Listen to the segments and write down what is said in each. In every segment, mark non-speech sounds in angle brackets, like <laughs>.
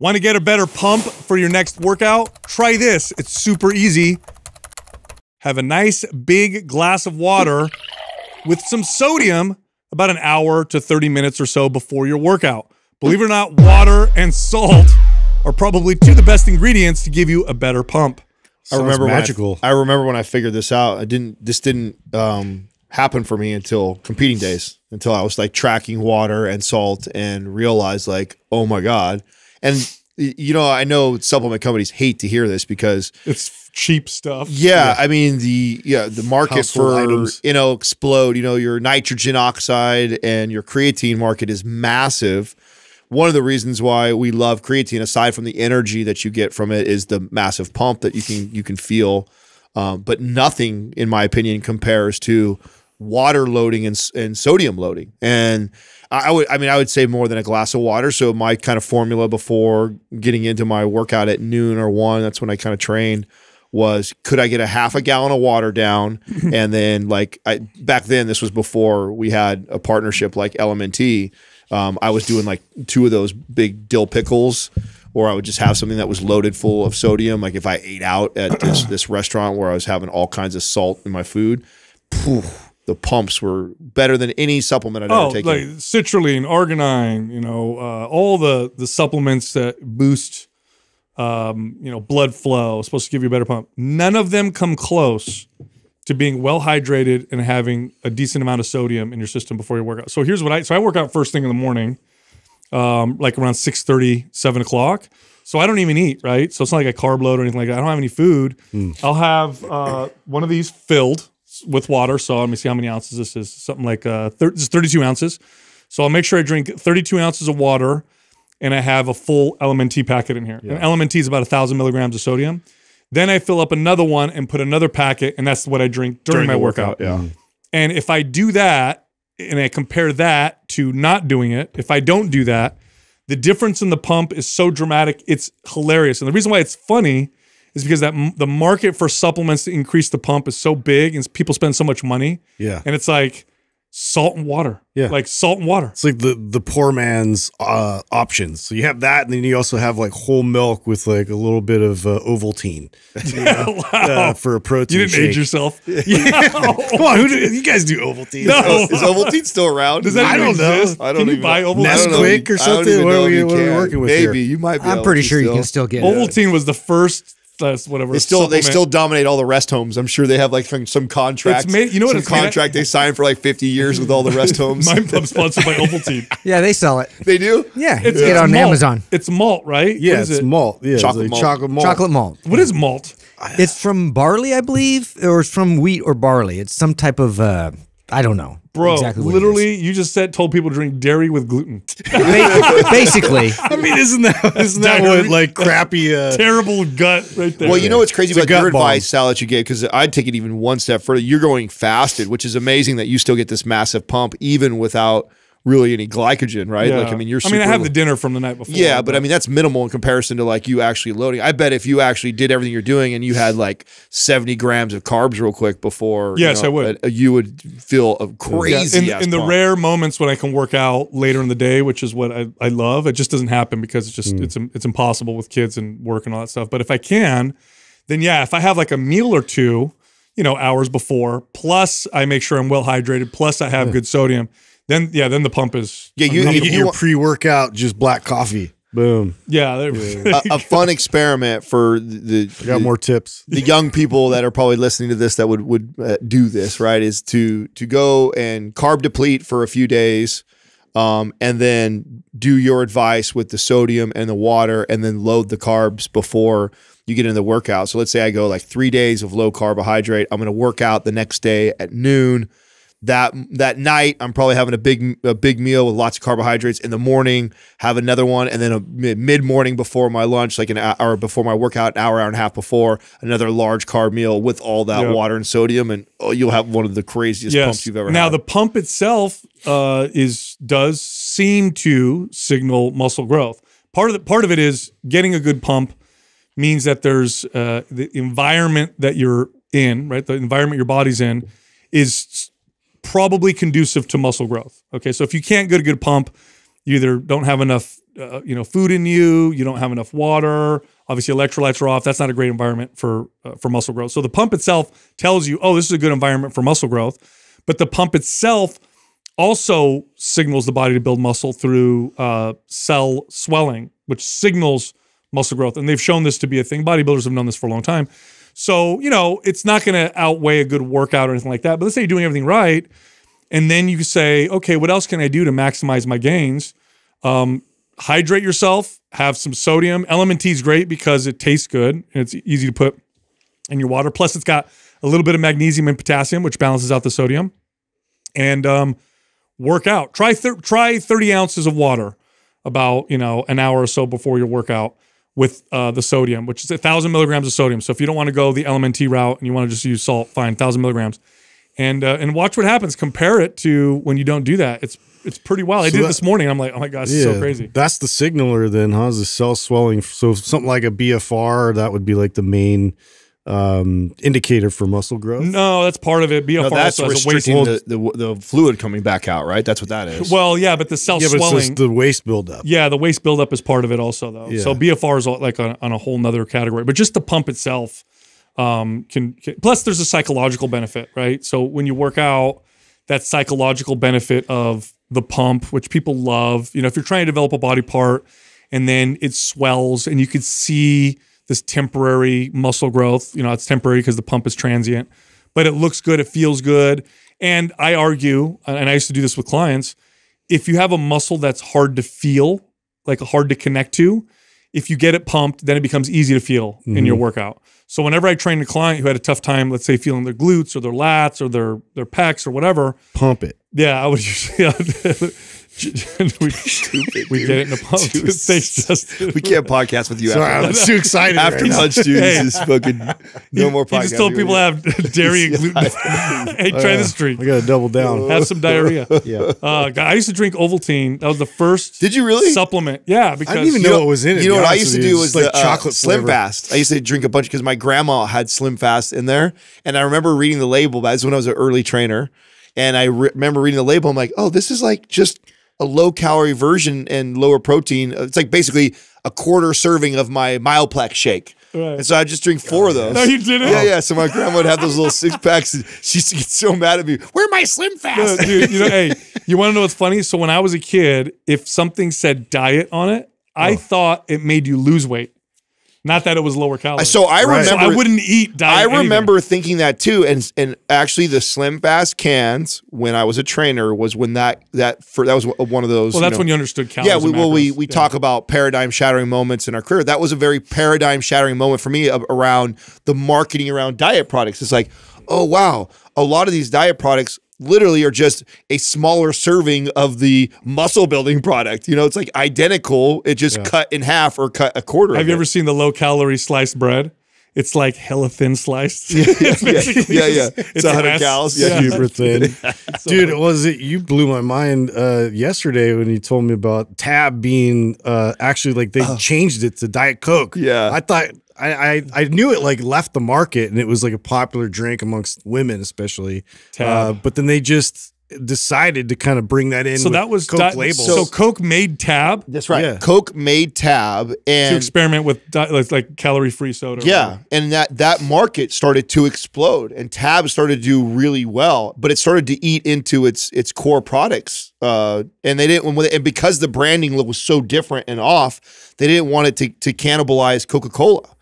Want to get a better pump for your next workout? Try this. It's super easy. Have a nice big glass of water with some sodium about an hour to 30 minutes or so before your workout. Believe it or not, water and salt are probably two of the best ingredients to give you a better pump. I remember magical. When I, I remember when I figured this out. I didn't. This didn't um, happen for me until competing days. Until I was like tracking water and salt and realized like, oh my god. And you know, I know supplement companies hate to hear this because It's cheap stuff. yeah, I mean the yeah the market Household for items. you know explode. You know your nitrogen oxide and your creatine market is massive. One of the reasons why we love creatine, aside from the energy that you get from it, is the massive pump that you can you can feel. Um, but nothing, in my opinion, compares to water loading and, and sodium loading. And I would, I mean, I would say more than a glass of water. So my kind of formula before getting into my workout at noon or one, that's when I kind of trained was could I get a half a gallon of water down <laughs> and then like I back then this was before we had a partnership like LMNT. Um, I was doing like two of those big dill pickles or I would just have something that was loaded full of sodium. Like if I ate out at this, <clears throat> this restaurant where I was having all kinds of salt in my food, poof, the pumps were better than any supplement I'd Oh, ever taken. like citrulline, arginine, you know, uh, all the the supplements that boost, um, you know, blood flow, supposed to give you a better pump. None of them come close to being well hydrated and having a decent amount of sodium in your system before your workout. So here's what I so I work out first thing in the morning, um, like around 6 7 o'clock. So I don't even eat, right? So it's not like a carb load or anything like that. I don't have any food. I'll have uh, one of these filled with water. So let me see how many ounces this is. Something like uh, thir- this is 32 ounces. So I'll make sure I drink 32 ounces of water and I have a full LMNT packet in here. And LMNT is about a thousand milligrams of sodium. Then I fill up another one and put another packet, and that's what I drink during, my the workout. Yeah. And if I do that and I compare that to not doing it, if I don't do that, the difference in the pump is so dramatic, it's hilarious. And the reason why it's funny is because that the market for supplements to increase the pump is so big and people spend so much money. Yeah. And it's like salt and water. Yeah. Like salt and water. It's like the the poor man's uh, options. So you have that, and then you also have like whole milk with like a little bit of uh, Ovaltine <laughs> you know, <laughs> uh, for a protein. You didn't shake. age yourself. <laughs> Come on, who do, you guys do Ovaltine? No. Oh, is Ovaltine still around? Does that I even don't know. exist? I don't Can you even buy Ovaltine? I don't know. Nesquik or something? What are we- what are we working with Maybe here? you might. Be I'm pretty to sure you can still get it. Ovaltine was the first. That's whatever. They still they still dominate all the rest homes. I'm sure they have like some, some contract. It's made- you know what some it's made- contract they signed for like 50 years with all the rest <laughs> homes. Mind Pump sponsored by Ovaltine. <laughs> Yeah, they sell it. they do. Yeah, It's, get it it's on malt. Amazon. It's malt, right? Yeah, What is it's it? malt. Yeah, Chocolate it's like malt. chocolate malt. Chocolate malt. What is malt? It's from barley, I believe, or it's from wheat or barley. It's some type of uh, I don't know. Bro, exactly what it literally, you just said told people to drink dairy with gluten. Ba- <laughs> basically. I mean, isn't that isn't that what like crappy? Uh, Terrible gut right there. Well, you know what's crazy It's about your gut bomb. advice, Sal, that you gave, because I'd take it even one step further. You're going fasted, which is amazing that you still get this massive pump even without really any glycogen, right? Like, I mean, you're. I mean, I have the dinner from the night before. Yeah, but I mean that's minimal in comparison to like you actually loading. I bet if you actually did everything you're doing and you had like 70 grams of carbs real quick before, you Yes, know, I would. uh, you would feel a Yeah, crazy. in, in the rare moments when I can work out later in the day, which is what I, I love, it just doesn't happen because it's just it's it's impossible with kids and work and all that stuff. But if I can, then yeah, if I have like a meal or two, you know, hours before, plus I make sure I'm well hydrated, plus I have good sodium, then yeah, then the pump is Yeah, you- you you your pre-workout, just black coffee. Boom. yeah, there- a, a fun experiment for the I got the, more tips. the young people that are probably listening to this that would would uh, do this right is to to go and carb deplete for a few days um, and then do your advice with the sodium and the water and then load the carbs before you get into the workout so let's say i go like three days of low carbohydrate i'm going to work out the next day at noon that that night I'm probably having a big a big meal with lots of carbohydrates in the morning have another one and then a mid morning before my lunch like an hour before my workout an hour hour and a half before another large carb meal with all that Yeah. water and sodium and oh, you'll have one of the craziest pumps you've ever had. now the pump itself uh, is does seem to signal muscle growth. Part of the part of it is getting a good pump means that there's uh, the environment that you're in, right? The environment your body's in is probably conducive to muscle growth. Okay, so if you can't get a good pump, you either don't have enough, uh, you know, food in you, you don't have enough water. Obviously, electrolytes are off. That's not a great environment for uh, for muscle growth. So the pump itself tells you, oh, this is a good environment for muscle growth. But the pump itself also signals the body to build muscle through uh, cell swelling, which signals muscle growth. And they've shown this to be a thing. Bodybuilders have known this for a long time. So, you know, it's not going to outweigh a good workout or anything like that. But let's say you're doing everything right. And then you say, okay, what else can I do to maximize my gains? Um, hydrate yourself, have some sodium. LMNT is great because it tastes good and it's easy to put in your water. Plus, it's got a little bit of magnesium and potassium, which balances out the sodium. And um, work out. Try try 30 ounces of water about you know an hour or so before your workout with uh, the sodium, which is a thousand milligrams of sodium. So if you don't want to go the LMNT route and you want to just use salt, fine, thousand milligrams, and uh, and watch what happens. Compare it to when you don't do that. It's it's pretty wild. I did that- this morning. I'm like, oh my gosh, this is so crazy. That's the signaler then, huh? Is the cell swelling. So something like a BFR, that would be like the main um, indicator for muscle growth. No, that's part of it. BFR No, that's also waist. restricting the, the, the fluid coming back out, right? That's what that is. <laughs> Well, yeah, but the cell yeah, but it's swelling. just the waist buildup. Yeah, the waist buildup is part of it also, though. Yeah. So BFR is like on, on a whole nother category, but just the pump itself um, can, can. Plus, there's a psychological benefit, right? So when you work out, that psychological benefit of the pump, which people love. You know, if you're trying to develop a body part and then it swells and you could see this temporary muscle growth, you know, it's temporary because the pump is transient, but it looks good, it feels good. And I argue, uh, and I used to do this with clients, if you have a muscle that's hard to feel, like hard to connect to, if you get it pumped, then it becomes easy to feel in your mm-hmm. workout. So whenever I train a client who had a tough time, let's say feeling their glutes or their lats or their their pecs or whatever, Pump it. yeah, I would <laughs> usually <laughs> we, we get it in a pump. Thanks, Justin. we can't podcast with you Sorry, I'm after, too excited. after right lunch, dude. Hey. This is fucking no more podcast. He just told people to have <laughs> dairy and <laughs> gluten. hey, try this drink. I got to double down. Have some diarrhea. yeah. Uh, I used to drink Ovaltine. That was the first. Did you really? supplement? Yeah, because I didn't even know know- what was in it. You know what I used to do was like the, uh, chocolate Slim flavor. Fast. I used to drink a bunch because my grandma had Slim Fast in there, and I remember reading the label. That's when I was an early trainer, and I re- remember reading the label. I'm like, oh, this is like just a low calorie version and lower protein. It's like basically a quarter serving of my Myoplex shake. Right. And so I just drink four of those. No, you didn't? Yeah, yeah. So my grandma would have those little six packs. And she used to get so mad at me. Where are my Slim No, Fast? dude, you know, hey, you want to know what's funny? So when I was a kid, if something said diet on it, I oh. thought it made you lose weight, not that it was lower calorie. So I Right. So remember. I wouldn't eat diet. I anything. remember thinking that too, and and actually the Slim Fast cans when I was a trainer was when that that for that was one of those. Well, that's know- when you understood calories. yeah, we, and well, we we Yeah. talk about paradigm shattering moments in our career. That was a very paradigm shattering moment for me around the marketing around diet products. It's like, oh wow, a lot of these diet products literally are just a smaller serving of the muscle building product. You know, it's like identical. It just cut in half or cut a quarter. Have of you it. ever seen the low calorie sliced bread? It's like hella thin sliced. Yeah, yeah, <laughs> yeah. It's 100 calories. Yeah. super thin. <laughs> Dude, it was it you blew my mind uh, yesterday when you told me about Tab being uh, actually like they changed it to Diet Coke. Yeah. I thought I, I I knew it like left the market and it was like a popular drink amongst women especially. Tab. Uh, but then they just decided to kind of bring that in. So with that was Coke di- labels. So, Coke made Tab That's right. Yeah. Coke made Tab to and experiment with di- like, like calorie free soda. yeah, whatever. and that that market started to explode and Tab started to do really well, but it started to eat into its its core products. Uh, and they didn't and because the branding was so different and off, they didn't want it to to cannibalize Coca-Cola.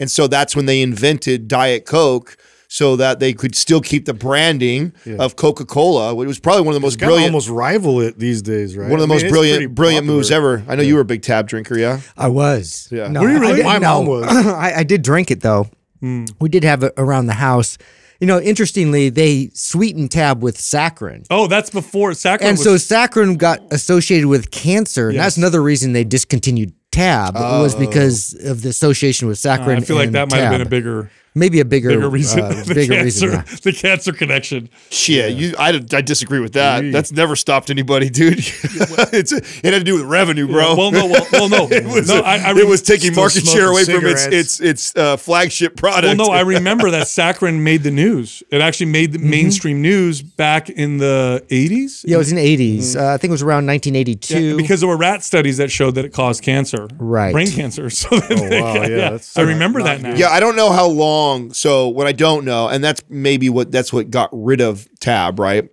And so that's when they invented Diet Coke so that they could still keep the branding of Coca-Cola, It was probably one of the most brilliant almost rival it these days, right? one of the I most mean, it's brilliant brilliant moves ever. I know you were a big Tab drinker, yeah. I was. Yeah. No, Were you I- I really? didn't mom was. <laughs> I, I did drink it though. Hmm. We did have it around the house. You know, interestingly, they sweetened tab with saccharin. Oh, that's before saccharin. And was, so saccharin got associated with cancer. And that's another reason they discontinued tab was because of the association with Uh, saccharin. I feel like and that might have been a bigger, maybe a bigger, bigger reason. uh, <laughs> the bigger cancer, reason. yeah. the cancer connection. Shit, you, I, I disagree with that. That's never stopped anybody, dude. <laughs> it's it had to do with revenue, bro. Well, no, well, well no, <laughs> it was, no. I, I it was taking market share away from its its its uh, flagship product. Well, no, I remember that saccharin made the news. It actually made the mainstream news back in the 80s. Yeah, it was in the 80s. Uh, I think it was around 1982. Yeah, because there were rat studies that showed that it caused cancer, Right. Brain cancer. <laughs> So then Oh, they- wow, yeah, that's I remember not that now. Yeah, I don't know how long. So what I don't know, and that's maybe what that's what got rid of Tab, right?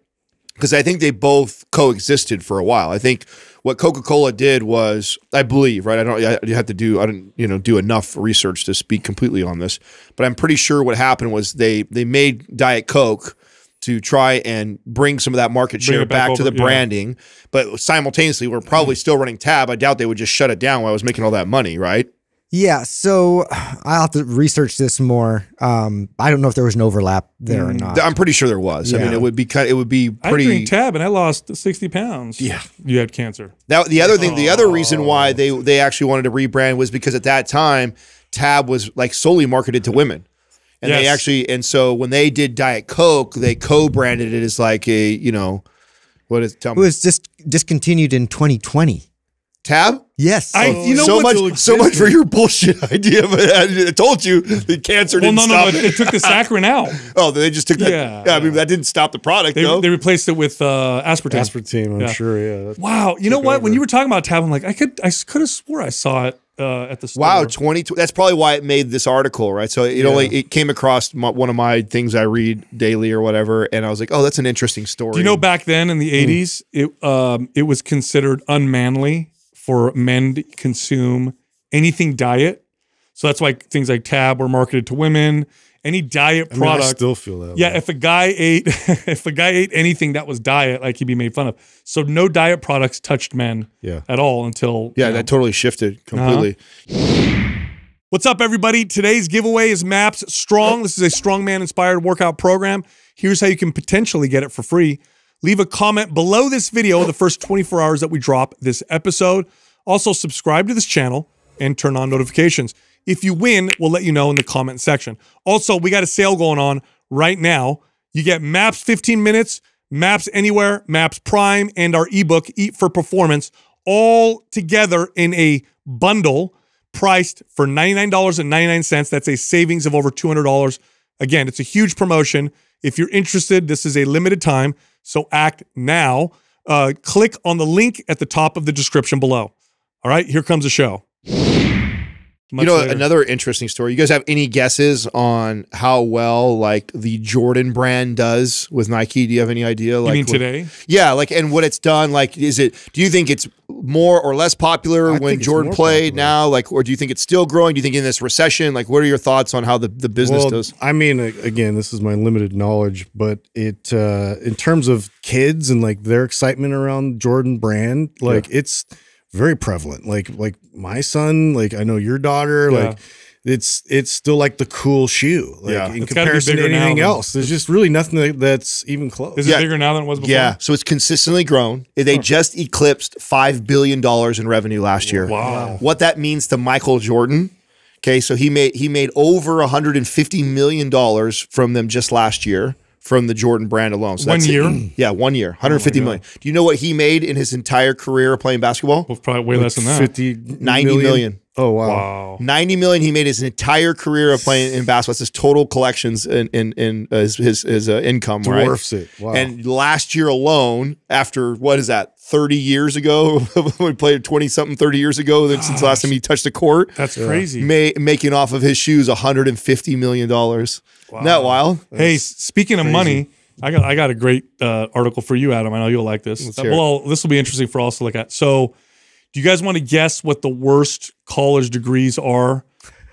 Because I think they both coexisted for a while. I think what Coca Cola did was, I believe, right? I don't. I have to do. I didn't, you know, do enough research to speak completely on this, but I'm pretty sure what happened was they they made Diet Coke to try and bring some of that market share it back, back to the over, yeah. branding, but simultaneously we're probably still running Tab. I doubt they would just shut it down while I was making all that money, right? yeah, so <sighs> I'll have to research this more. Um, I don't know if there was an overlap there or not. I'm pretty sure there was. I mean, it would be kind. It would be pretty. I pretty. drink tab and I lost 60 pounds. Yeah. You had cancer. Now, the other thing, the other reason Oh. why they they actually wanted to rebrand was because at that time, Tab was like solely marketed to women, and they actually and so when they did Diet Coke, they co-branded it as like a you know, what is tell me. It was just discontinued in 2020. Tab. Yes. I- you know so much, so much for your bullshit <laughs> idea. But I, I told you the cancer Well, didn't no, no, stop. no. It, it took the <laughs> saccharin out. oh, they just took that. Yeah. Yeah, I mean that didn't stop the product They, though. they replaced it with uh, aspartame. Aspartame, I'm Yeah. sure. Yeah. Wow. You know what? When you were talking about tab, I'm like, I could, I could have swore I saw it uh, at the store. Wow, twenty. That's probably why it made this article, right? So it only it came across my, one of my things I read daily or whatever, and I was like, oh, that's an interesting story. Do you know back then in the Hmm. 80s, it um, it was considered unmanly for men to consume anything diet. So that's why things like Tab were marketed to women. Any diet I mean, I still feel that. yeah, way. if a guy ate <laughs> if a guy ate anything that was diet, like he'd be made fun of. So no diet products touched men Yeah. at all until Yeah, you know, that totally shifted completely. Uh-huh. What's up, everybody? Today's giveaway is MAPS Strong. This is a strongman inspired workout program. Here's how you can potentially get it for free. Leave a comment below this video the first 24 hours that we drop this episode. Also, subscribe to this channel and turn on notifications. If you win, we'll let you know in the comment section. Also, we got a sale going on right now. You get MAPS 15 minutes, MAPS Anywhere, MAPS Prime, and our ebook, Eat for Performance, all together in a bundle priced for $99.99. That's a savings of over $200. Again, it's a huge promotion. If you're interested, this is a limited time, so act now. Uh, click on the link at the top of the description below. All right, here comes the show. Much you know, later. another interesting story. You guys have any guesses on how well like the Jordan brand does with Nike? Do you have any idea? You Like mean what- today? Yeah, like and what it's done. Like, is it? Do you think it's more or less popular I when Jordan played popular. now? Like, or do you think it's still growing? Do you think in this recession? Like, what are your thoughts on how the, the business well, does? I mean, again, this is my limited knowledge, but it uh in terms of kids and like their excitement around Jordan brand, like it's very prevalent. Like like my son, like I know your daughter, Yeah. like it's it's still like the cool shoe. Like Yeah. in It's gotta be comparison to anything than- else. There's just really nothing that, that's even close. Is Yeah. it bigger now than it was before? Yeah, so it's consistently grown. They just eclipsed five billion dollars in revenue last year. Wow. What that means to Michael Jordan? Okay, so he made he made over 150 million dollars from them just last year from the Jordan brand alone. So One that's year? <clears throat> yeah, one year, 150 million. Do you know what he made in his entire career playing basketball? Well, probably way less than that. 50 90 million. Oh wow. Wow. 90 million he made his entire career of playing in basketball. That's his total collections in in, in uh, his his, his uh, income, right? Dwarfs it. Wow. And last year alone, after what is that, 30 years ago, <laughs> we played 20 something, 30 years ago, then since the last time he touched the court, That's crazy. ma- making off of his shoes $150 million. Isn't that wild? Hey, s- speaking of money, I got I got a great uh, article for you, Adam. I know you'll like this. hear well, this will be interesting for us to look at. So, do you guys want to guess what the worst college degrees are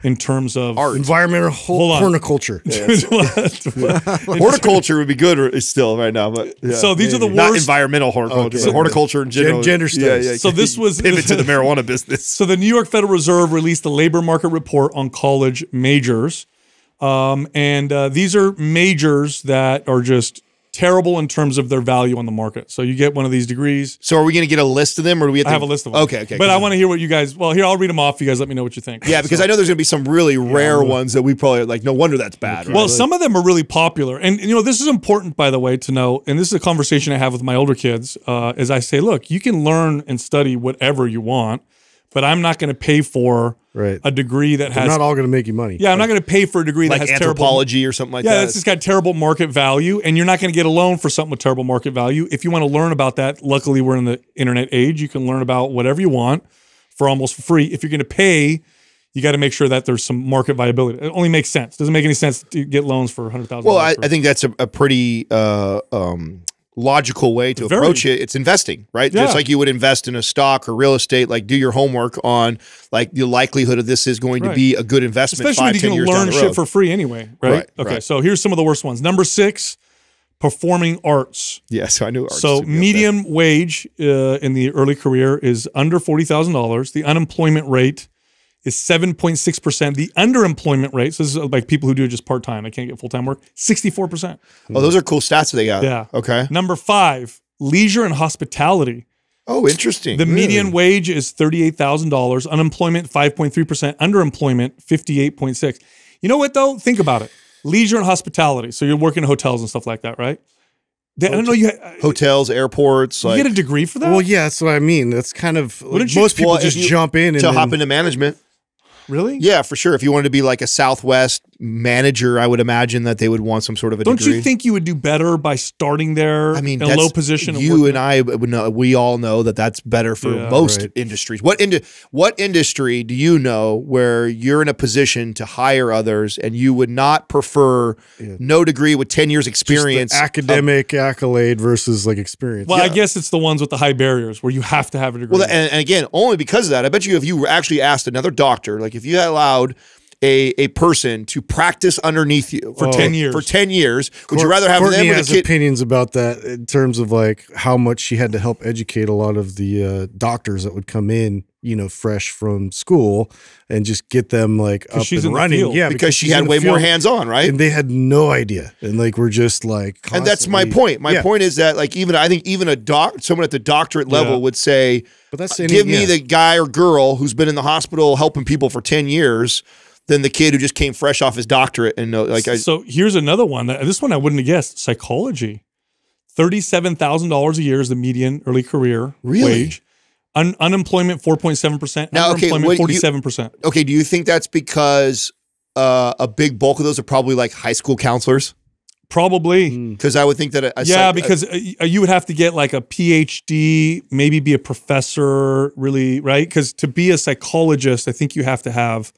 in terms of Art. Environmental Hold on. horticulture. <laughs> <laughs> Horticulture would be good still right now, but yeah. So these are the not worst- environmental horticulture, Okay. but horticulture in general. gender studies. So this was- pivot to the <laughs> marijuana business. So the New York Federal Reserve released a labor market report on college majors, um, and uh, these are majors that are just terrible in terms of their value on the market. So you get one of these degrees. So are we going to get a list of them, or do we have, I have a list of them. Okay, okay. But I want to hear what you guys. Well, here I'll read them off. You guys let me know what you think. Yeah, because I know there's going to be some really rare ones that we probably like. No wonder that's bad. Right? Well, some of them are really popular, and you know this is important, by the way, to know. And this is a conversation I have with my older kids. Uh, as I say, look, you can learn and study whatever you want, but I'm not going to pay for Right. a degree that They're has. not all going to make you money. yeah, I'm not going to pay for a degree like that has terrible. anthropology or something like that. Yeah, that. it's just got terrible market value, and you're not going to get a loan for something with terrible market value. If you want to learn about that, luckily we're in the internet age. You can learn about whatever you want for almost free. If you're going to pay, you got to make sure that there's some market viability. It only makes sense. Doesn't make any sense to get loans for hundred thousand. well, I, I think that's a, a pretty uh, um, logical way to Very. approach it. It's investing, right? Yeah. Just like you would invest in a stock or real estate. Like, do your homework on like the likelihood of this is going to be a good investment. especially five, when you can learn shit for free anyway, right? Right, okay, right. so here's some of the worst ones. Number six, performing arts. Yeah, so I knew. arts So would be up there. medium wage uh, in the early career is under forty thousand dollars. The unemployment rate is seven point six percent. The underemployment rate, so this is like people who do it just part time, they can't get full time work, sixty four percent. Oh, those are cool stats that they got. Yeah. Okay. Number five, leisure and hospitality. Oh, interesting. The median wage is thirty-eight thousand dollars. Unemployment five point three percent. Underemployment fifty-eight point six. You know what though? Think about it. Leisure and hospitality. So you're working in hotels and stuff like that, right? They, I don't know. You, uh, hotels, airports, you like get a degree for that? Well, yeah, that's what I mean. That's kind of like, did you- most people Well, just you- jump in and to then, hop into management. Really? Yeah, for sure. If you wanted to be like a Southwest manager, I would imagine that they would want some sort of a Don't degree. you think you would do better by starting there I mean, in a low position? You working- and I would know. We all know that that's better for Yeah. most Right. industries. What ind- What industry do you know where you're in a position to hire others and you would not prefer no degree with ten years just the experience? academic accolade versus like experience. well, I guess it's the ones with the high barriers where you have to have a degree. Well, and, and again, only because of that, I bet you if you were actually asked another doctor, like if you allowed a, a person to practice underneath you For 10 years. for 10 years, would you rather have Courtney them has opinions about that in terms of like how much she had to help educate a lot of the uh, doctors that would come in, you know, fresh from school and just get them like up she's and in the running. field. Yeah, Because she had way more hands on, right? and they had no idea, and like we're just like, And that's my point. My Yeah, point is that like even I think even a doc someone at the doctorate level Yeah. would say, But that's any- give me yeah. the guy or girl who's been in the hospital helping people for 10 years than the kid who just came fresh off his doctorate and uh, like I, so here's another one. That, this one I wouldn't have guessed. Psychology. Thirty-seven thousand dollars a year is the median early career Really? wage. Un- unemployment four point seven percent. Now, okay, what forty-seven percent. okay, do you think that's because uh, a big bulk of those are probably like high school counselors? Probably. Mm. Because I would think that a, a yeah, psych- because uh, y- you would have to get like a PhD, maybe be a professor, really, right? Because to be a psychologist, I think you have to have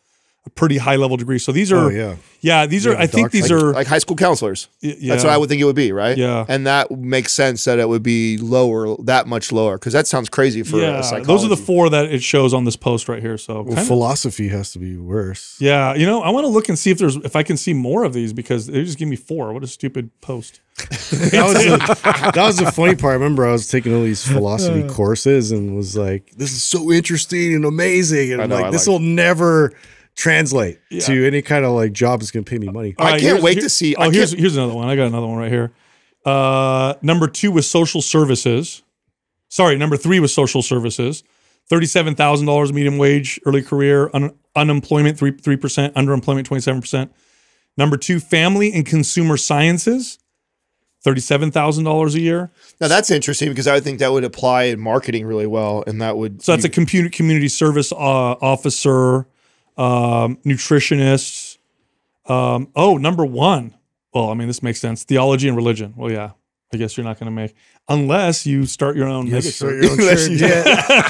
a pretty high level degree. So these are, Oh yeah, yeah, these Yeah, are. I think these like, are. like high school counselors. y- That's what I would think it would be, right? Yeah. And that makes sense that it would be lower, that much lower, because that sounds crazy for yeah, a psychology. those are the four that it shows on this post right here. So Well, kinda- philosophy has to be worse. yeah, you know, I want to look and see if there's if I can see more of these because they just give me four. What a stupid post. <laughs> that was the, that was the funny part. I remember I was taking all these philosophy <laughs> courses and was like, "This is so interesting and amazing," and I I'm know, like, I "This like will never translate Yeah. to any kind of like job that's going to pay me money." All I can't wait here- to see- Oh, I here's here's another one. I got another one right here. Uh, number two was social services. Sorry, number three was social services. Thirty-seven thousand dollars medium wage, early career, un- unemployment three three percent, underemployment twenty-seven percent. Number two, family and consumer sciences, thirty-seven thousand dollars a year. Now that's interesting because I would think that would apply in marketing really well, and that would. So that's a computer community service uh, officer, um, nutritionist. Um, oh, number one. Well, I mean, this makes sense. Theology and religion. Well, yeah. I guess you're not going to make unless you start your own mega Yes, <laughs> start <laughs> <laughs> your own church. you- Yeah.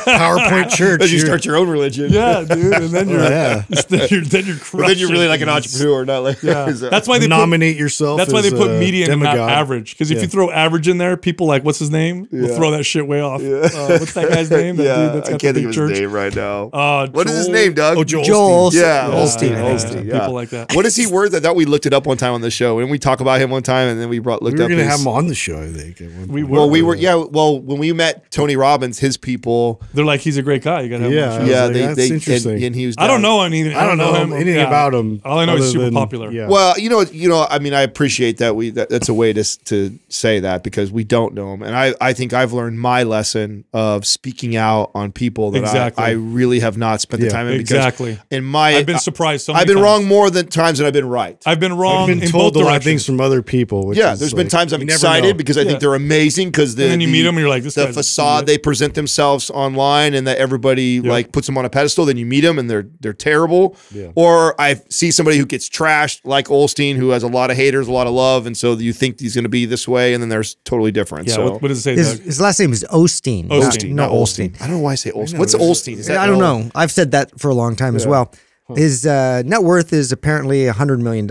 PowerPoint church. You start your own religion. Yeah, dude. And then you're, yeah. then you're, then you're then you're really like an entrepreneur, not like. Yeah. so- That's why they put, nominate yourself. that's why they put median and not average. Because if Yeah. you throw average in there, people like, what's his name? Will throw that shit way off. Yeah. Uh, what's that guy's name? That yeah, dude that's I can't think of church. his name right now. Uh, what is his name, Doug? Oh, Joel Joel. Yeah, Yeah, yeah, yeah, yeah. People like that. What is he worth? I thought we looked it up one time on the show, and we talk about him one time, and then we brought looked were up. to his- have him on the show. I think. We were. Well, we were yeah. Well, when we met Tony Robbins, his people, They're like, he's a great guy. You got to have Yeah, him. on I the was show. yeah, like, they that's they interesting. And, and he was. I don't know anything. I don't know him. anything Yeah. about him. All I know he's other super than- popular. Yeah. Well, you know, you know. I mean, I appreciate that we that, that's a way to to say that because we don't know him, and I I think I've learned my lesson of speaking out on people that Exactly. I, I really have not spent the Yeah, time in. exactly. In my, I've been surprised so many I've been times. wrong more than times than I've been right. I've been wrong I've been in told both a lot of things from other people. Which yeah, is there's been times I'm you excited because I think they're amazing because the And then you the- meet 'em and you're like, this the facade idiot. they present themselves online and that everybody like puts them on a pedestal. Then you meet them and they're they're terrible. Yeah. Or I see somebody who gets trashed like Olstein who has a lot of haters, a lot of love, and so you think he's going to be this way, and then there's totally different. Yeah, so what, what does it say, His, his last name is Osteen. not- Osteen, not, not Olstein. I don't know why I say Olstein. What's Olstein? Is that I don't know. I've said that for a long time as well. His uh, net worth is apparently $100 million,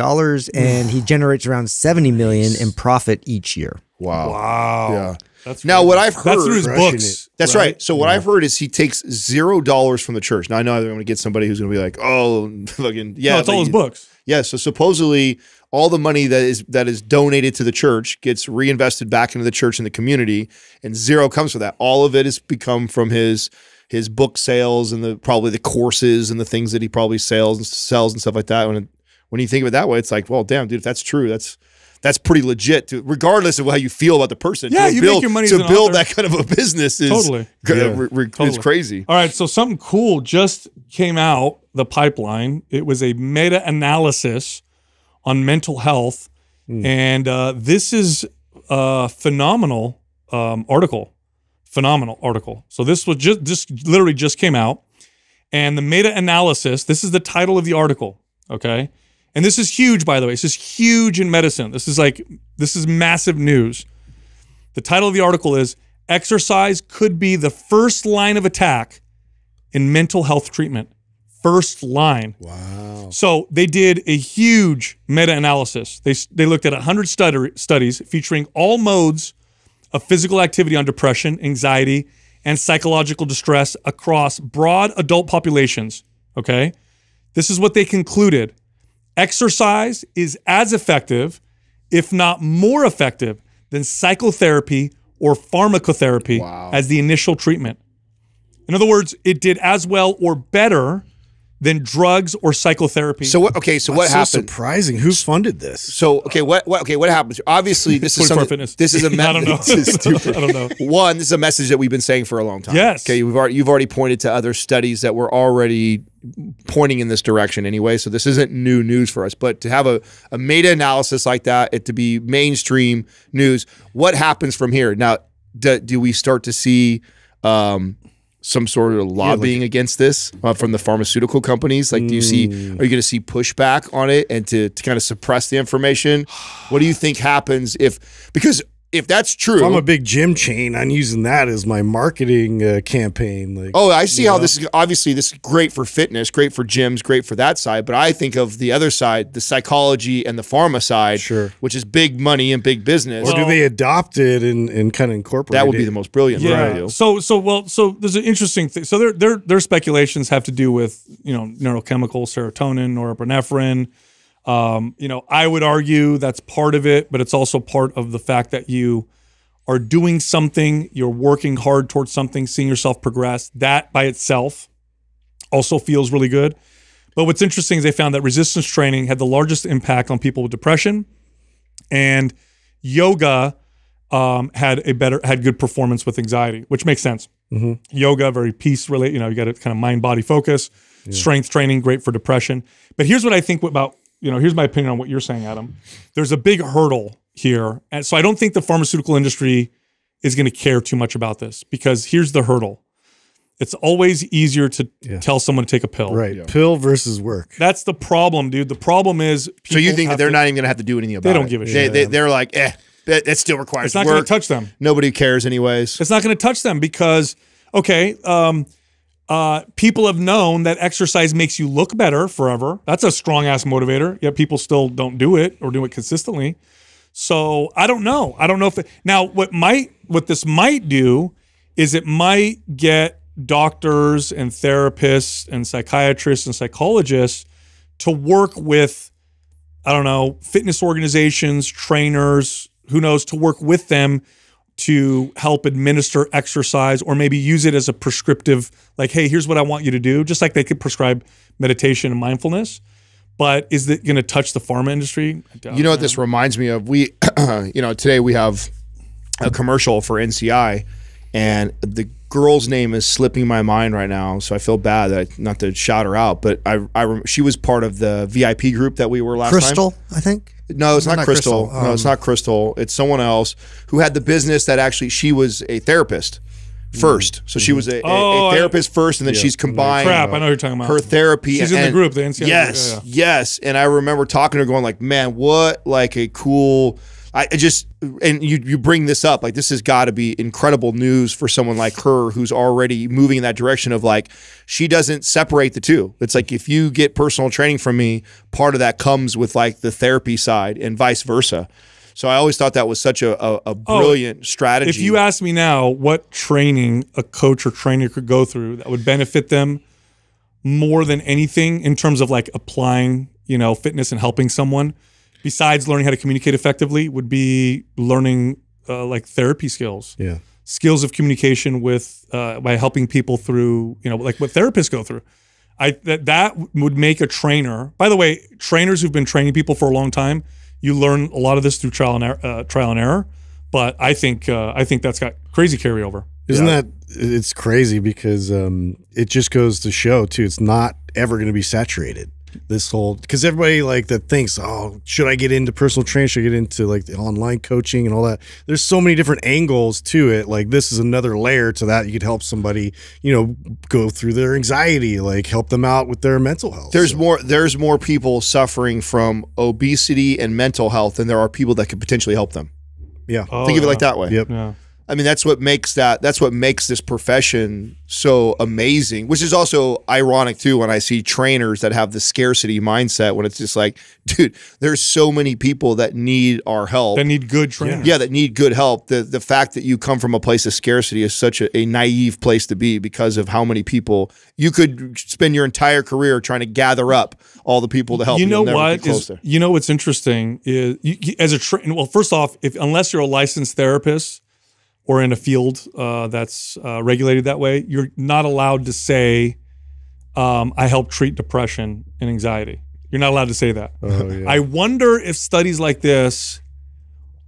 and he <sighs> generates around 70 million in profit each year. Wow. Wow. Yeah. That's Now, crazy. what I've heard, That's through his Crushing books. That's right. So what I've heard is he takes zero dollars from the church. Now I know I'm going to get somebody who's going to be like, "Oh, <laughs> fucking yeah." No, it's all his books. Yeah. So supposedly all the money that is that is donated to the church gets reinvested back into the church and the community, and zero comes from that. All of it has become from his his book sales and the probably the courses and the things that he probably sells and sells and stuff like that. When when you think of it that way, it's like, well, damn, dude, if that's true, that's that's pretty legit. To, regardless of how you feel about the person, Yeah, to you make build, your money to build author. that kind of a business is Totally. cra- Yeah. re- re- Totally. it's crazy. All right, so something cool just came out the pipeline. It was a meta analysis on mental health, and uh, this is a phenomenal um, article. Phenomenal article. So this was just this literally just came out, and the meta analysis. This is the title of the article. Okay, and this is huge, by the way. This is huge in medicine. This is like this is massive news. The title of the article is Exercise Could Be the First Line of Attack in Mental Health Treatment. First line. Wow. So they did a huge meta analysis. They, they looked at 100 study, studies featuring all modes of physical activity on depression, anxiety, and psychological distress across broad adult populations. Okay. This is what they concluded exercise is as effective, if not more effective, than psychotherapy or pharmacotherapy as the initial treatment. In other words, it did as well or better than drugs or psychotherapy. So what? Okay, so what so happened? surprising. Who funded this? So okay, what, what okay, what happens? Obviously, this is 24 something. fitness. This is a me- <laughs> I don't know. this is <laughs> stupid. I don't know. One, this is a message that we've been saying for a long time. Yes. Okay, you've already you've already pointed to other studies that were already pointing in this direction anyway. So this isn't new news for us. But to have a, a meta analysis like that, it to be mainstream news, what happens from here? Now, do, do we start to see um, some sort of lobbying against this uh, from the pharmaceutical companies? Like, do you see, Mm. are you going to see pushback on it and to, to kind of suppress the information? What do you think happens if, because if that's true, If I'm a big gym chain, I'm using that as my marketing uh, campaign. Like, Oh, I see how Yeah. this is obviously this is great for fitness, great for gyms, great for that side. But I think of the other side, the psychology and the pharma side, Sure. which is big money and big business. or do they adopt it and, and kind of incorporate that would be it? the most brilliant. Yeah. Right. So so well so there's an interesting thing. So their their their speculations have to do with you know neurochemical serotonin, or norepinephrine. Um, you know, I would argue that's part of it, but it's also part of the fact that you are doing something, you're working hard towards something, seeing yourself progress. That by itself also feels really good. But what's interesting is they found that resistance training had the largest impact on people with depression, and yoga um, had a better had good performance with anxiety, which makes sense. Yoga, very peace related. You know, you got a kind of mind body focus. Strength training, great for depression. But here's what I think about you know. Here's my opinion on what you're saying, Adam. There's a big hurdle here, and so I don't think the pharmaceutical industry is going to care too much about this because here's the hurdle. It's always easier to tell someone to take a pill. right. Pill versus work. That's the problem, dude. The problem is So you think that they're to- not even going to have to do anything about it? They don't give a They, shit. they, they're like, eh, that, that still requires It's not going to touch them. Nobody cares, anyways. It's not going to touch them because, okay, um, uh, people have known that exercise makes you look better forever. That's a strong ass motivator. Yet people still don't do it or do it consistently. So I don't know. I don't know if it, now what might what this might do is it might get doctors and therapists and psychiatrists and psychologists to work with I don't know fitness organizations, trainers, who knows, to work with them to help administer exercise or maybe use it as a prescriptive like hey here's what i want you to do just like they could prescribe meditation and mindfulness but is it going to touch the pharma industry You know what this reminds me of? We, <clears throat> you know, today we have a commercial for NCI, and the girl's name is slipping my mind right now. So I feel bad that I, not to shout her out, but I, I, rem- she was part of the VIP group that we were last time. Crystal, I think. No, it's not, Not Crystal. Crystal. no, it's Um, not Crystal. It's someone else who had the business that actually she was a therapist first. So she was a, a- Oh, a, I- therapist first, and then she's combined crap i know you're talking about her therapy. She's in the group, the NCI. Yes, Yeah, yeah. yes. And I remember talking to her, going like, "Man, what like a cool." I just and you you bring this up like this has got to be incredible news for someone like her who's already moving in that direction of like she doesn't separate the two. It's like if you get personal training from me, part of that comes with like the therapy side and vice versa. So I always thought that was such a, a, a oh, brilliant strategy. If you ask me now what training a coach or trainer could go through that would benefit them more than anything in terms of like applying, you know, fitness and helping someone, besides learning how to communicate effectively, would be learning uh, like therapy skills, Yeah. skills of communication with uh, by helping people through, you know, like what therapists go through. I that that would make a trainer. By the way, trainers who've been training people for a long time, you learn a lot of this through trial and er- uh, trial and error. But I think uh, I think that's got crazy carryover. Isn't that it's crazy because um, it just goes to show too. It's not ever going to be saturated. This whole because everybody like that thinks, oh, should I get into personal training? Should I get into like the online coaching and all that? There's so many different angles to it. Like this is another layer to that. You could help somebody, you know, go through their anxiety, like help them out with their mental health. there's So- more there's more people suffering from obesity and mental health than there are people that could potentially help them. yeah, Oh, Think of it like that way. yep. Yeah. I mean, that's what makes that that's what makes this profession so amazing. Which is also ironic too when I see trainers that have the scarcity mindset when it's just like, <laughs> dude, there's so many people that need our help. They need good training. yeah, that need good help. The the fact that you come from a place of scarcity is such a, a naive place to be because of how many people you could spend your entire career trying to gather up all the people to help. You know You'll what get is? closer. You know what's interesting is you, you- as a train. Well, first off, if unless you're a licensed therapist or in a field uh, that's uh, regulated that way, you're not allowed to say, um, "I help treat depression and anxiety." You're not allowed to say that. Oh, yeah. <laughs> I wonder if studies like this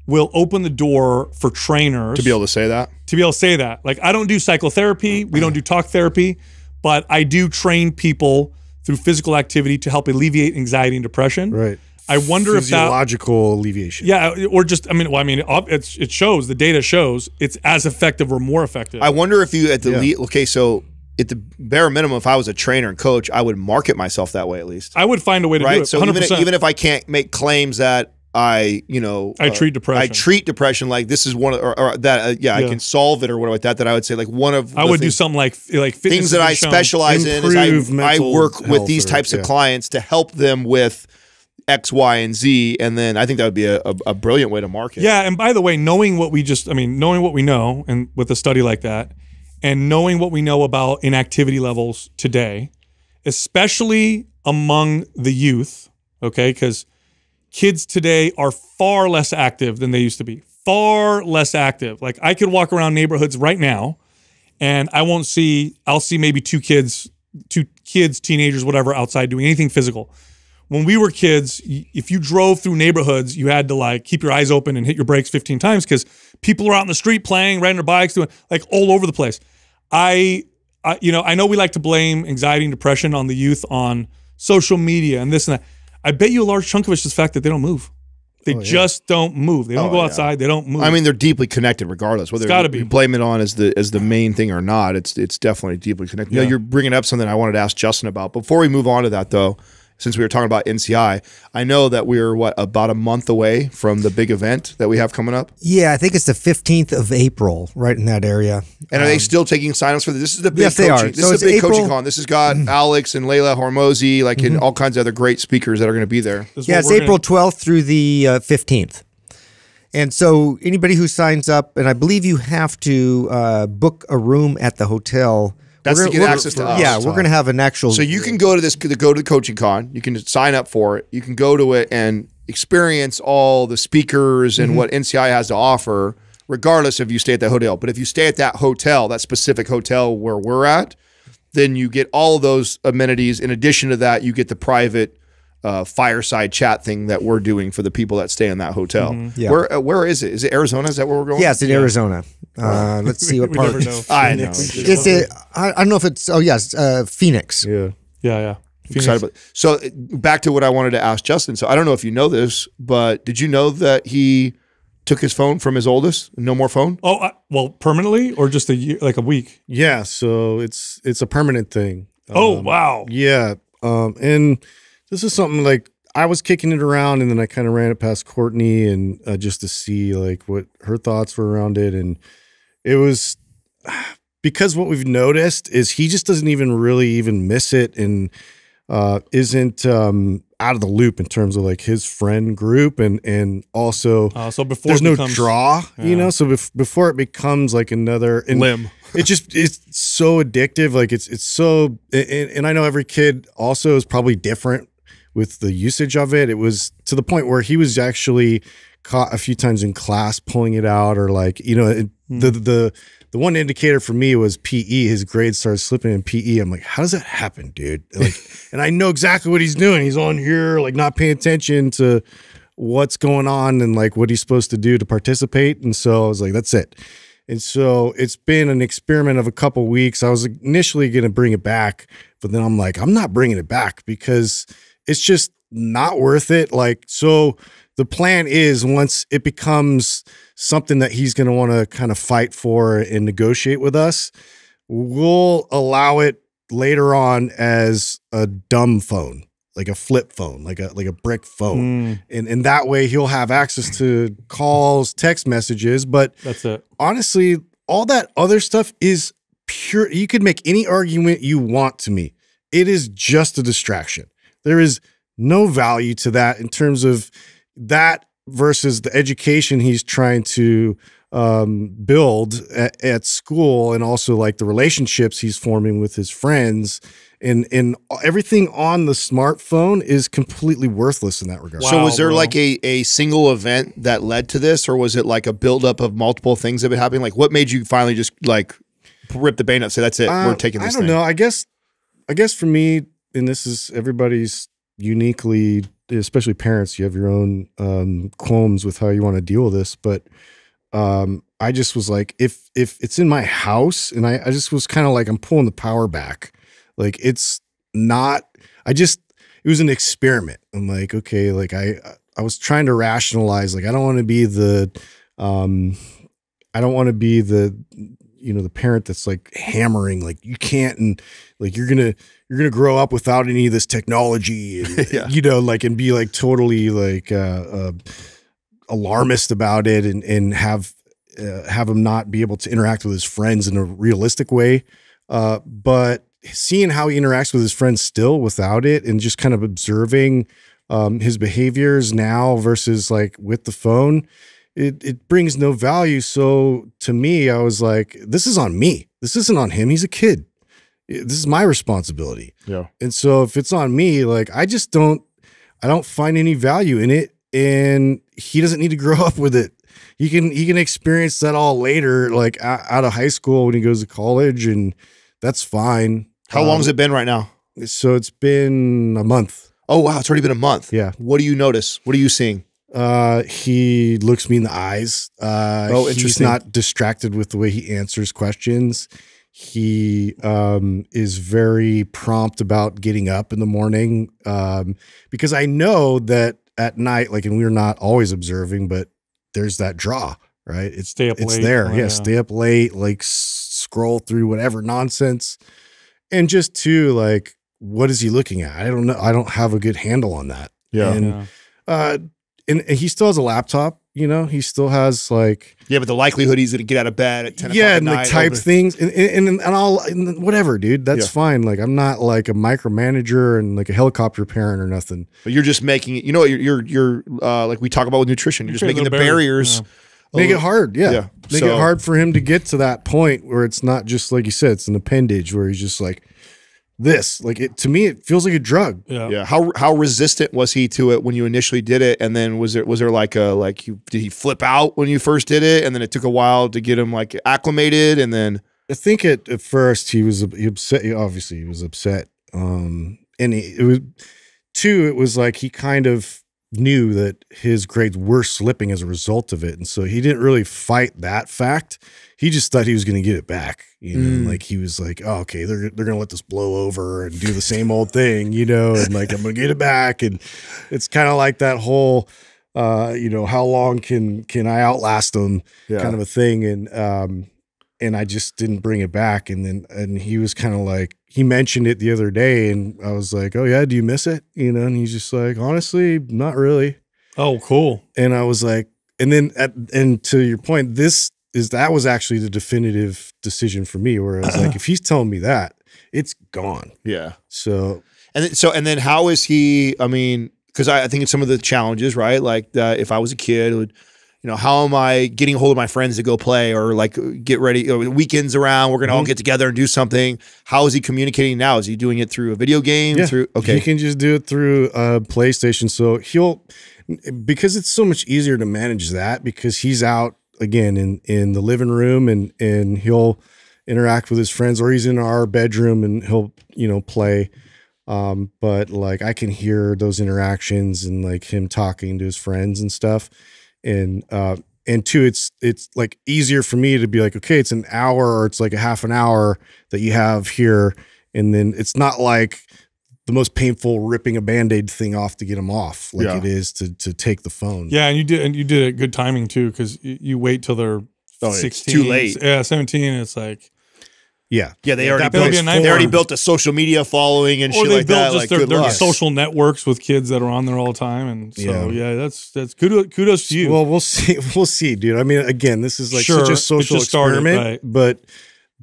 will open the door for trainers to be able to say that. to be able to say that. Like I don't do psychotherapy, we don't do talk therapy, but I do train people through physical activity to help alleviate anxiety and depression. right. I wonder if that physiological alleviation. yeah, or just I mean, well, I mean, it's, it shows the data shows it's as effective or more effective. I wonder if you at the Yeah. le- okay, so at the bare minimum, if I was a trainer and coach, I would market myself that way at least, I would find a way to do right? it. So 100%. even even if I can't make claims that I, you know, I uh, treat depression. I treat depression like this is one of, or, or that, uh, yeah, I can solve it or whatever like that. That I would say like one of I the would do something like like fitness things that I specialize in is I, I work with health these or- types of yeah. clients to help them with X, Y, and Z, and then I think that would be a, a, a brilliant way to market. Yeah, and by the way, knowing what we just I mean, knowing what we know and with a study like that and knowing what we know about inactivity levels today, especially among the youth, okay? Cuz kids today are far less active than they used to be. Far less active. Like I could walk around neighborhoods right now and I won't see I'll see maybe two kids, two kids, teenagers, whatever outside doing anything physical when we were kids, if you drove through neighborhoods, you had to like keep your eyes open and hit your brakes 15 times because people are out in the street playing, riding their bikes, doing like all over the place. I, I, you know, I know we like to blame anxiety and depression on the youth on social media and this and that. I bet you a large chunk of it's just the fact that they don't move. They oh, just don't move. They don't Oh, go yeah. outside. They don't move. I mean, they're deeply connected, regardless whether gotta you be. blame it on as the as the main thing or not. It's it's definitely deeply connected. You know, Yeah. you're bringing up something I wanted to ask Justin about. Before we move on to that, though, since we were talking about NCI, I know that we're what about a month away from the big event that we have coming up. Yeah, I think it's the 15th of April, right in that area. And are they still taking signups for this? This is the big Um, yes, they are. This So is it's a big April- coaching con. This has got Alex and Leila Hormozi, like and all kinds of other great speakers that are going to be there. This Yeah, it's April 12th through the uh, 15th. And so anybody who signs up, and I believe you have to uh, book a room at the hotel. That's We're to gonna- get access to us. Yeah, we're going to have an actual. So you can go to this, go to the coaching con. You can sign up for it. You can go to it and experience all the speakers and mm-hmm. what NCI has to offer, regardless if you stay at that hotel. But if you stay at that hotel, that specific hotel where we're at, then you get all those amenities. In addition to that, you get the private uh, fireside chat thing that we're doing for the people that stay in that hotel. Yeah. Where uh, where is it? Is it Arizona? Is that where we're going? Yeah, it's in Arizona. Uh, let's <laughs> see what We part. never know. I know. It's a, I, I don't know if it's. Oh yes, uh, Phoenix. Yeah. Yeah, yeah. Phoenix. excited about. So uh, back to what I wanted to ask Justin. So I don't know if you know this, but did you know that he took his phone from his oldest? No more phone. Oh, I, well, permanently or just a year, like a week? Yeah. So it's it's a permanent thing. oh, Um, wow. Yeah. Um, and this is something like I was kicking it around and then I kind of ran it past Courtney and uh, just to see like what her thoughts were around it. And it was <sighs> because what we've noticed is he just doesn't even really even miss it and uh, isn't um, out of the loop in terms of like his friend group and and also Uh, so before there's it no becomes draw, you know. So bef- before it becomes like another limb. <laughs> it just it's so addictive like it's it's so and, and i know every kid also is probably different with the usage of it it was to the point where he was actually caught a few times in class pulling it out or like you know it, hmm. the the the one indicator for me was PE. His grades started slipping in PE. I'm like, how does that happen, dude? Like, <laughs> and I know exactly what he's doing. He's on here, like, not paying attention to what's going on and like what he's supposed to do to participate. And so I was like, that's it. And so it's been an experiment of a couple weeks. I was initially going to bring it back, but then I'm like, I'm not bringing it back because it's just not worth it. Like, so the plan is once it becomes something that he's going to want to kind of fight for and negotiate with us, we'll allow it later on as a dumb phone, like a flip phone, like a like a brick phone. Mm, And and that way he'll have access to calls, text messages, but that's it. honestly, all that other stuff is pure. You could make any argument you want to me. It is just a distraction. There is no value to that in terms of that versus the education he's trying to um, build at, at school and also like the relationships he's forming with his friends. And, and everything on the smartphone is completely worthless in that regard. so was there bro. like a, a single event that led to this, or was it like a buildup of multiple things that have been happening? Like what made you finally just like rip the band up, say that's it, we're Uh, taking this I don't thing? know. I guess, I guess for me, and this is everybody's uniquely, especially parents. You have your own um, qualms with how you want to deal with this, but um, I just was like, if if it's in my house, and I, I just was kind of like, I'm pulling the power back. Like it's not. I just it was an experiment. I'm like, okay, like I I was trying to rationalize. Like I don't want to be the, um, I don't want to be the you know the parent that's like hammering like you can't and like you're gonna you're gonna grow up without any of this technology and <laughs> Yeah. you know like and be like totally like uh, uh alarmist about it and and have uh, have him not be able to interact with his friends in a realistic way uh but seeing how he interacts with his friends still without it and just kind of observing um his behaviors now versus like with the phone it it brings no value. So to me, I was like, this is on me. This isn't on him. He's a kid. This is my responsibility. Yeah. And so if it's on me, like I just don't I don't find any value in it. And he doesn't need to grow <laughs> up with it. He can he can experience that all later, like out of high school when he goes to college, and that's fine. How long has it been right now? So it's been a month. Oh wow, it's already been a month. Yeah. What do you notice? What are you seeing? Uh, he looks me in the eyes. Uh, Oh, He's not distracted with the way he answers questions. He um, is very prompt about getting up in the morning um, because I know that at night, like, and we're not always observing, but there's that draw, right? It's Stay up it's late. there. Oh, yeah, yeah. stay up late, like scroll through whatever nonsense, and just to like, what is he looking at? I don't know. I don't have a good handle on that. Yeah. And Yeah. uh and, and he still has a laptop you know he still has like Yeah, but the likelihood he's gonna get out of bed at ten yeah at and like night type over- things and and, and, and i'll and whatever dude that's Yeah. fine like i'm not like a micromanager and like a helicopter parent or nothing But you're just making it. You know, you're you're, you're uh, like we talk about with nutrition. You're just create making the little barriers. barriers. make it hard yeah, Yeah. make So- it hard for him to get to that point where it's not just like you said it's an appendage where he's just like this. Like it to me, it feels like a drug. Yeah. Yeah. How how resistant was he to it when you initially did it? And then was there was there like a like you did he flip out when you first did it? And then it took a while to get him like acclimated and then I think at, at first he was he upset. Obviously, he was upset. Um, and he, it was two. It was like he kind of knew that his grades were slipping as a result of it, and so he didn't really fight that fact. He just thought he was going to get it back. You know, Mm. like he was like, "Oh, okay, they're they're going to let this blow over and do the same old thing," you know, and like I'm going to get it back. And it's kind of like that whole, uh, you know, how long can can I outlast them? yeah. kind of a thing and um and I just didn't bring it back and then and he was kind of like he mentioned it the other day and I was like oh yeah do you miss it you know and he's just like honestly not really Oh, cool. and I was like and then at and to your point this is that was actually the definitive decision for me where I was like <clears throat> if he's telling me that it's gone yeah. so And then, so, and then how is he? I mean, because I, I think it's some of the challenges, right? Like uh, if I was a kid, it would, you know, how am I getting a hold of my friends to go play or like get ready? You know, weekends around, we're gonna all Mhm. get together and do something. How is he communicating now? Is he doing it through a video game? Yeah. Through He can just do it through uh, PlayStation. So he'll because it's so much easier to manage that because he's out again in in the living room and and he'll interact with his friends or he's in our bedroom and he'll you know play. Um, but like I can hear those interactions and like him talking to his friends and stuff. And uh and two, it's it's like easier for me to be like, okay, it's an hour or it's like a half an hour that you have here. And then it's not like the most painful ripping a band-aid thing off to get them off like Yeah. it is to to take the phone. Yeah, and you did and you did it good timing too, because you, you wait till they're Oh, it's sixteen. too late. Yeah, seventeen. It's like Yeah. yeah, they already built, a they already built a social media following and or shit they like built that. just Like, their, good their luck. social networks with kids that are on there all the time, and so Yeah. yeah, that's that's kudos kudos to you. Well, we'll <laughs> see. We'll see, dude. I mean, again, this is like Sure, such a social just started, experiment, right. but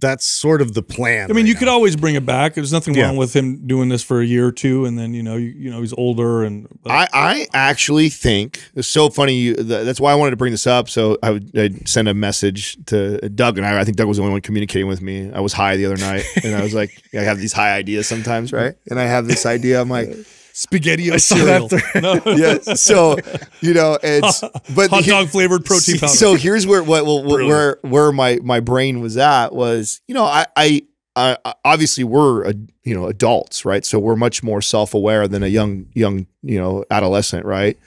that's sort of the plan. I mean, right you could always bring it back. There's nothing Yeah. wrong with him doing this for a year or two, and then you know, you, you know, he's older, and but- I, I actually think it's so funny. You, th- that's why I wanted to bring this up. So I would I'd send a message to Doug, and I, I think Doug was the only one communicating with me. I was high the other night, and I was like, <laughs> I have these high ideas sometimes, <laughs> right? And I have this idea. I'm like, <laughs> spaghetti cereal, no, <laughs> yeah. So you know, it's <laughs> but hot dog flavored protein <laughs> powder. So here's where what, where where my my brain was at was you know I I, I obviously we're a, you know adults right? So we're much more self aware than a young young you know adolescent right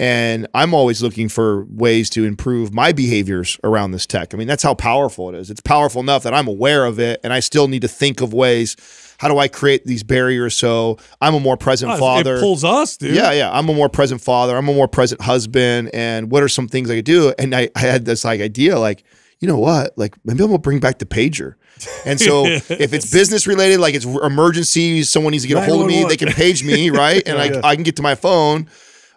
and I'm always looking for ways to improve my behaviors around this tech. I mean that's how powerful it is. It's powerful enough that I'm aware of it and I still need to think of ways. How do I create these barriers so I'm a more present Oh, father? It pulls us, dude. Yeah, yeah. I'm a more present father. I'm a more present husband. And what are some things I could do? And I, I had this like idea, like, you know what? Like maybe I'm gonna bring back the pager. And so <laughs> if it's business related, like it's emergency, someone needs to get a hold of me, they can page me, right? And <laughs> Yeah. I, I can get to my phone.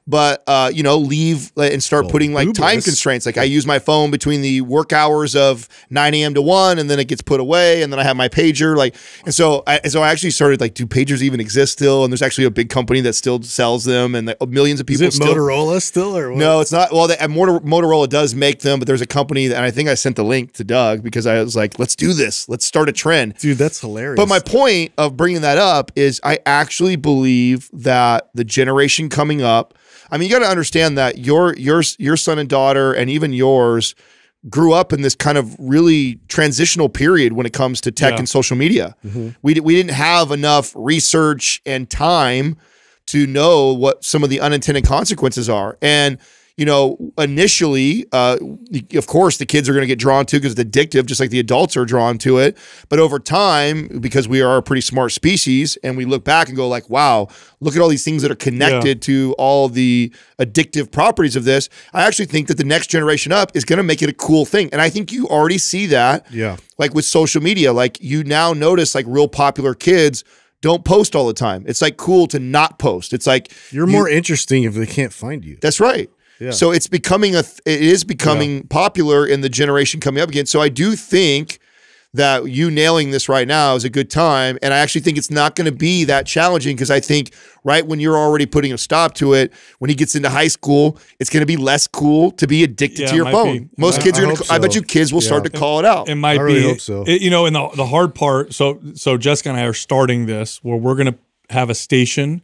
But uh, you know, leave and start Well, putting like time constraints. Like I use my phone between the work hours of 9 a.m. to 1, and then it gets put away, and then I have my pager. Like, and so I so I actually started like, do pagers even exist still? And there's actually a big company that still sells them, and like, millions of people. Is it still. Motorola still or what? No, it's not. Well, they, and Motorola does make them, but there's a company, that, and I think I sent the link to Doug because I was like, let's do this. Let's start a trend. dude, that's hilarious. But my point of bringing that up is I actually believe that the generation coming up, I mean, you got to understand that your your your son and daughter and even yours grew up in this kind of really transitional period when it comes to tech Yeah. and social media. Mhm. We di- we didn't have enough research and time to know what some of the unintended consequences are. And you know, initially, uh, of course, the kids are going to get drawn to because it's addictive, just like the adults are drawn to it. But over time, because we are a pretty smart species, and we look back and go like, "Wow, look at all these things that are connected to all the addictive properties of this." I actually think that the next generation up is going to make it a cool thing, and I think you already see that yeah, like with social media. Like you now notice like real popular kids don't post all the time. It's like cool to not post. It's like you're you- more interesting if they can't find you. that's right Yeah. so it's becoming a it is becoming popular in the generation coming up again so i do think that you nailing this right now is a good time. And I actually think it's not going to be that challenging because I think right when you're already putting a stop to it, when he gets into high school, it's going to be less cool to be addicted Yeah, to your phone. be. Most I- kids are going hope to, I bet you kids will start to Yeah. call it out. It might I really be. hope so. it- you know, and the the hard part. So so Jessica and I are starting this where we're going to have a station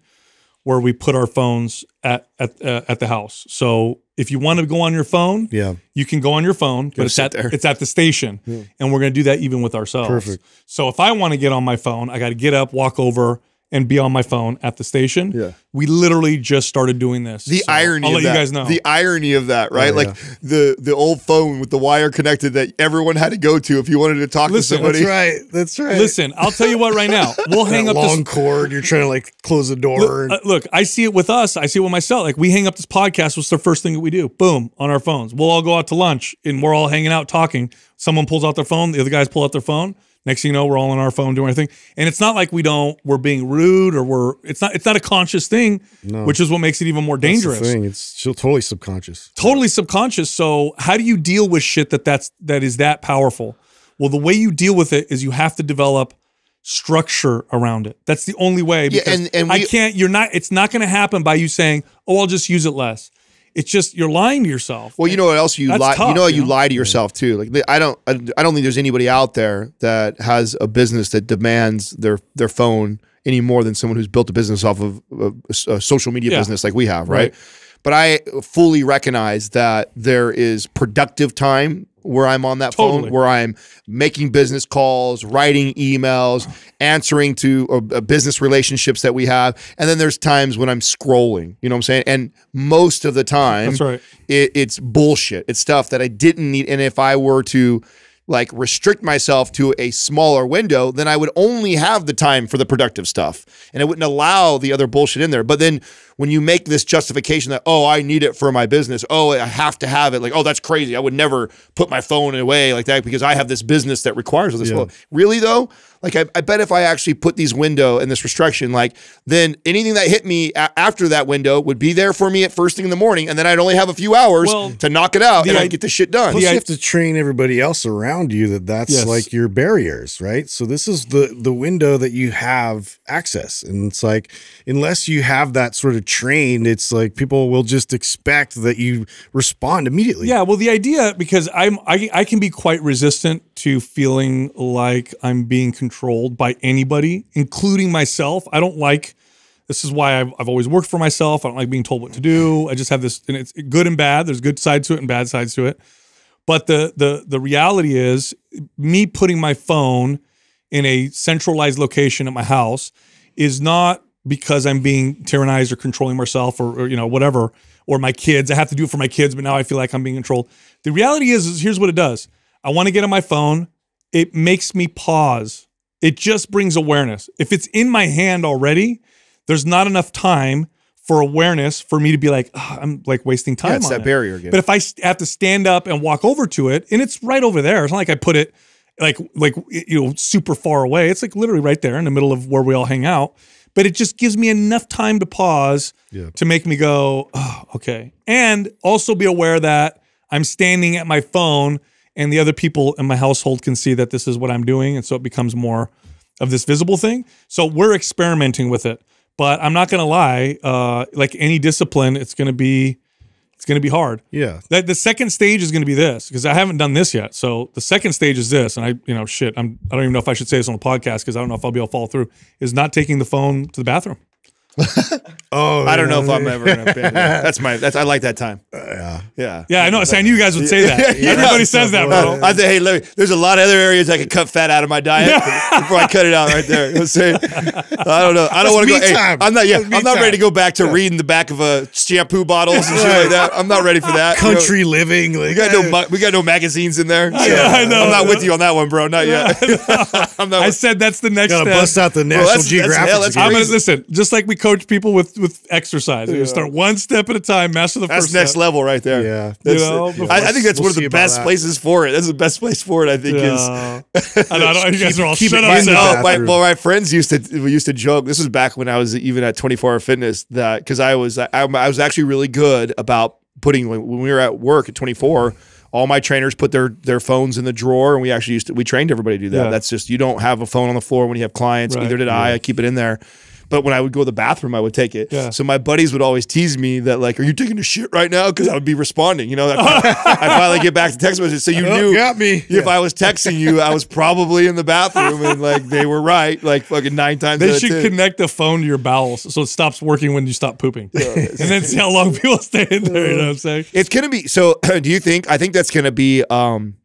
where we put our phones at at uh, at the house. So if you want to go on your phone, Yeah. you can go on your phone, but it's at there. it's at the station, and we're going to do that even with ourselves. Perfect. So if I want to get on my phone, I got to get up, walk over, and be on my phone at the station. Yeah. we literally just started doing this. The So irony I'll of let that, you guys know. The irony of that, right? Oh, like yeah. the the old phone with the wire connected that everyone had to go to if you wanted to talk Listen, to somebody. That's right. That's right. Listen, I'll tell you what. Right now, <laughs> we'll hang that up this long cord. You're trying to like close the door. Look, and, uh, look, I see it with us. I see it with myself. Like we hang up this podcast. What's the first thing that we do? Boom, on our phones. We'll all go out to lunch and we're all hanging out talking. Someone pulls out their phone. The other guys pull out their phone. Next thing you know, we're all on our phone doing our thing. And it's not like we don't. We're being rude or we're. It's not. It's not a conscious thing, No. which is what makes it even more That's dangerous. thing. It's still totally subconscious. Totally subconscious. So how do you deal with shit that that's that is that powerful? Well, the way you deal with it is you have to develop structure around it. That's the only way. Yeah, Because and- and I can't. You're not. It's not going to happen by you saying, "Oh, I'll just use it less." It's just you're lying to yourself. Well, you know what else you That's lie? you know you you know? lie to yourself too. Like I don't, I, I don't think there's anybody out there that has a business that demands their their phone any more than someone who's built a business off of a, a social media Yeah. business like we have, right? Right. But I fully recognize that there is productive time where I'm on that Totally. phone, where I'm making business calls, writing emails, answering to uh, uh, business relationships that we have, and then there's times when I'm scrolling. You know what I'm saying? And most of the time, That's right. it, it's bullshit. It's stuff that I didn't need. And if I were to like restrict myself to a smaller window, then I would only have the time for the productive stuff and it wouldn't allow the other bullshit in there. But then when you make this justification that, oh, I need it for my business, oh, I have to have it, like, oh, that's crazy. I would never put my phone away like that because I have this business that requires this. Yeah. Well, really though? Like, I, I bet if I actually put these window and this restriction, like, then anything that hit me a- after that window would be there for me at first thing in the morning, and then I'd only have a few hours Well, to knock it out and i- I'd get the shit done. Plus, Yeah, you have to train everybody else around you that that's Yes. like your barriers, right? So this is the the window that you have access, and it's like unless you have that sort of trained, it's like people will just expect that you respond immediately. Yeah, well, the idea because I'm I, I can be quite resistant to feeling like I'm being controlled by anybody, including myself. I don't like. This is why I've, I've always worked for myself. I don't like being told what to do. I just have this, and it's good and bad. There's good sides to it and bad sides to it. But the the the reality is, me putting my phone in a centralized location at my house is not because I'm being tyrannized or controlling myself or, or you know whatever or my kids. I have to do it for my kids, but now I feel like I'm being controlled. The reality is, is here's what it does. I want to get on my phone. It makes me pause. It just brings awareness. If it's in my hand already, there's not enough time for awareness for me to be like, "Ah, I'm like wasting time. Yeah, it's on that it." barrier again. But if I have to stand up and walk over to it, and it's right over there, it's not like I put it like like you know super far away. It's like literally right there in the middle of where we all hang out. But it just gives me enough time to pause Yeah. to make me go, oh, okay, and also be aware that I'm standing at my phone, and the other people in my household can see that this is what I'm doing, and so it becomes more of this visible thing. So we're experimenting with it. But I'm not gonna lie, uh, like any discipline, it's gonna be it's gonna be hard. yeah. That the second stage is going to be this because I haven't done this yet. So the second stage is this, and I, you know, shit, I'm, I don't even know if I should say this on the podcast because I don't know if I'll be able to follow through. Is not taking the phone to the bathroom. <laughs> Oh, I don't know if. I'm ever gonna. be able That's my. That's I like that time. <laughs> Yeah. Yeah. Yeah, I know. So I knew you guys would say that. <laughs> Yeah. Everybody says that, bro. I say, hey, let there's a lot of other areas I could cut fat out of my diet before I cut it out right there. You know what I'm saying? I don't know. I don't want to go. Hey. I'm not. Yeah, I'm not ready time. to go back to reading the back of a shampoo bottles and shit like that. I'm not ready for that. You know, Country living, like we got no. We got no magazines in there. So I know. I'm not with you on that one, bro. Not yet. I'm not. I said that's the next gotta bust out the National that's- that's Geographic. I'm gonna listen. Just like we coach people with with exercise, you start one step at a time, master the that's first next step. level right there. Yeah. That's- You know, I, I think that's We'll one of the best that. places for it. That's the best place for it. I think is. I know, I know, you guys are all keep shut up. in the Sal. My, well, my friends used to we used to joke. This was back when I was even at 24 Hour Fitness. That because I was I, I was actually really good about putting when, when we were at work at 24. All my trainers put their their phones in the drawer, and we actually used to we trained everybody to do that. Yeah. That's just you don't have a phone on the floor when you have clients. Right. Neither did I. I keep it in there. But when I would go to the bathroom, I would take it. Yeah. So my buddies would always tease me that like, "Are you taking a shit right now?" Because I would be responding. You know, <laughs> I finally get back to text messages. So you Oh, knew got me. if I was texting you, I was probably in the bathroom, and like they were right, like fucking nine times. They should 10. connect the phone to your bowels so it stops working when you stop pooping. <laughs> and then see how long people stay in there. You know what I'm saying? It's gonna be so. <clears throat> Do you think? I think that's gonna be. um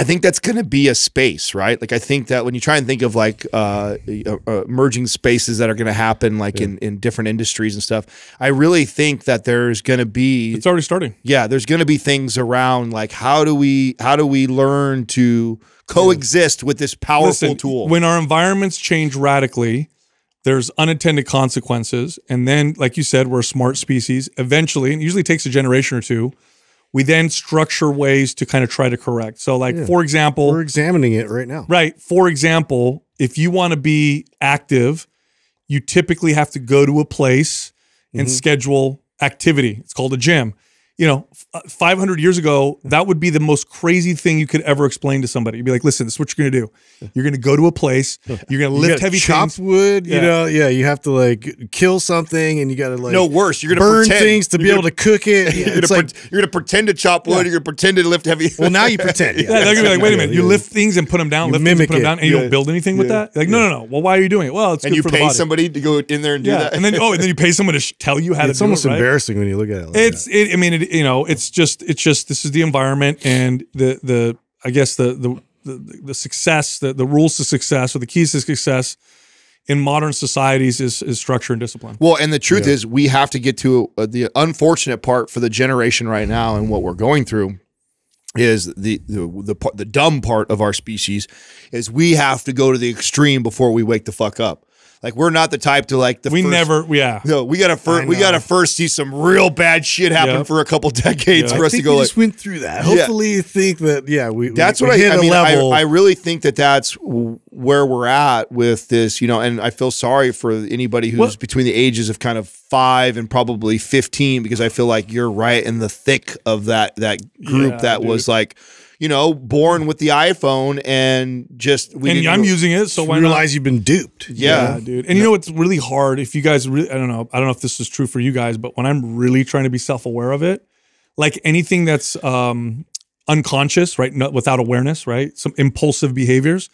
I think that's gonna be a space, right? Like I think that when you try and think of like uh, uh, uh, emerging spaces that are gonna happen, like in in different industries and stuff, I really think that there's gonna be. It's already starting. yeah, there's gonna be things around like how do we how do we learn to coexist with this powerful Listen, tool? When our environments change radically, there's unintended consequences. And then, like you said, we're a smart species. Eventually, and it usually takes a generation or two, we then structure ways to kind of try to correct. So, like, for example, We're examining it right now. Right. For example, if you want to be active, you typically have to go to a place and mm-hmm. schedule activity. It's called a gym. You know, uh, 500 years ago, that would be the most crazy thing you could ever explain to somebody. You'd be like, listen, this is what you're going to do. You're going to go to a place, <laughs> you're going to lift heavy chop things. wood, you know, yeah, you have to like kill something and you gotta like no worse, you're gonna burn pretend. things to be You're able to cook it. <laughs> You're it's gonna, like you're gonna pretend to chop wood. You're gonna pretend to lift heavy. well now you <laughs> pretend. Yeah, they're gonna be like, wait a minute, you Yeah. lift things and put them down, You lift things and put them down, and you don't build anything with Yeah. that? Like, no, no, no. Well, why are you doing it? Well, it's and good you for the pay somebody to go in there and do that. and then oh, and then you pay someone to tell you how It's to do almost it. right? embarrassing when you look at it. It's it, i mean it, you know it's just it's just this is the environment and the the i guess the the the, the success the, the rules to success or the keys to success in modern societies is is structure and discipline Well, and the truth is, we have to get to uh, the unfortunate part for the generation right now, and what we're going through is the the the, part- the dumb part of our species is we have to go to the extreme before we wake the fuck up. Like we're not the type to like the we first- never yeah No, we gotta first. We gotta first see some real bad shit happen Yep. for a couple <laughs> decades Yeah. for I us to go we like. just went through that. Yeah. Hopefully, you think that yeah, we That's we, what we I, hit I a mean. level. I, I really think that that's where we're at with this, you know. And I feel sorry for anybody who's Well- between the ages of kind of five and probably fifteen, because I feel like you're right in the thick of that that group Yeah, that was like, you know, born with the iPhone and just we and i'm using it so why not realize you've been duped. Yeah. dude and you know it's really hard if you guys really i don't know i don't know if this is true for you guys but when i'm really trying to be self-aware of it like anything that's um unconscious right not without awareness right some impulsive behaviors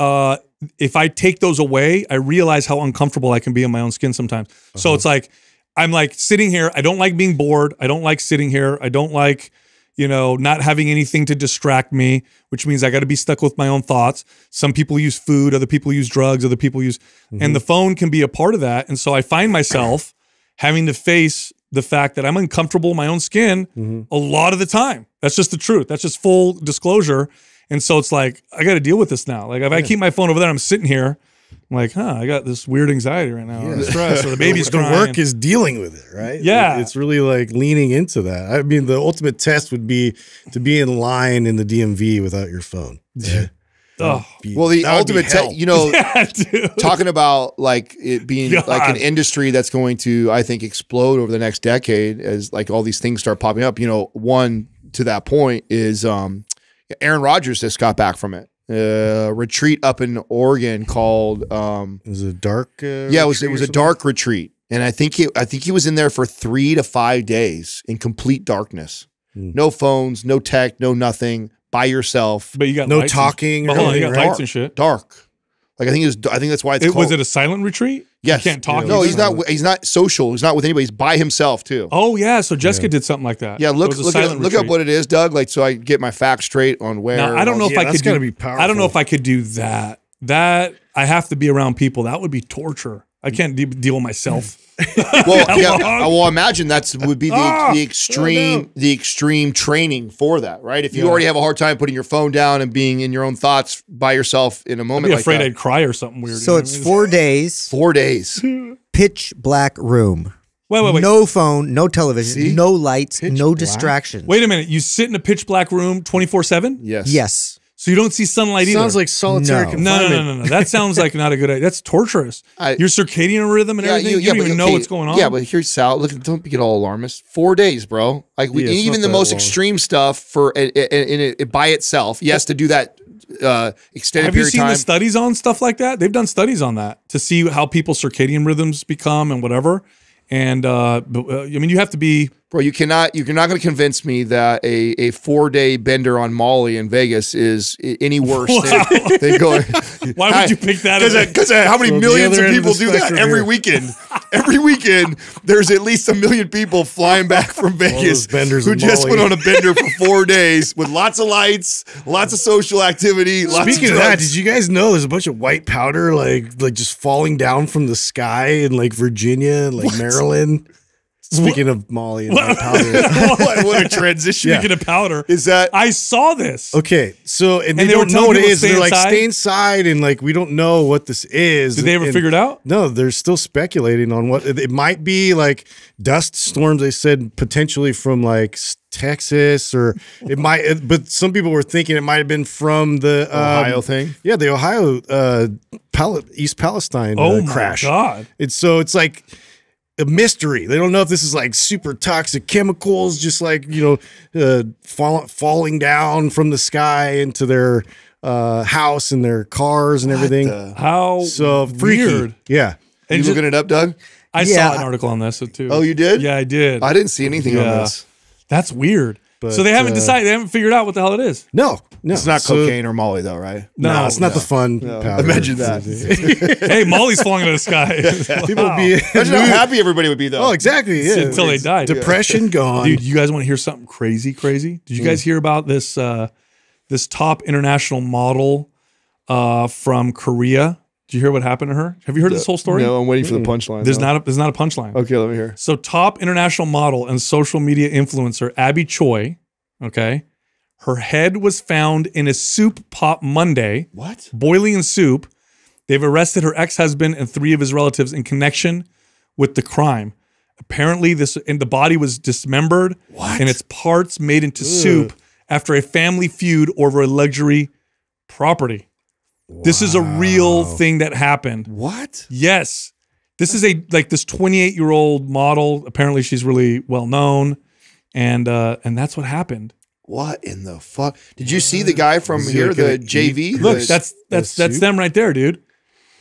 uh if i take those away i realize how uncomfortable i can be in my own skin sometimes so Uh-huh. it's like i'm like sitting here i don't like being bored i don't like sitting here i don't like you know not having anything to distract me which means i got to be stuck with my own thoughts. Some people use food other people use drugs other people use and mm-hmm. the phone can be a part of that. And so i find myself <clears throat> having to face the fact that i'm uncomfortable in my own skin mm-hmm. a lot of the time. That's just the truth. That's just full disclosure. And so it's like i got to deal with this now. Like if i keep my phone over there i'm sitting here I'm like huh i got this weird anxiety right now or stress or the <laughs> baby's the crying work is dealing with it, right? Yeah. it's really like leaning into that. I mean, the ultimate test would be to be in line in the DMV without your phone. <laughs> Yeah. oh, Be- Well, the that would be ultimate, te- you know, <laughs> yeah, talking about like it being like an industry that's going to i think explode over the next decade as like all these things start popping up you know one to that point is um aaron rodgers just got back from it uh retreat up in oregon called um It was a dark. Uh, yeah it was it was a dark retreat and i think he i think he was in there for three to five days in complete darkness Hmm. no phones no tech no nothing by yourself but you got No lights and- talking. but hold on, you got right? lights and shit dark like i think it was i think that's why it's it, called was it a silent retreat Yes. you can't talk No, either? he's not. He's not social. He's not with anybody. He's by himself too. Oh yeah, so Jessica did something like that. Yeah, It look was a look at, look up what it is, Doug. Like so, I get my facts straight on where. Now, I don't know if Yeah, I that's could gotta do. be I don't know if I could do that. That I have to be around people. That would be torture. I can't de- deal with myself. <laughs> Well, <laughs> yeah, long? I will imagine that's would be the, Ah, the extreme the extreme training for that, right? If you Yeah. already have a hard time putting your phone down and being in your own thoughts by yourself in a I'd moment be like afraid that, I'd cry or something weird. So it's I mean? four <laughs> days, four days. pitch black room. Wait, wait, wait. No phone, no television, See? no lights, Pitch no black? distractions. Wait a minute. You sit in a pitch black room twenty four seven. Yes. Yes. So you don't see sunlight either. Sounds like solitary No. no, confinement. no, no, no, no. That sounds like not a good idea. That's torturous. I- Your circadian rhythm and everything. You, don't but even know what's going on. Yeah, but here's Sal. Look, don't get all alarmist. Four days, bro. Like we, Yeah, even the most long. extreme stuff for in it, it by itself. Yes, to do that uh, extended Have you seen time. the studies on stuff like that? They've done studies on that to see how people's circadian rhythms become and whatever. And uh, uh, I mean, you have to be. Bro, you cannot. You're not going to convince me that a, a four day bender on Molly in Vegas is any worse Wow. than, than going. <laughs> Why would you pick that? Because because how many So millions of end of people do that spectrum every here. weekend? <laughs> every weekend, there's at least a million people flying back from Vegas who just Molly. went on a bender for four days with lots of lights, lots of social activity. Lots Speaking of, of that, did you guys know there's a bunch of white powder like like just falling down from the sky in like Virginia and like Maryland? Speaking of Molly and <laughs> white powder. <laughs> what, what a transition! Speaking of powder, Is that I saw this. Okay, so and they, And they were don't know telling what it people is. to They're stay like inside? stay inside and like we don't know what this is. Did they ever And- figure it out? No, they're still speculating on what it, it might be like dust storms. They said potentially from like Texas or it might, but some people were thinking it might have been from the um, Ohio thing? Yeah, the Ohio uh, Pal- East Palestine Oh uh, my crash. god! It's so it's like a mystery. They don't know if this is like super toxic chemicals, just like you know, uh, fall, falling down from the sky into their uh, house and their cars and everything. How so freaky. weird. Yeah. And you And just- looking it up, Doug? I Yeah. saw an article on this too. Oh, you did? Yeah, I did. I didn't see anything on this. That's weird. so they haven't uh, decided. They haven't figured out what the hell it is. No, no, It's not So- cocaine or Molly, though, right? No, No, it's not the fun. powder. Imagine that. <laughs> hey, Molly's falling out of the sky. <laughs> People Wow. be Imagine how happy everybody would be, though. Oh, exactly. Yeah. Until they died. Depression gone. Dude, you guys want to hear something crazy? Crazy? Did you guys hear about this? Uh, this top international model uh, from Korea. Did you hear what happened to her? Have you heard this whole story? No, I'm waiting for the punchline. There's though. not. A, there's not a punchline. Okay, let me hear. So, top international model and social media influencer Abby Choi. Okay, her head was found in a soup pot Monday. What? boiling in soup. They've arrested her ex-husband and three of his relatives in connection with the crime. Apparently, this and the body was dismembered and its parts made into soup after a family feud over a luxury property. This is a real thing that happened. What? Yes. This is a like this 28 year old model. Apparently, she's really well known, and uh, and that's what happened. What in the fuck? Did you see the guy from Is here, the JV? Look, The that's that's that's soup? them right there, dude.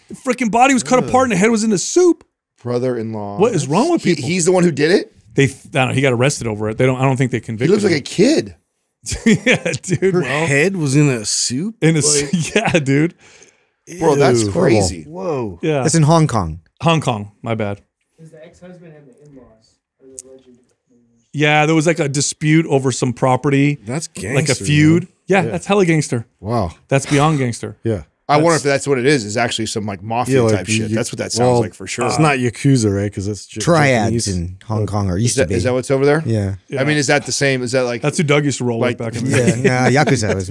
The freaking body was cut apart and the head was in the soup. brother-in-law. What is wrong with He- people? he's the one who did it. They, I don't know, he got arrested over it. They don't. I don't think they convicted. Him. He convicted. looks like a kid. <laughs> yeah, dude. Her Well, head was in a soup. in a, s- <laughs> yeah, dude. Bro, that's Ew. crazy. Whoa. Yeah, That's in Hong Kong. Hong Kong. My bad. Is the ex-husband and the in-laws are the alleged? Yeah, there was like a dispute over some property, That's gangster. like a feud. man. Yeah, that's hella gangster. Wow. That's beyond gangster. <sighs> Yeah. I wonder if that's what it is. Is actually some like mafia Yeah, like type you- shit. That's what that sounds well, like for sure. It's not Yakuza, right? Because that's J- Triads Japanese. in Hong Kong or is used that, to be. is that what's over there? yeah. I mean, is that the same? Is that like That's who Doug used to roll Like- with back in the day. Yeah, yeah, Yakuza was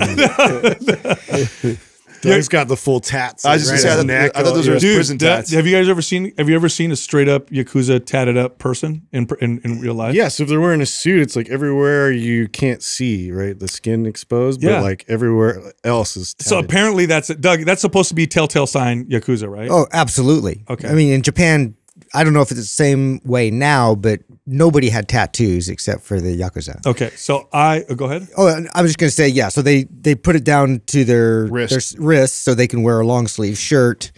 me. <laughs> <laughs> Doug's got the full tats. I just right gonna on say, I thought- I those were yeah. his- prison that- tats. have you guys ever seen? Have you ever seen a straight up yakuza tatted up person in in, in real life? Yeah, so if they're wearing a suit, it's like everywhere you can't see, right? The skin exposed, Yeah. but like everywhere else is. So apparently that's Doug. That's supposed to be telltale sign yakuza, right? Oh, absolutely. Okay. I mean, in Japan, I don't know if it's the same way now, but nobody had tattoos except for the yakuza. Okay, so I oh, go ahead. Oh, I was just gonna say, yeah. So they they put it down to their Wrist. their s- wrists so they can wear a long sleeve shirt.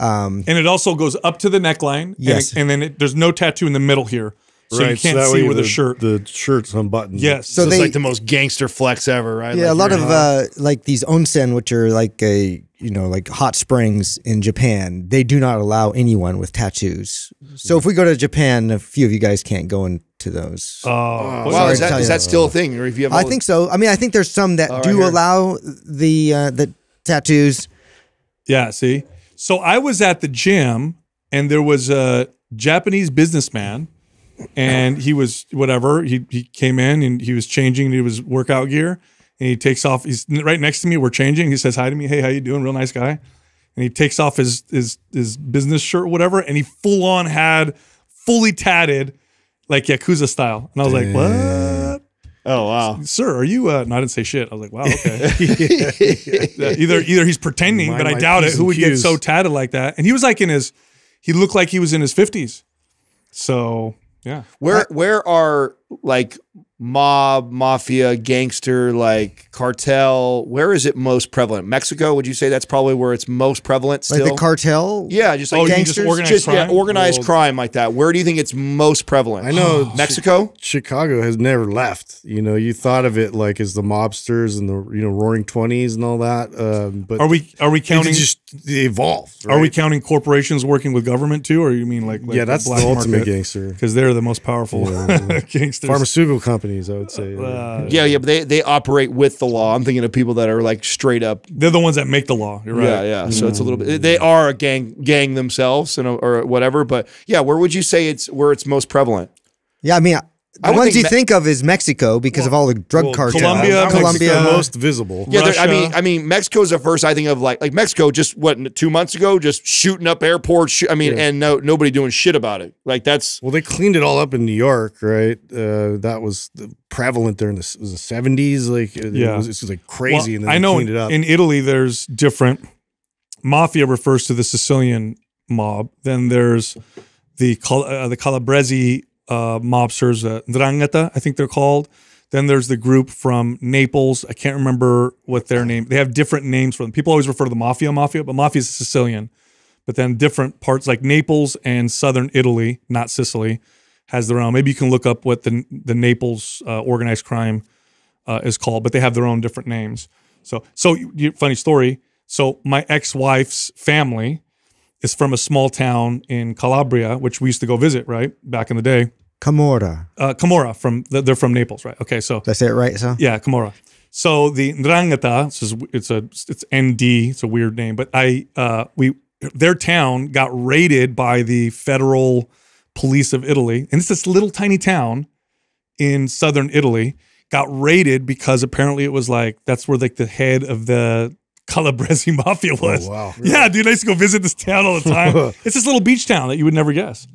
Um, And it also goes up to the neckline. Yes. And, it- and then it, there's no tattoo in the middle here. So you can't that see way where the, shirt. the shirt's unbuttoned. yes. so So it's they- like the most gangster flex ever, right? yeah, Like a lot you're- of uh, like these onsen, which are like a you know like hot springs in Japan, they do not allow anyone with tattoos. So if we go to Japan, a few of you guys can't go into those. Oh, Wow, Sorry is to that tell is you. that still a thing? Or if you have I think so. I mean, I think there's some that Oh, do here. allow the uh, the tattoos. yeah. See, so I was at the gym and there was a Japanese businessman, and he was whatever. He he came in and he was changing into his workout gear, and he takes off. He's right next to me. We're changing. He says hi to me. Hey, how you doing? Real nice guy. And he takes off his his his business shirt, or whatever, and he full on had fully tatted, like yakuza style. And I was like, what? Oh wow. "Sir, are you?" Uh, no, I didn't say shit. I was like, "Wow, okay." Yeah, <laughs> <laughs> either either he's pretending, Mind but I my doubt it. Who and would get so tatted like that? And he was like in his, he looked like he was in his fifties. So yeah, Where where are like mob, mafia, gangster, like cartel? Where is it most prevalent? Mexico? Would you say that's probably where it's most prevalent still? Like the cartel. yeah, just like Oh, gangsters, just organized just, yeah, crime? organized Well- crime like that. Where do you think it's most prevalent? I know Mexico. Chicago has never left. You know, you thought of it like as the mobsters and the you know Roaring Twenties and all that. Um, but are we are we it counting? just evolved? Are we counting corporations working with government too, or you mean like, like yeah, that's the ultimate gangster. because they're the most powerful <laughs> gangsters. Pharmaceutical companies, I would say. Uh, Yeah, yeah, but they they operate with the law. I'm thinking of people that are like straight up. They're the ones that make the law. You're right. Yeah, yeah. So it's a little bit. They are a gang gang themselves, and or whatever. But yeah, where would you say it's where it's most prevalent? Yeah, I mean, I the would ones you think Me- think of is Mexico because of all the drug well, cartels. Colombia, That Colombia. the most visible. Yeah, they're- I mean, I mean, Mexico's the first I think of like like Mexico just what two months ago just shooting up airports. Shoo- I mean, and no nobody doing shit about it. Like that's Well, they cleaned it all up in New York, right? Uh, that was the- prevalent there in the, 70s. Like, it, Yeah. it was, it was like crazy. Well, and then I they know cleaned in, it up. in Italy there's different. Mafia refers to the Sicilian mob. Then there's the Cal- uh, the Calabrese uh, mobsters, uh, I think they're called. Then there's the group from Naples. I can't remember what their name. They have different names for them. People always refer to the mafia, mafia, but mafia is Sicilian. But then different parts like Naples and southern Italy, not Sicily, has their own. Maybe you can look up what the the Naples uh, organized crime uh, is called, but they have their own different names. So, so funny story. So my ex-wife's family is from a small town in Calabria, which we used to go visit, right back in the day. Camorra. Uh, Camorra, from they're from Naples, right? Okay, so Did I say it right, so? yeah, Camorra. So the Ndrangheta, this is it's a it's ND, it's a weird name, but I uh we their town got raided by the federal police of Italy, and it's this little tiny town in southern Italy got raided because apparently it was like that's where like the head of the Calabrese <laughs> mafia was. Oh, wow. Yeah, dude, I used to go visit this town all the time. <laughs> it's this little beach town that you would never guess.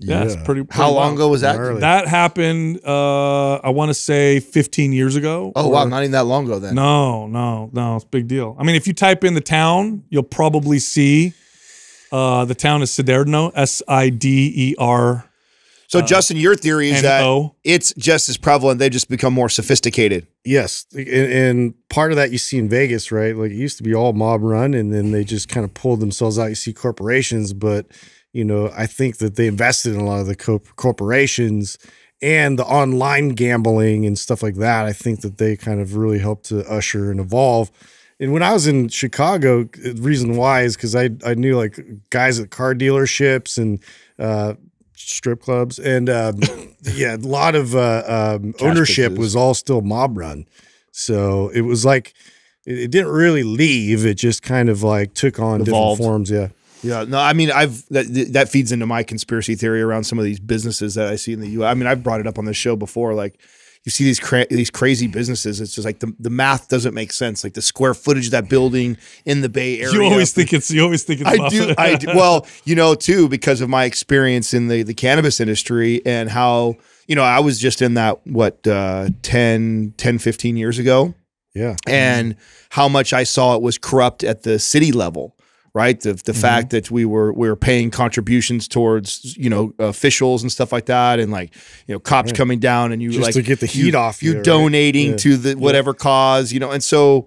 Yeah, it's Yeah. pretty. pretty how long wild. ago was that? Gnarly. That happened. Uh, I want to say 15 years ago. Oh or- wow, not even that long ago then. no, no, no. It's a big deal. I mean, if you type in the town, you'll probably see uh, the town is Siderno, S I D E R So Justin, your theory is N that O. it's just as prevalent. They just become more sophisticated. Yes, and, and part of that you see in Vegas, right? Like it used to be all mob run, and then they just kind of pulled themselves out. You see corporations, but you know, I think that they invested in a lot of the co- corporations and the online gambling and stuff like that. I think that they kind of really helped to usher and evolve. And when I was in Chicago, the reason why is because I I knew like guys at car dealerships and uh, strip clubs, and um, <coughs> yeah, a lot of uh, um, ownership business. was all still mob run. So it was like it, it didn't really leave; it just kind of like took on Evolved. different forms. Yeah, Yeah, no, I mean, I've that that feeds into my conspiracy theory around some of these businesses that I see in the U.S. I mean, I've brought it up on this show before. Like, you see these cra- these crazy businesses. It's just like the, the math doesn't make sense. Like the square footage of that building in the Bay Area. You always think it's. You always think it's. I do. I do. Well, you know, too, because of my experience in the the cannabis industry and how you know I was just in that what uh, 10, 10, 15 years ago yeah. and how much I saw it was corrupt at the city level. Right, the the fact that we were we were paying contributions towards you know officials and stuff like that, and like you know cops coming down and you Just like to get the you- heat off you you, right? donating Yeah. to the whatever cause, you know, and so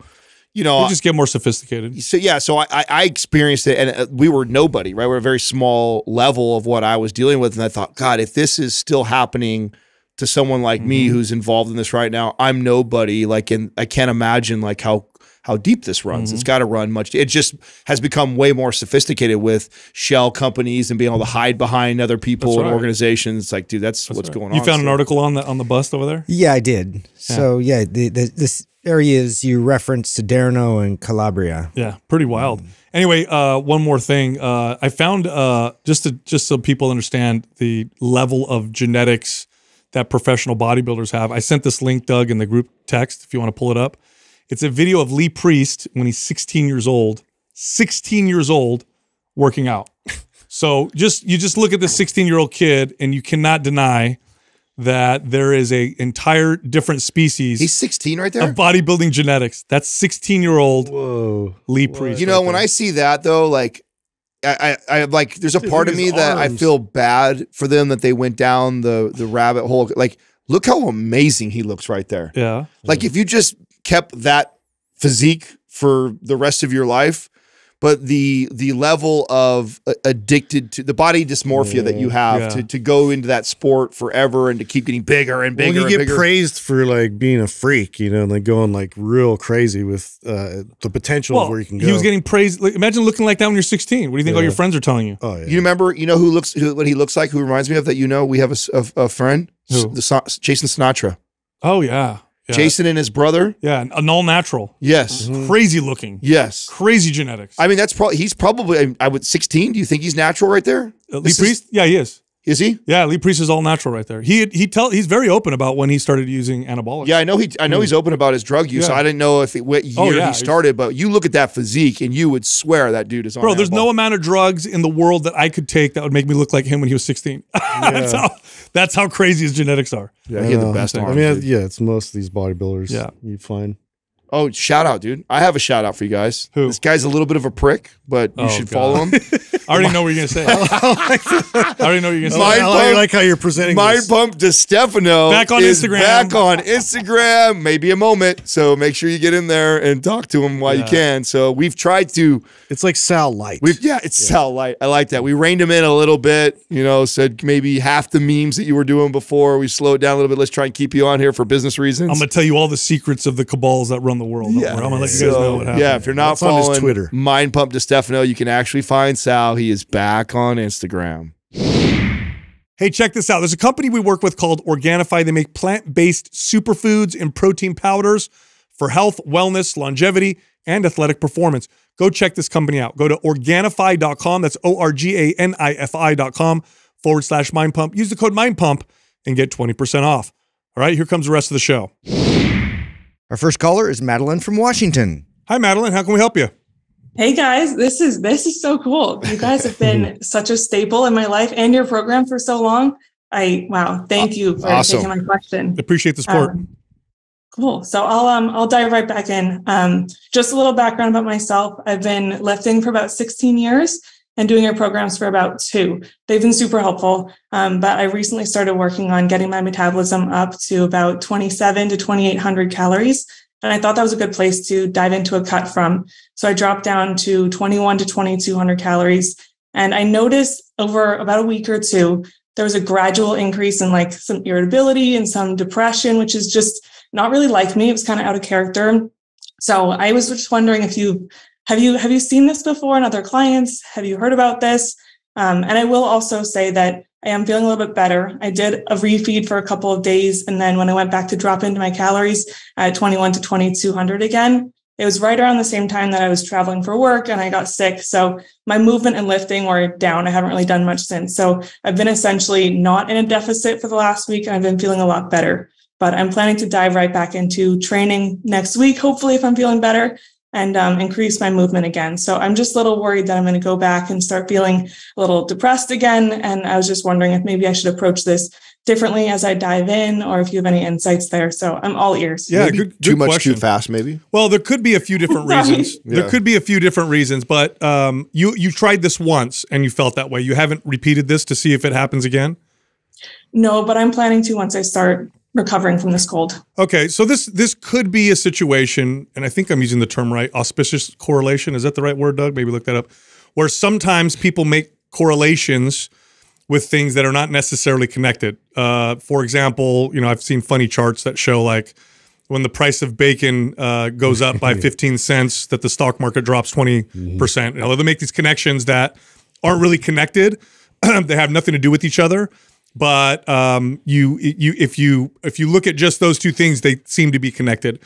you know We just get more sophisticated. so yeah, so I, I experienced it, and uh, we were nobody, right? We are a very small level of what I was dealing with, and I thought, God, if this is still happening to someone like me Mm-hmm. who's involved in this right now, I'm nobody. Like, and I can't imagine like how how deep this runs. Mm-hmm. It's got to run much. It just has become way more sophisticated with shell companies and being able to hide behind other people That's and organizations. It's like, dude, that's, what's going on. You found an article on the on the bust over there. Yeah, I did. So yeah, the, the, this areas you referenced Siderno and Calabria. Yeah, pretty wild. Anyway, uh, one more thing. Uh, I found uh, just to just so people understand the level of genetics that professional bodybuilders have. I sent this link, Doug, in the group text if you want to pull it up. It's a video of Lee Priest when he's 16 years old. 16 years old, working out. So just you just look at this 16 year old kid, and you cannot deny that there is a entire different species He's 16 right there. of bodybuilding genetics. That's 16 year old Whoa. Lee Priest. You know, right when there. I see that though, like I, I, I like there's a Dude, part of me his that I feel bad for them that they went down the the rabbit hole. Like, look how amazing he looks right there. yeah, Like if you just kept that physique for the rest of your life, but the the level of addicted to the body dysmorphia that you have Yeah. to to go into that sport forever and to keep getting bigger and Well, bigger you and get bigger. praised for like being a freak, you know, and like going like real crazy with uh, the potential of where you can go. he was getting praised. Like, imagine looking like that when you're 16. What do you think all your friends are telling you? oh yeah. You remember, you know who looks who, what he looks like? Who reminds me of that? You know, we have a friend, Who? the Jason Sinatra. Oh yeah, yeah. Jason and his brother. yeah, an all natural, Yes, mm-hmm. crazy looking, yes. crazy genetics. I mean, that's probably he's probably. I, would sixteen. Do you think he's natural right there? Lee Priest, yeah, he is. Is he? Yeah, Lee Priest is all natural right there. He he tell he's very open about when he started using anabolics. Yeah, I know he. I know he's open about his drug use. Hmm. Yeah. I didn't know if it, what year Oh, yeah. he started, but you look at that physique and you would swear that dude is on. Bro, there's no amount of drugs in the world that I could take that would make me look like him when he was 16. <laughs> that's how that's how crazy his genetics are. Yeah, he had the best I mean, dude. yeah, it's most of these bodybuilders. Yeah. you find. Oh, shout out, dude! I have a shout out for you guys. Who? This guy's a little bit of a prick, but you Oh, should God. follow him. <laughs> I already know what you're gonna say. <laughs> I already know what you're gonna <laughs> say. Mind I like, pump- like how you're presenting Mind this. Pump Di Stefano Back on Instagram. Back on Instagram. Maybe a moment. So make sure you get in there and talk to him while you can. So we've tried to. It's like Sal Light. We've yeah, it's Sal Light. I like that. We reined him in a little bit. You know, said maybe half the memes that you were doing before. We slowed down a little bit. Let's try and keep you on here for business reasons. I'm gonna tell you all the secrets of the cabals that run the world. Don't. I'm gonna let you guys know what happened. yeah, if you're not That's on his following Twitter. Mind Pump Di Stefano, you can actually find Sal. He is back on Instagram. Hey, check this out. There's a company we work with called Organifi. They make plant-based superfoods and protein powders for health, wellness, longevity, and athletic performance. Go check this company out. Go to Organifi.com. That's O-R-G-A-N-I-F-I.com forward slash mind pump. Use the code mind pump and get 20% off. All right, here comes the rest of the show. Our first caller is Madeline from Washington. Hi, Madeline. How can we help you? Hey guys, this is this is so cool. You guys have been <laughs> such a staple in my life and your program for so long. I wow, thank you for Awesome. taking my question. Appreciate the support. Um, cool. So I'll um I'll dive right back in. Um, just a little background about myself. I've been lifting for about 16 years and doing your programs for about two. They've been super helpful. Um, but I recently started working on getting my metabolism up to about 27 to 2800 calories. And I thought that was a good place to dive into a cut from. So I dropped down to 21 to 2200 calories. And I noticed over about a week or two, there was a gradual increase in like some irritability and some depression, which is just not really like me. It was kind of out of character. So I was just wondering if you have you have you seen this before in other clients? Have you heard about this? Um, and I will also say that I am feeling a little bit better. I did a refeed for a couple of days, and then when I went back to drop into my calories at 21 to 2200 again, it was right around the same time that I was traveling for work and I got sick. So my movement and lifting were down. I haven't really done much since. So I've been essentially not in a deficit for the last week and I've been feeling a lot better. But I'm planning to dive right back into training next week, hopefully, if I'm feeling better and um, increase my movement again. So I'm just a little worried that I'm going to go back and start feeling a little depressed again. And I was just wondering if maybe I should approach this differently as I dive in, or if you have any insights there. So I'm all ears. Yeah, Maybe good, too good much question. too fast, maybe. Well, there could be a few different <laughs> Right. reasons. There could be a few different reasons, but um, you you tried this once and you felt that way. You haven't repeated this to see if it happens again. No, but I'm planning to once I start recovering from this cold. Okay, so this this could be a situation, and I think I'm using the term right. Auspicious correlation is that the right word, Doug? Maybe look that up. Where sometimes people make correlations with things that are not necessarily connected. Uh, for example, you know I've seen funny charts that show like when the price of bacon uh, goes up by <laughs> 15 cents, that the stock market drops 20 percent. You know, they make these connections that aren't really connected. <clears throat> they have nothing to do with each other. But um, you you if you if you look at just those two things, they seem to be connected.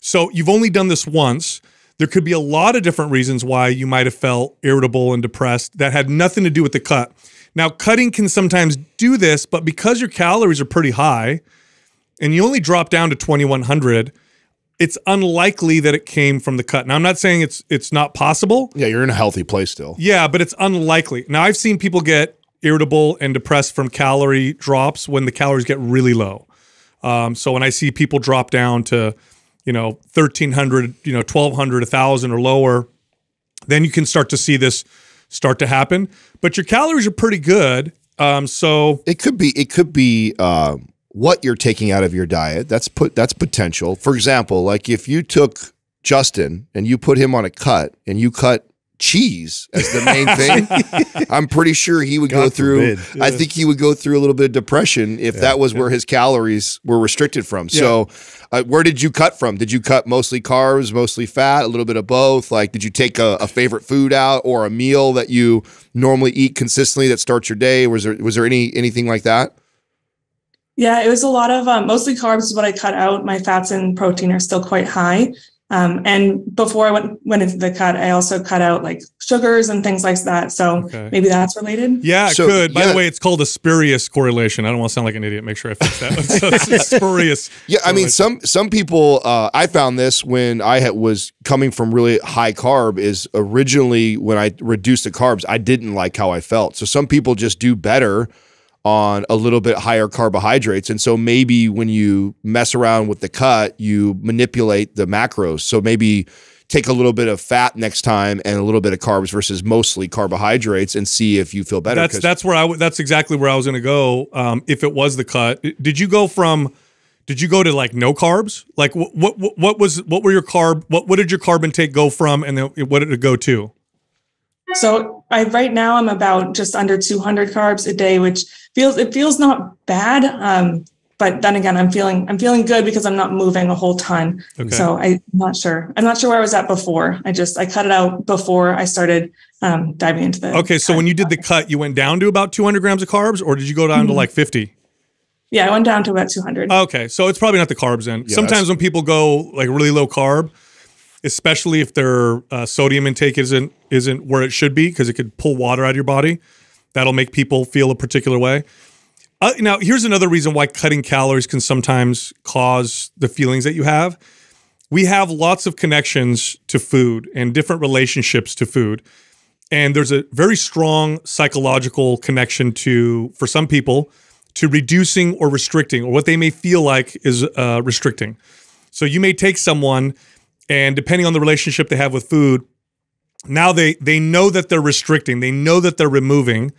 So you've only done this once. There could be a lot of different reasons why you might have felt irritable and depressed that had nothing to do with the cut. Now, cutting can sometimes do this, but because your calories are pretty high and you only drop down to 2100, it's unlikely that it came from the cut. Now, I'm not saying it's it's not possible. Yeah, you're in a healthy place still. Yeah, but it's unlikely. Now I've seen people get irritable and depressed from calorie drops when the calories get really low. Um, so when I see people drop down to, you know, 1300, you know, 1200, 1000 or lower, then you can start to see this start to happen. But your calories are pretty good. Um, so It could be. It could be uh, what you're taking out of your diet. That's put. That's potential. For example, like if you took Justin and you put him on a cut and you cut cheese as the main <laughs> thing, I'm pretty sure he would go through. forbid. I think he would go through a little bit of depression if that was where his calories were restricted from. So, uh, where did you cut from? Did you cut mostly carbs, mostly fat, a little bit of both? Like, did you take a, a favorite food out or a meal that you normally eat consistently that starts your day? Was there was there any anything like that? Yeah, it was a lot of um, mostly carbs is what I cut out. My fats and protein are still quite high. Um, and before I went went into the cut, I also cut out like sugars and things like that. So Okay. maybe that's related. yeah, it So, could. By yeah. the way, it's called a spurious correlation. I don't want to sound like an idiot. Make sure I fix that. <laughs> so <laughs> spurious. Yeah, I mean, some some people. Uh, I found this when I had, was coming from really high carb. Is originally when I reduced the carbs, I didn't like how I felt. So some people just do better on a little bit higher carbohydrates, and so maybe when you mess around with the cut, you manipulate the macros. So maybe take a little bit of fat next time and a little bit of carbs versus mostly carbohydrates, and see if you feel better. That's 'Cause- that's where I w- that's exactly where I was going to go. Um, if it was the cut, did you go from? Did you go to like no carbs? Like what what what- what was what were your carb? What what did your carb intake go from, and then what did it go to? So I right now I'm about just under 200 carbs a day, which feels it feels not bad. Um, but then again, I'm feeling I'm feeling good because I'm not moving a whole ton. Okay. So I'm not sure. I'm not sure where I was at before. I just I cut it out before I started um, diving into the. Okay, so when you did the cut, you went down to about 200 grams of carbs, or did you go down to like 50? yeah, I went down to about 200. Okay, so it's probably not the carbs then. Yeah, Sometimes when people go like really low carb, especially if their uh, sodium intake isn't isn't where it should be because it could pull water out of your body, that'll make people feel a particular way. Uh, now, here's another reason why cutting calories can sometimes cause the feelings that you have. We have lots of connections to food and different relationships to food. And there's a very strong psychological connection to, for some people, to reducing or restricting, or what they may feel like is uh, restricting. So you may take someone, and depending on the relationship they have with food, now they they know that they're restricting, they know that they're removing,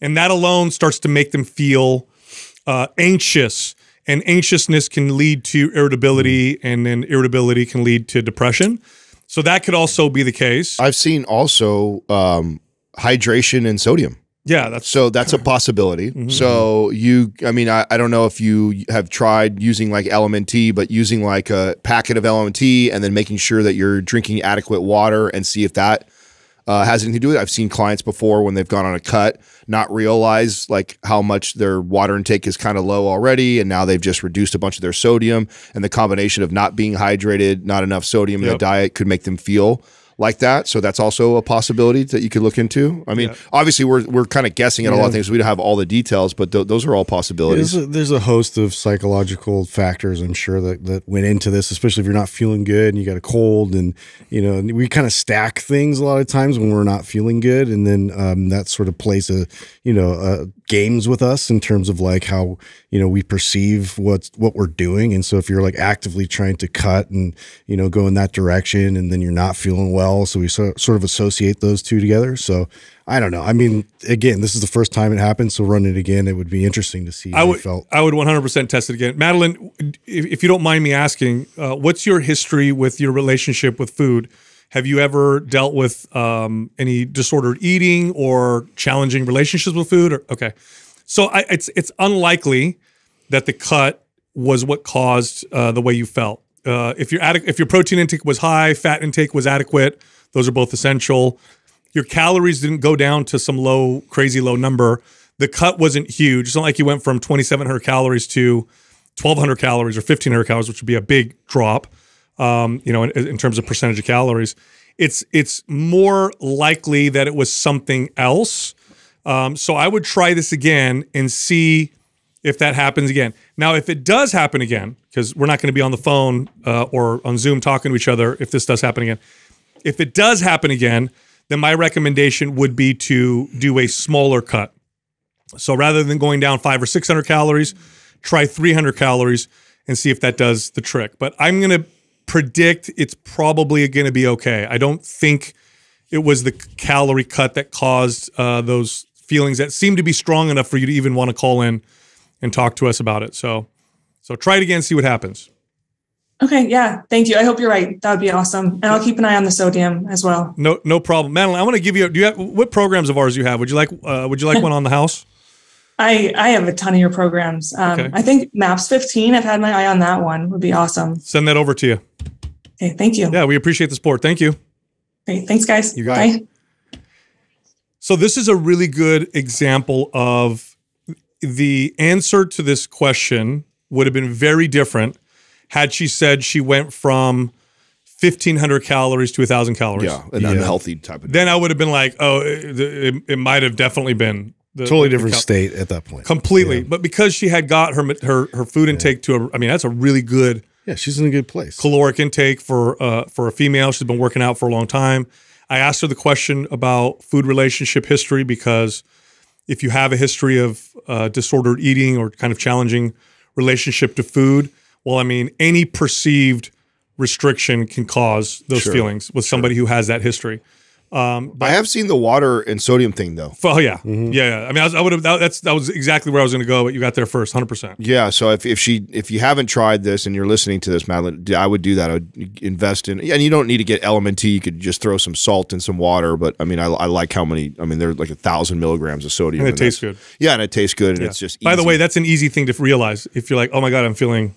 and that alone starts to make them feel uh, anxious. And anxiousness can lead to irritability, and then irritability can lead to depression. So that could also be the case. I've seen also um, hydration and sodium. Yeah, that's So that's a possibility. So you, I mean, I, I don't know if you have tried using like LMNT, but using like a packet of LMNT and then making sure that you're drinking adequate water and see if that uh, has anything to do with it. I've seen clients before when they've gone on a cut not realize like how much their water intake is kind of low already, and now they've just reduced a bunch of their sodium, and the combination of not being hydrated, not enough sodium in the diet could make them feel like that. So that's also a possibility that you could look into. I mean, Yeah. obviously we're we're kind of guessing at a lot of things. We don't have all the details, but th- those are all possibilities. There's a, there's a host of psychological factors, I'm sure, that, that went into this, especially if you're not feeling good and you got a cold. And, you know, we kind of stack things a lot of times when we're not feeling good. And then um, that sort of plays a, you know, uh, games with us in terms of like how, you know, we perceive what's what we're doing. And so if you're like actively trying to cut and, you know, go in that direction and then you're not feeling well. So we so, sort of associate those two together. So I don't know. I mean, again, this is the first time it happened. So run it again. It would be interesting to see I how would. I would 100% test it again. Madeline, if, if you don't mind me asking, uh, what's your history with your relationship with food? Have you ever dealt with um, any disordered eating or challenging relationships with food? Or, okay, so I, it's it's unlikely that the cut was what caused uh, the way you felt. Uh, if your if your protein intake was high, fat intake was adequate. Those are both essential. Your calories didn't go down to some low, crazy low number. The cut wasn't huge. It's not like you went from 2,700 calories to 1,200 calories or 1,500 calories, which would be a big drop. Um, you know, in, in terms of percentage of calories, it's it's more likely that it was something else. Um, so I would try this again and see if that happens again. Now, if it does happen again, because we're not going to be on the phone uh, or on Zoom talking to each other if this does happen again. If it does happen again, then my recommendation would be to do a smaller cut. So rather than going down five or 600 calories, try 300 calories and see if that does the trick. But I'm going to predict it's probably going to be okay. I don't think it was the calorie cut that caused uh, those feelings that seem to be strong enough for you to even want to call in and talk to us about it. So, so try it again, see what happens. Okay, yeah, thank you. I hope you're right. That would be awesome, and I'll keep an eye on the sodium as well. No, no problem, Madeline. I want to give you. Do you have what programs of ours you have? Would you like? Uh, would you like <laughs> one on the house? I I have a ton of your programs. Um, Okay. I think Maps 15. I've had my eye on that one. Would be awesome. Send that over to you. Okay, thank you. Yeah, we appreciate the support. Thank you. Okay, thanks, guys. You got Bye. it. So this is a really good example of the answer to this question would have been very different had she said she went from 1500 calories to 1000 calories. Yeah, an Yeah. unhealthy type of. Then I would have been like, oh, it, it, it might have definitely been the, Totally the different cal- state at that point. Completely. Yeah. But because she had got her her her food intake to a I mean, that's a really good Yeah, she's in a good place. caloric intake for uh, for a female. She's been working out for a long time. I asked her the question about food relationship history because if you have a history of uh, disordered eating or kind of challenging relationship to food, well, I mean, any perceived restriction can cause those Sure, feelings with somebody who has that history. Um, I have seen the water and sodium thing though. Oh yeah, Mm-hmm. yeah, yeah. I mean, I, was, I would have. That, that's that was exactly where I was going to go, but you got there first, hundred percent. Yeah, so if, if she if you haven't tried this and you're listening to this, Madeline, I would do that. I would invest in, and you don't need to get LMNT. You could just throw some salt and some water. But I mean, I, I like how many. I mean, there's like a thousand milligrams of sodium. And it tastes good. Yeah, and it tastes good, and Yeah. it's just. By the way, that's an easy thing to realize. If you're like, oh my god, I'm feeling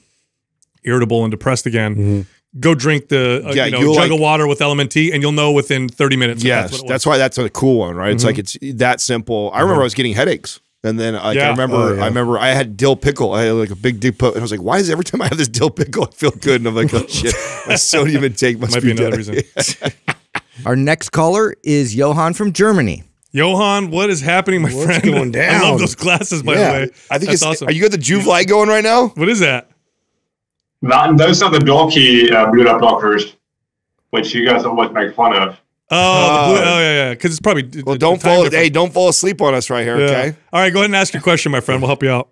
irritable and depressed again, go drink the uh, Yeah, you know, jug like- of water with LMNT, and you'll know within 30 minutes. yes, that's, what it that's, why that's a cool one, right? It's like it's that simple. I remember I was getting headaches. And then like, Yeah. I remember, Oh, yeah. I remember I had dill pickle. I had like a big dill pickle, and I was like, "Why is every time I have this dill pickle, I feel good?" And I'm like, "Oh <laughs> shit, my sodium intake must might be, be another down." reason. <laughs> Our next caller is Johan from Germany. Johan, what is happening, my What's friend? going down. <laughs> I love those glasses, by Yeah. the way. I think That's it's. awesome. Are you got the Joovv light going right now? what is that? That, those are the dorky uh, blue light blockers, which you guys always make fun of. Oh, the blue, Oh. yeah, yeah. Because it's probably Well, don't fall. difference. Hey, don't fall asleep on us right here. Yeah. Okay. All right, go ahead and ask your question, my friend. We'll help you out.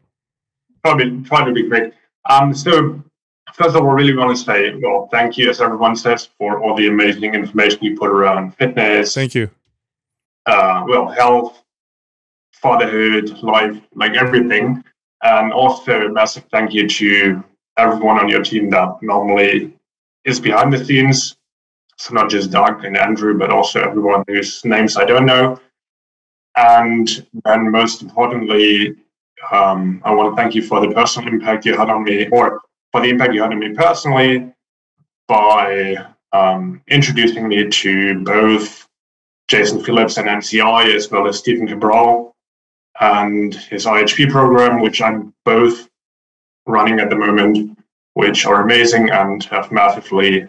Probably try to be quick. Um, so first of all, really want to say, well, thank you, as everyone says, for all the amazing information you put around fitness, Thank you. uh, well, health, fatherhood, life, like everything. And also a massive thank you to everyone on your team that normally is behind the scenes. So not just Doug and Andrew, but also everyone whose names I don't know. And then most importantly, um, I want to thank you for the personal impact you had on me, or for the impact you had on me personally, by um, introducing me to both Jason Phillips and NCI, as well as Stephen Cabral and his IHP program, which I'm both running at the moment, which are amazing and have massively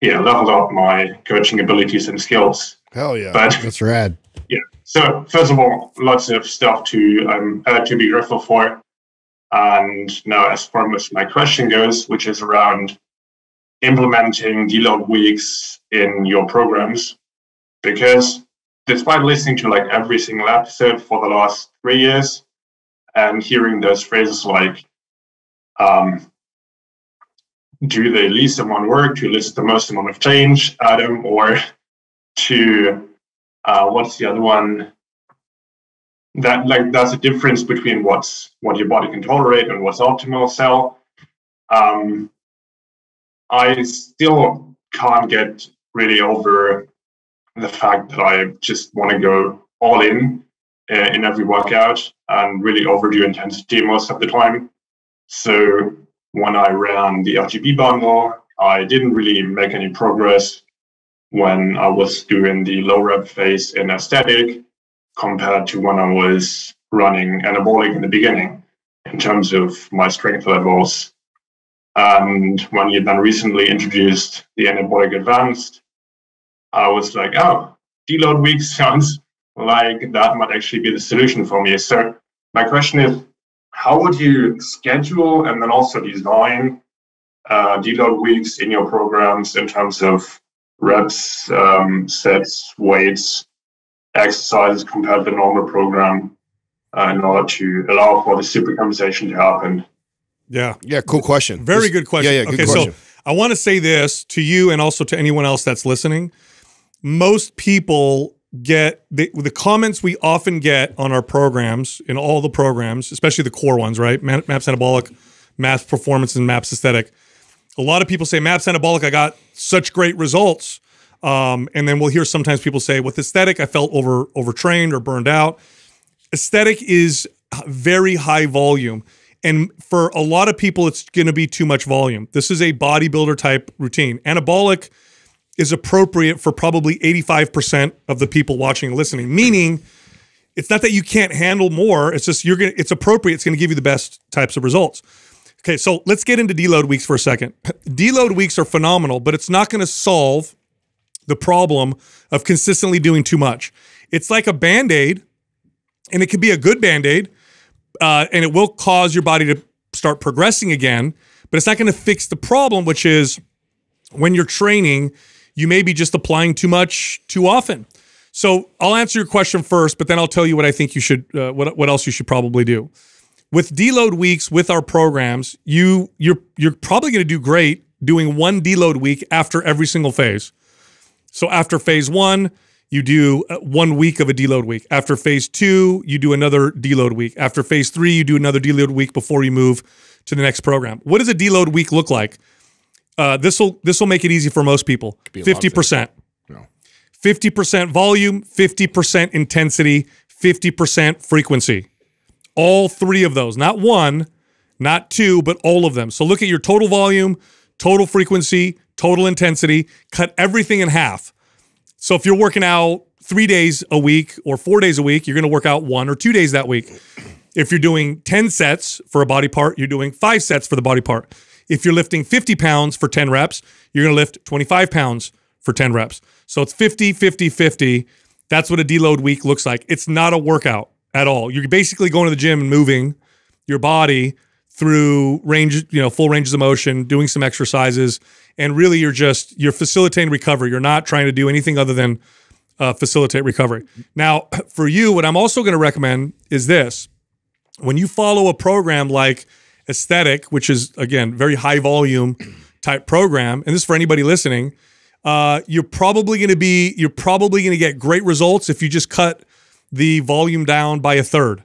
yeah, leveled up my coaching abilities and skills. Hell yeah. But That's rad. Yeah. So first of all, lots of stuff to um, uh, to be grateful for. And now, as far as my question goes, which is around implementing deload weeks in your programs, because despite listening to like every single episode for the last three years and hearing those phrases like, um, do the least amount work to elicit the most amount of change, Adam, or to uh, what's the other one? That like that's a difference between what's what your body can tolerate and what's optimal Sal. Um, I still can't get really over the fact that I just want to go all in uh, in every workout and really overdo intensity most of the time. So when I ran the RGB bundle, I didn't really make any progress when I was doing the low rep phase in aesthetic compared to when I was running anabolic in the beginning in terms of my strength levels. And when you then recently introduced the anabolic advanced, I was like, oh, deload week <laughs> sounds like that might actually be the solution for me. So my question is, how would you schedule and then also design uh, deload weeks in your programs in terms of reps, um, sets, weights, exercises compared to the normal program? uh, in order to allow for the super compensation to happen? Yeah. Yeah, cool question. Very This- good question. Yeah, yeah, good okay, question. so I want to say this to you and also to anyone else that's listening. Most people get the, the comments we often get on our programs, in all the programs, especially the core ones, right? Maps Anabolic, Maps Performance, and Maps Aesthetic. A lot of people say, Maps Anabolic, I got such great results. Um, and then we'll hear sometimes people say, with aesthetic, I felt over overtrained or burned out. Aesthetic is very high volume. And for a lot of people, it's going to be too much volume. This is a bodybuilder type routine. Anabolic is appropriate for probably 85% of the people watching and listening, meaning it's not that you can't handle more. It's just you're going to, it's appropriate. It's going to give you the best types of results. Okay, so let's get into deload weeks for a second. <laughs> Deload weeks are phenomenal, but it's not going to solve the problem of consistently doing too much. It's like a band aid, and it could be a good band aid, uh, and it will cause your body to start progressing again, but it's not going to fix the problem, which is when you're training, you may be just applying too much too often. So I'll answer your question first, but then I'll tell you what I think you should, uh, what what else you should probably do. With deload weeks with our programs, you you're you're probably going to do great doing one deload week after every single phase. So after phase one, you do uh, one week of a deload week. After phase two, you do another deload week. After phase three, you do another deload week before you move to the next program. What does a deload week look like? Uh, this will this will make it easy for most people. a lot of Fifty percent. No. 50% volume, 50% intensity, 50% frequency. All three of those, not one, not two, but all of them. So look at your total volume, total frequency, total intensity, cut everything in half. So if you're working out three days a week or four days a week, you're going to work out one or two days that week. If you're doing 10 sets for a body part, you're doing five sets for the body part. If you're lifting 50 pounds for 10 reps, you're going to lift 25 pounds for 10 reps. So it's 50, 50, 50. That's what a deload week looks like. It's not a workout at all. You're basically going to the gym and moving your body through range, you know, full ranges of motion, doing some exercises, and really you're just you're facilitating recovery. You're not trying to do anything other than uh, facilitate recovery. Now, <clears throat> for you, what I'm also going to recommend is this: when you follow a program like Aesthetic, which is again very high volume <clears throat> type program, and this is for anybody listening, uh, you're probably going to be you're probably going to get great results if you just cut the volume down by a third.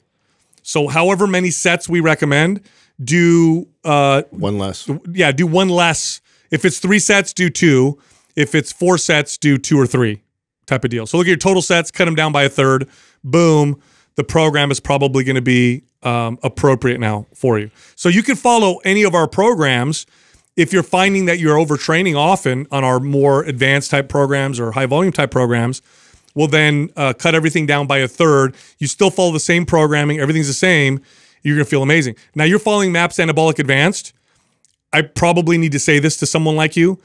So, however many sets we recommend, do uh, One less. yeah, do one less. If it's three sets, do two. If it's four sets, do two or three type of deal. So look at your total sets, cut them down by a third. Boom. The program is probably going to be um, appropriate now for you. So you can follow any of our programs if you're finding that you're overtraining often on our more advanced type programs or high volume type programs. We'll then uh, cut everything down by a third. You still follow the same programming. Everything's the same. You're going to feel amazing. Now you're following MAPS Anabolic Advanced. I probably need to say this to someone like you.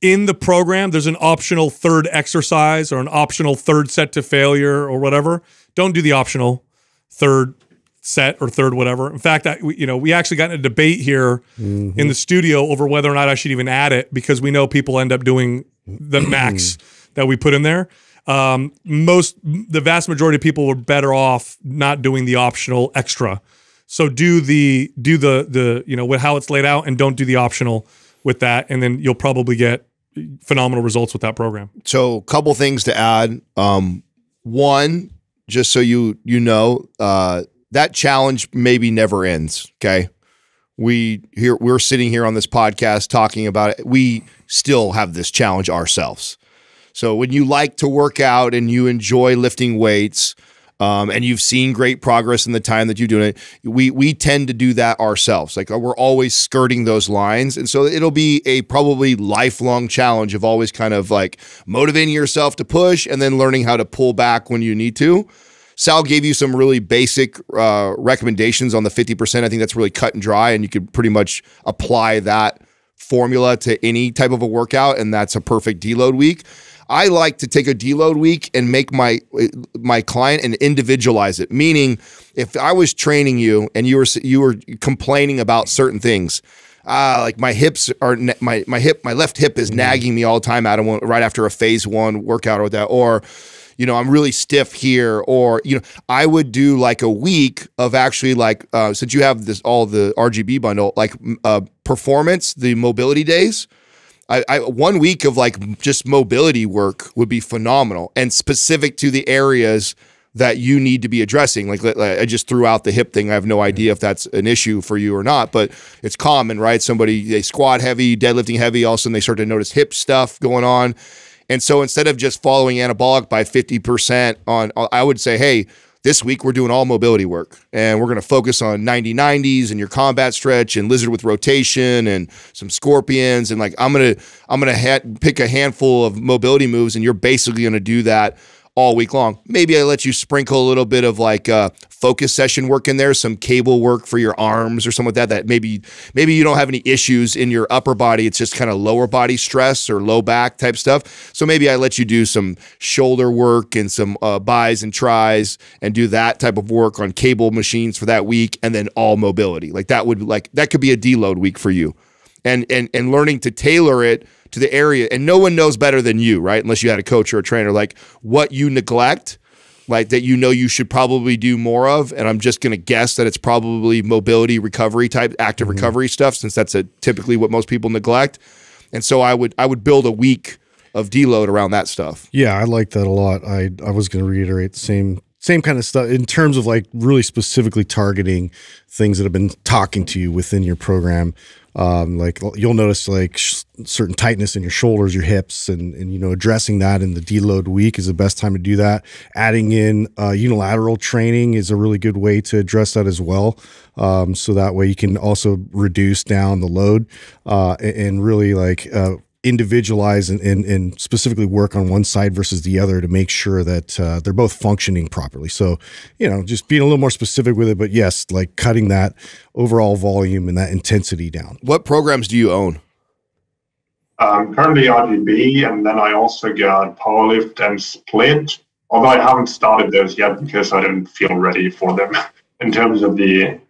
In the program, there's an optional third exercise or an optional third set to failure or whatever. Don't do the optional third set or third whatever. In fact, I, we, you know, we actually got in a debate here in the studio over whether or not I should even add it because we know people end up doing the <clears throat> max that we put in there. Um, most, the vast majority of people were better off not doing the optional extra. So do the do the the you know with how it's laid out and don't do the optional with that, and then you'll probably get phenomenal results with that program. So, a couple things to add. Um, one, just so you you know, uh, that challenge maybe never ends. Okay, we here we're sitting here on this podcast talking about it. We still have this challenge ourselves. So when you like to work out and you enjoy lifting weights, um, and you've seen great progress in the time that you're doing it, we we tend to do that ourselves. Like we're always skirting those lines, and so it'll be a probably lifelong challenge of always kind of like motivating yourself to push and then learning how to pull back when you need to. Sal gave you some really basic uh, recommendations on the 50%. I think that's really cut and dry, and you could pretty much apply that formula to any type of a workout, and that's a perfect deload week. I like to take a deload week and make my my client and individualize it. Meaning, if I was training you and you were you were complaining about certain things, ah, like my hips are my my hip my left hip is nagging me all the time. Adam right after a phase one workout or that, or you know, I'm really stiff here, or you know, I would do like a week of actually like uh, since you have this all the RGB bundle, like uh, performance, the mobility days. I, I one week of like just mobility work would be phenomenal and specific to the areas that you need to be addressing. Like, like, I just threw out the hip thing. I have no idea if that's an issue for you or not, but it's common, right? Somebody they squat heavy, deadlifting heavy, all of a sudden they start to notice hip stuff going on. And so instead of just following anabolic by 50% on, I would say, hey, this week we're doing all mobility work and we're going to focus on 90 90s and your combat stretch and lizard with rotation and some scorpions and like i'm going to i'm going to ha- pick a handful of mobility moves and you're basically going to do that all week long. Maybe I let you sprinkle a little bit of like uh, focus session work in there, some cable work for your arms or something like that. That maybe maybe you don't have any issues in your upper body. It's just kind of lower body stress or low back type stuff. So maybe I let you do some shoulder work and some uh, bis and tris and do that type of work on cable machines for that week, and then all mobility. Like that would like that could be a deload week for you, and and and learning to tailor it to the area. And no one knows better than you, right? Unless you had a coach or a trainer, like what you neglect, like that you know you should probably do more of. And I'm just going to guess that it's probably mobility recovery type, active mm-hmm. recovery stuff, since that's a, typically what most people neglect. And so I would I would build a week of deload around that stuff. Yeah, I like that a lot. I I was going to reiterate the same same kind of stuff in terms of like really specifically targeting things that have been talking to you within your program. Um, like you'll notice like certain tightness in your shoulders, your hips, and and you know addressing that in the deload week is the best time to do that. Adding in uh, unilateral training is a really good way to address that as well. Um, so that way you can also reduce down the load uh, and, and really like uh, individualize and, and, and specifically work on one side versus the other to make sure that uh, they're both functioning properly. So, you know, just being a little more specific with it, but yes, like cutting that overall volume and that intensity down. What programs do you own? Um, currently RGB, and then I also got Powerlift and Split. Although I haven't started those yet because I don't feel ready for them <laughs> in terms of the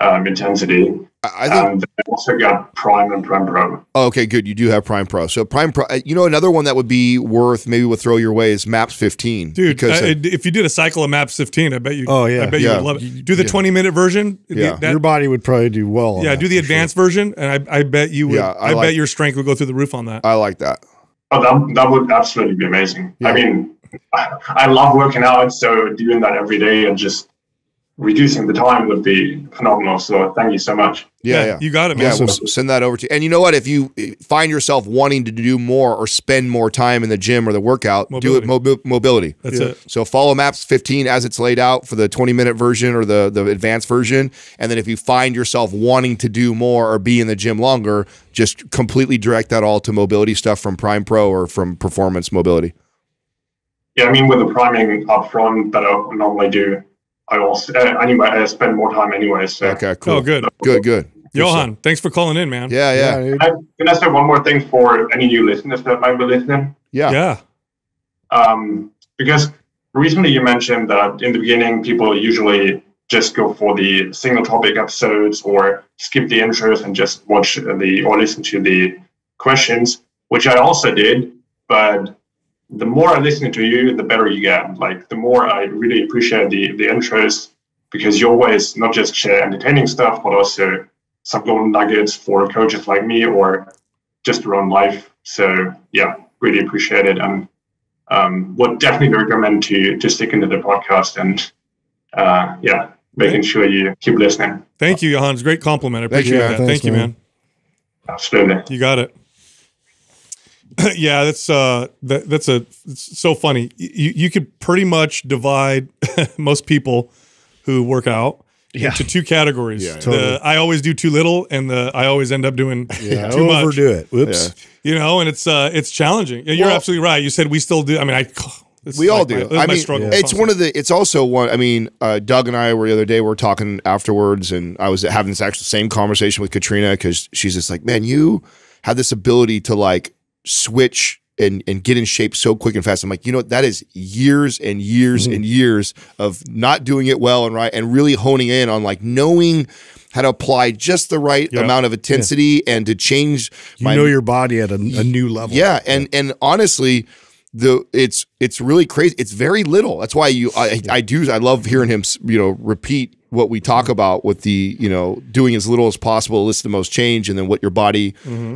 um, intensity. I I think And I also got Prime and Prime Pro. Oh, okay, good. You do have Prime Pro. So Prime Pro, uh, you know, another one that would be worth maybe would throw your way is Maps 15. Dude, because uh, if you did a cycle of Maps 15, I bet you. Oh, yeah. I bet Yeah. you would love it. Do the Yeah. 20 minute version. the- Yeah. that- Your body would probably do well. on yeah. that Do the for sure. advanced version, and I, I bet you would. Yeah, I I, like- bet your strength would go through the roof on that. I like that. Oh, that, that would absolutely be amazing. Yeah. I mean, <laughs> I love working out, so doing that every day and just reducing the time would be phenomenal. So thank you so much. Yeah, yeah. You got it, man. Yeah, we'll send that over to you. And you know what? If you uh, find yourself wanting to do more or spend more time in the gym or the workout, do it mobi- mobility. That's it. So follow Maps 15 as it's laid out for the 20 minute version or the the advanced version. And then if you find yourself wanting to do more or be in the gym longer, just completely direct that all to mobility stuff from Prime Pro or from Performance Mobility. Yeah, I mean, with the priming up front that I normally do, I also, uh, anyway, I spend more time anyway. So Okay, cool. Oh, good. Good, good. Johan, thanks for calling in, man. Yeah, yeah, dude. I, can I say one more thing for any new listeners that might be listening? yeah. Yeah. Um, because recently you mentioned that in the beginning, people usually just go for the single topic episodes or skip the intros and just watch the or listen to the questions, which I also did. But the more I listen to you, the better you get. Like the more I really appreciate the the intros because you always not just share entertaining stuff, but also some golden nuggets for coaches like me or just around life. So yeah, really appreciate it and um, would definitely recommend to to stick into the podcast and uh, yeah, making sure you keep listening. Thank you, Johan. It's a great compliment. I Thank you, appreciate man. that. Thanks, Thank you, man. man. Absolutely. You got it. <clears throat> yeah, that's uh that, that's a it's so funny. You you could pretty much divide <laughs> most people who work out Yeah. into two categories. Yeah, the totally. I always do too little and the I always end up doing Yeah, <laughs> too much. overdo it. Whoops. Yeah. You know, and it's uh it's challenging. You're Well- absolutely right. You said we still do. I mean, I <sighs> this We is all like do. My, I my mean, struggle. it's one of the. It's also one. I mean, uh, Doug and I were the other day. We are talking afterwards, and I was having this actual same conversation with Katrina because she's just like, "Man, you have this ability to like switch and and get in shape so quick and fast." I'm like, you know, what? that is years and years Mm-hmm. and years of not doing it well and right, and really honing in on like knowing how to apply just the right Yeah. amount of intensity and to change You know your body at a, a new level. yeah, and and honestly, the it's it's really crazy. It's very little. That's why you I, I do I love hearing him you know repeat what we talk about with the you know doing as little as possible, elicit the most change, and then what your body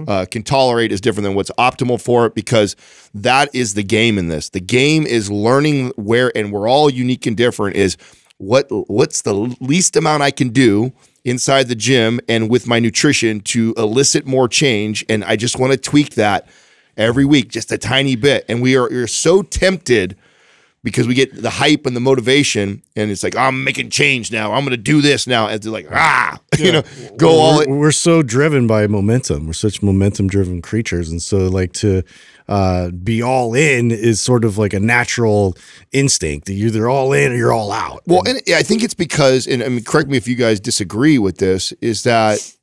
uh, can tolerate is different than what's optimal for it because that is the game in this. The game is learning where, and we're all unique and different. Is what what's the least amount I can do inside the gym and with my nutrition to elicit more change, and I just want to tweak that every week, just a tiny bit. And we are you're so tempted because we get the hype and the motivation, and it's like I'm making change now. I'm going to do this now, and they're like ah, <laughs> you know, go all. we're, we're so driven by momentum. We're such momentum driven creatures. And so like to uh, be all in is sort of like a natural instinct. You're either all in or you're all out. Well, and I think it's because, and I mean, correct me if you guys disagree with this, is that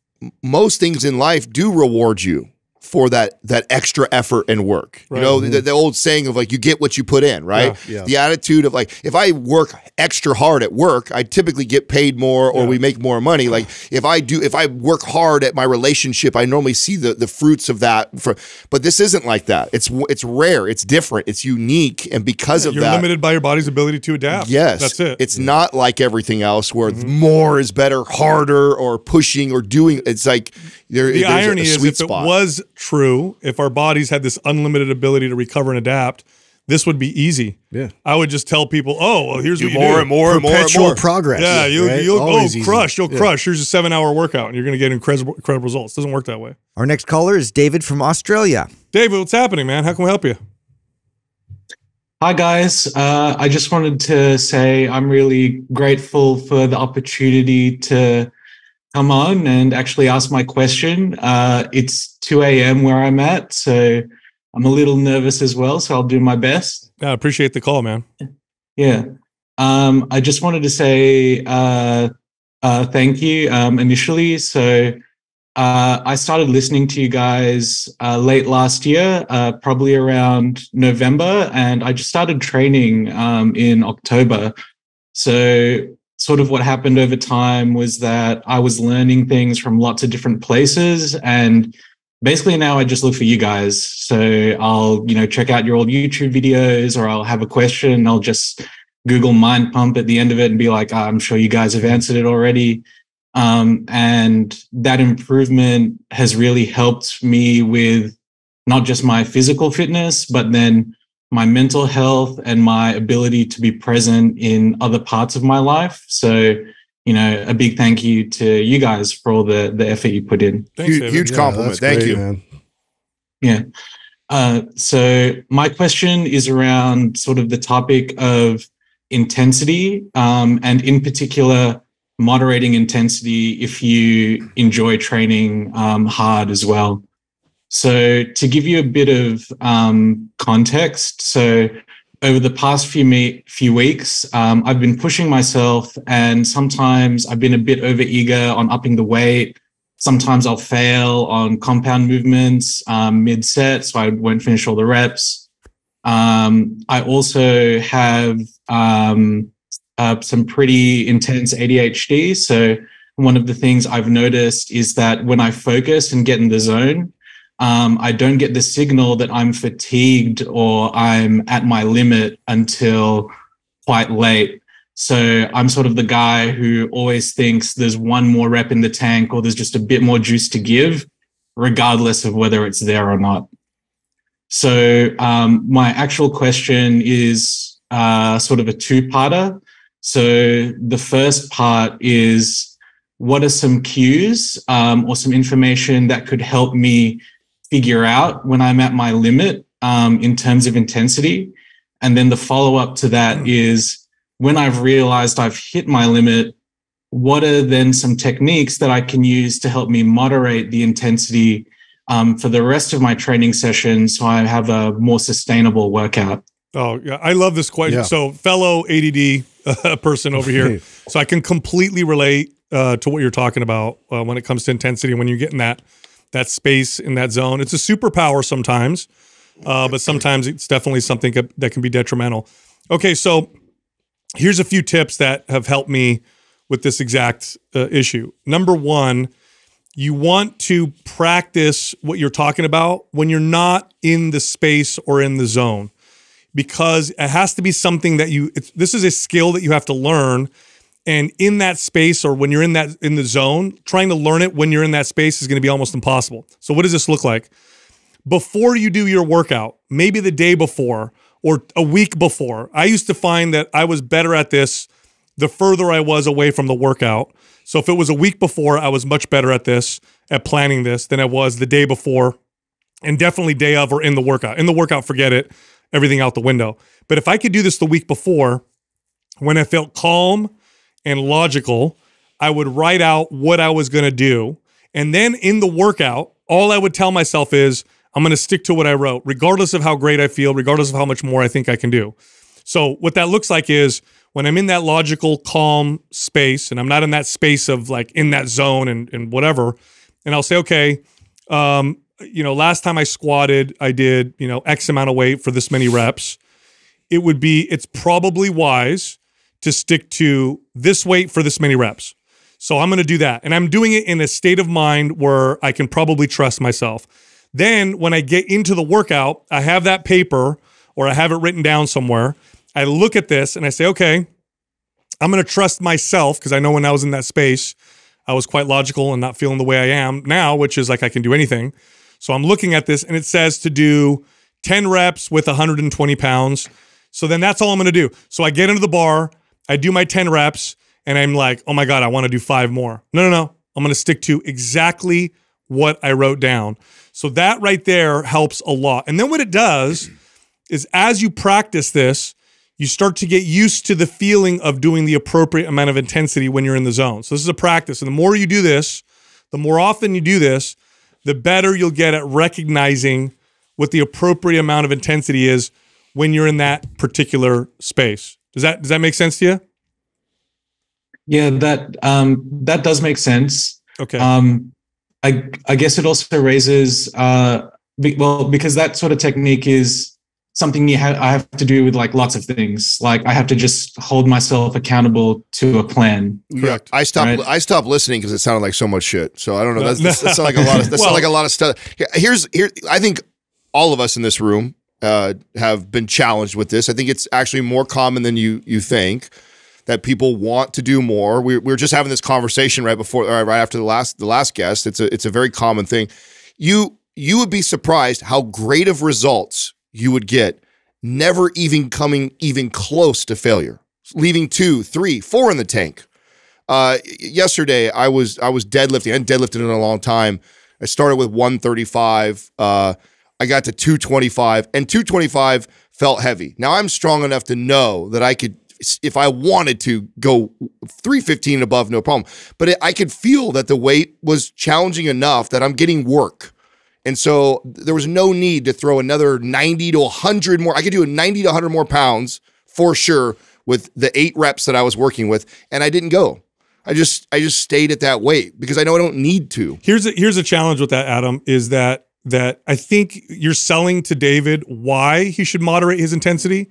most things in life do reward you for that that extra effort and work. You know, the, the old saying of like you get what you put in, right? Mm-hmm. Yeah, yeah. The attitude of like if I work extra hard at work, I typically get paid more or we make more money. Like if I do if I work hard at my relationship, I normally see the the fruits of that for but this isn't like that. It's it's rare, it's different, it's unique and because of You're that limited by your body's ability to adapt. Yes, That's it. It's not like everything else where more is better, harder, or pushing or doing. It's like there. the there's irony a is sweet if spot. it was true, if our bodies had this unlimited ability to recover and adapt, this would be easy. Yeah. I would just tell people, "Oh, well, here's Do what you more do. and more and more and Perpetual more. progress. Yeah, you right? you'll oh Always easy. crush, you'll Yeah. crush. Here's a seven hour workout, and you're going to get incredible incredible results. Doesn't work that way. Our next caller is David from Australia. David, what's happening, man? How can we help you? Hi, guys. Uh, I just wanted to say I'm really grateful for the opportunity to come on and actually ask my question. Uh, it's 2 a.m. where I'm at, so I'm a little nervous as well, so I'll do my best. I appreciate the call, man. Yeah. Um, I just wanted to say uh, uh, thank you um, initially. So uh, I started listening to you guys uh, late last year, uh, probably around November, and I just started training um, in October. So, sort of what happened over time was that I was learning things from lots of different places and basically now I just look for you guys. So I'll, you know, check out your old YouTube videos or I'll have a question. I'll just Google mind pump at the end of it and be like, "Ah, I'm sure you guys have answered it already. Um, and that improvement has really helped me with not just my physical fitness, but then my mental health and my ability to be present in other parts of my life. So, you know, a big thank you to you guys for all the the effort you put in. Thanks, huge, huge Yeah, compliment. that's Thank great, you. man. Yeah. Uh, so my question is around sort of the topic of intensity, um, and in particular, moderating intensity if you enjoy training um, hard as well. So to give you a bit of um, context, so over the past few me- few weeks, um, I've been pushing myself, and sometimes I've been a bit over eager on upping the weight. Sometimes I'll fail on compound movements um, mid set, so I won't finish all the reps. Um, I also have um, uh, some pretty intense ADHD. So, one of the things I've noticed is that when I focus and get in the zone, um, I don't get the signal that I'm fatigued or I'm at my limit until quite late. So I'm sort of the guy who always thinks there's one more rep in the tank or there's just a bit more juice to give, regardless of whether it's there or not. So um, my actual question is uh, sort of a two-parter. So the first part is what are some cues um, or some information that could help me figure out when I'm at my limit um, in terms of intensity? And then the follow up to that is when I've realized I've hit my limit, what are then some techniques that I can use to help me moderate the intensity um, for the rest of my training session so I have a more sustainable workout? Oh, yeah. I love this question. Yeah. So, fellow ADD uh, person over here. <laughs> so, I can completely relate uh, to what you're talking about uh, when it comes to intensity. When you're getting that that space in that zone, it's a superpower sometimes, uh, but sometimes it's definitely something that- can be detrimental. Okay, so here's a few tips that have helped me with this exact uh, issue. Number one, you want to practice what you're talking about when you're not in the space or in the zone because it has to be something that you this is a skill that you have to learn and in that space or when you're in that in the zone trying to learn it when you're in that space is going to be almost impossible. So what does this look like? Before you do your workout maybe the day before or a week before i used to find that i was better at this the further i was away from the workout. So if it was a week before i was much better at this at planning this than i was the day before and definitely day of or in the workout. In the workout forget it everything out the window. But if I could do this the week before, when I felt calm and logical, I would write out what I was going to do. And then in the workout, all I would tell myself is, I'm going to stick to what I wrote, regardless of how great I feel, regardless of how much more I think I can do. So, what that looks like is when I'm in that logical, calm space, and I'm not in that space of like in that zone and, and whatever, and I'll say, okay, um, you know, last time I squatted, I did, you know, X amount of weight for this many reps. It would be, it's probably wise to stick to this weight for this many reps. So I'm going to do that. And I'm doing it in a state of mind where I can probably trust myself. Then when I get into the workout, I have that paper or I have it written down somewhere. I look at this and I say, okay, I'm going to trust myself because I know when I was in that space, I was quite logical and not feeling the way I am now, which is like I can do anything. So I'm looking at this and it says to do 10 reps with 120 pounds. So then that's all I'm going to do. So I get into the bar, I do my 10 reps, and I'm like, oh my God, I want to do five more. No, no, no. I'm going to stick to exactly what I wrote down. So that right there helps a lot. And then what it does is as you practice this, you start to get used to the feeling of doing the appropriate amount of intensity when you're in the zone. So this is a practice. And the more you do this, the more often you do this, the better you'll get at recognizing what the appropriate amount of intensity is when you're in that particular space. Does that does that make sense to you? Yeah, that um, that does make sense. Okay. Um, I I guess it also raises uh, be, well because that sort of technique is something you have I have to do with like lots of things. Like I have to just hold myself accountable to a plan. Correct. I stopped. Right. I stopped listening because it sounded like so much shit. So I don't know. No, That's, that's, that's like a lot of. That's <laughs> Well- like a lot of stuff. Here's here. I think all of us in this room uh, have been challenged with this. I think it's actually more common than you you think that people want to do more. We, we were just having this conversation right before, right after the last the last guest. It's a it's a very common thing. You you would be surprised how great of results you would get, never even coming even close to failure, leaving two, three, four in the tank. Uh, yesterday I was I was deadlifting. I hadn't deadlifted in a long time. I started with 135. Uh, I got to 225, and 225 felt heavy. Now I'm strong enough to know that I could, if I wanted to, go 315 and above, no problem. But it, I could feel that the weight was challenging enough that I'm getting work. And so there was no need to throw another 90 to 100 more. I could do a 90 to 100 more pounds for sure with the eight reps that I was working with, and I didn't go. I just I just stayed at that weight because I know I don't need to. Here's a here's a challenge with that, Adam, is that that I think you're selling to David why he should moderate his intensity.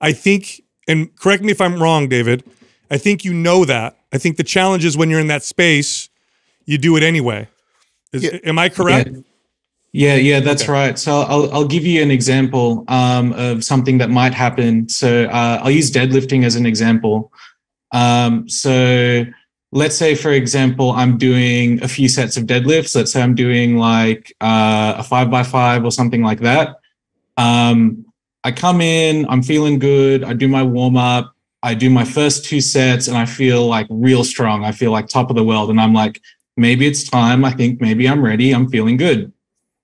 I think, and correct me if I'm wrong, David. I think you know that. I think the challenge is when you're in that space, you do it anyway. Is, Yeah. Am I correct? Yeah, yeah, that's Okay. right. So I'll I'll give you an example um, of something that might happen. So uh, I'll use deadlifting as an example. Um, so let's say, for example, I'm doing a few sets of deadlifts. Let's say I'm doing like uh, a five by five or something like that. Um, I come in, I'm feeling good. I do my warm up. I do my first two sets, and I feel like real strong. I feel like top of the world, and I'm like, maybe it's time. I think maybe I'm ready. I'm feeling good.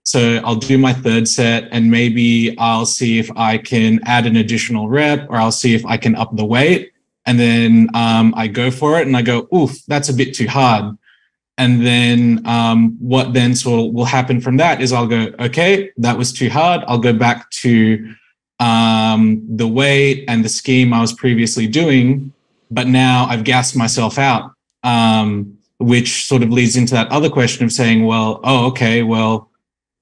So I'll do my third set and maybe I'll see if I can add an additional rep or I'll see if I can up the weight. And then um, I go for it and I go, oof, that's a bit too hard. And then um, what then sort of will happen from that is I'll go, okay, that was too hard. I'll go back to um, the weight and the scheme I was previously doing, but now I've gassed myself out, um, which sort of leads into that other question of saying, well, oh, okay, well,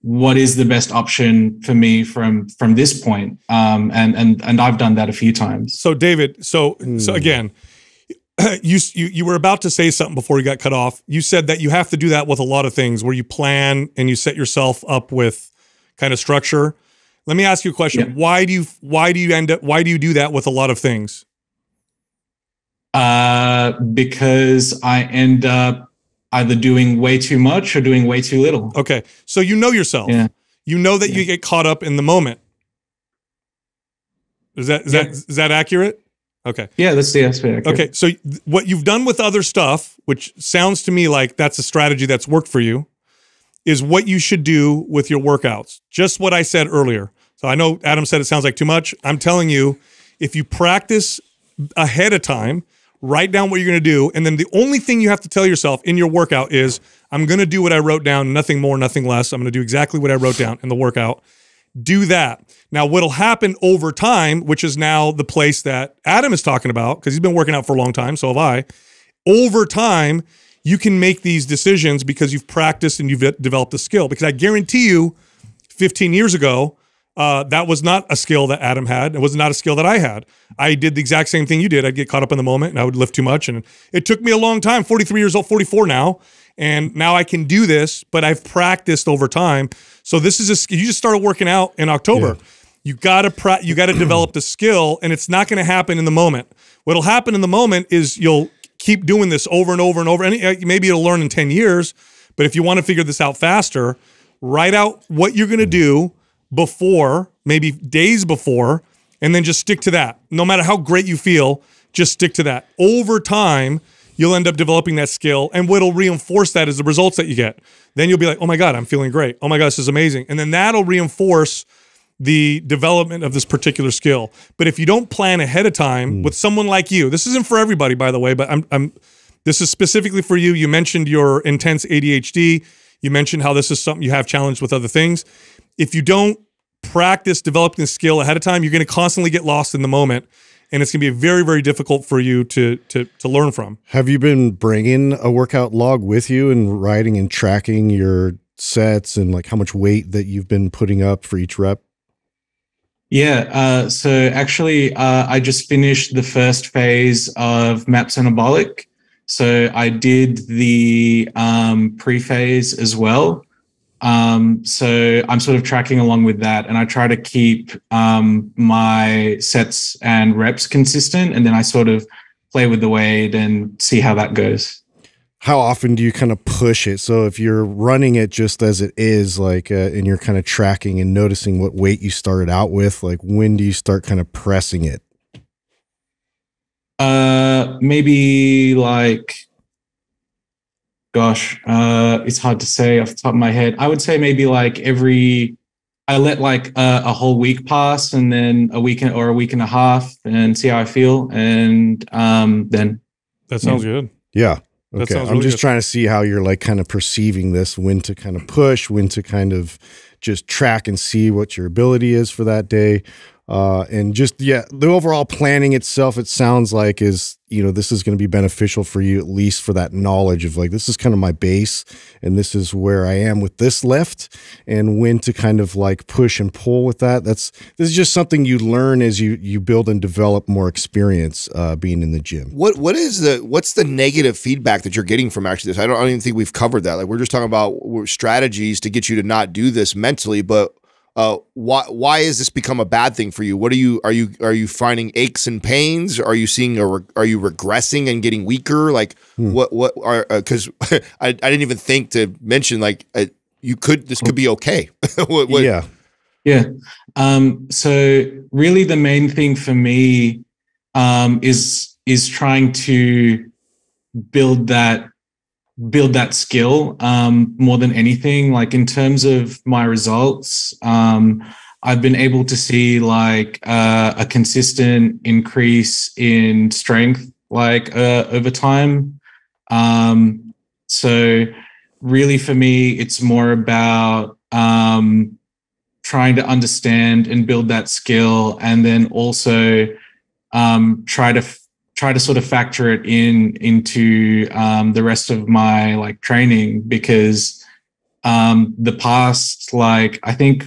what is the best option for me from from this point? Um, and and and I've done that a few times. So David, so so Hmm. again, <clears throat> you, you you were about to say something before you got cut off. You said that you have to do that with a lot of things where you plan and you set yourself up with kind of structure. Let me ask you a question. Yeah. Why do you why do you end up why do you do that with a lot of things? Uh, because I end up either doing way too much or doing way too little. Okay. So you know yourself. Yeah. You know that you get caught up in the moment. Is that is Yeah. that is that accurate? Okay. Yeah, that's the aspect. Okay. So what you've done with other stuff, which sounds to me like that's a strategy that's worked for you, is what you should do with your workouts. Just what I said earlier. So I know Adam said it sounds like too much. I'm telling you, if you practice ahead of time, write down what you're going to do, and then the only thing you have to tell yourself in your workout is, "I'm going to do what I wrote down, nothing more, nothing less. I'm going to do exactly what I wrote down in the workout." do that. Now, what'll happen over time, which is now the place that Adam is talking about, because he's been working out for a long time, so have I. Over time, you can make these decisions because you've practiced and you've developed a skill. Because I guarantee you, 15 years ago, uh, that was not a skill that Adam had. It was not a skill that I had. I did the exact same thing you did. I'd get caught up in the moment and I would lift too much. And it took me a long time, 43 years old, 44 now. And now I can do this, but I've practiced over time. So this is a, you just started working out in October. You gotta pra- you gotta develop the skill, and it's not gonna happen in the moment. What'll happen in the moment is you'll keep doing this over and over and over. And uh, maybe you'll learn in 10 years, but if you want to figure this out faster, write out what you're gonna do before, maybe days before, and then just stick to that. No matter how great you feel, just stick to that. Over time, you'll end up developing that skill, and what'll reinforce that is the results that you get. Then you'll be like, oh my God, I'm feeling great. Oh my God, this is amazing. And then that'll reinforce the development of this particular skill. But if you don't plan ahead of time hmm. with someone like you, this isn't for everybody, by the way, but I'm, I'm this is specifically for you. You mentioned your intense ADHD. You mentioned how this is something you have challenged with other things. If you don't practice developing the skill ahead of time, you're going to constantly get lost in the moment, and it's going to be very, very difficult for you to to to learn from. Have you been bringing a workout log with you and writing and tracking your sets and like how much weight that you've been putting up for each rep? Yeah. Uh, so actually, uh, I just finished the first phase of MAPS Anabolic. So I did the um, pre-phase as well. Um, so I'm sort of tracking along with that, and I try to keep um, my sets and reps consistent, and then I sort of play with the weight and see how that goes. How often do you kind of push it? So if you're running it just as it is, like, uh, and you're kind of tracking and noticing what weight you started out with, like, when do you start kind of pressing it? Uh, maybe like, gosh, uh, it's hard to say off the top of my head. I would say maybe like every, I let like a, a whole week pass and then a week or a week and a half and see how I feel. And um, then That sounds good. Yeah. That Okay. sounds I'm really just good. trying to see how you're like kind of perceiving this, when to kind of push, when to kind of just track and see what your ability is for that day. Uh, and just, yeah, the overall planning itself, it sounds like is, you know, this is going to be beneficial for you, at least for that knowledge of like, this is kind of my base and this is where I am with this lift and when to kind of like push and pull with that. That's, this is just something you learn as you, you build and develop more experience, uh, being in the gym. What what is the what's the negative feedback that you're getting from actually this? I don't, I don't even think we've covered that. Like we're just talking about strategies to get you to not do this mentally, but uh, why why has this become a bad thing for you? What are you are you are you finding aches and pains? Are you seeing a re- are you regressing and getting weaker? Like what what are because <laughs> I, I didn't even think to mention like uh, you could this could be okay. <laughs> what, what, yeah. Yeah. Um, so really the main thing for me um, is is trying to build that build that skill um, more than anything. Like in terms of my results, um, I've been able to see like uh, a consistent increase in strength like uh, over time. Um, so really for me, it's more about um, trying to understand and build that skill and then also um, try to f- try to sort of factor it in into um, the rest of my like training because um, the past like i think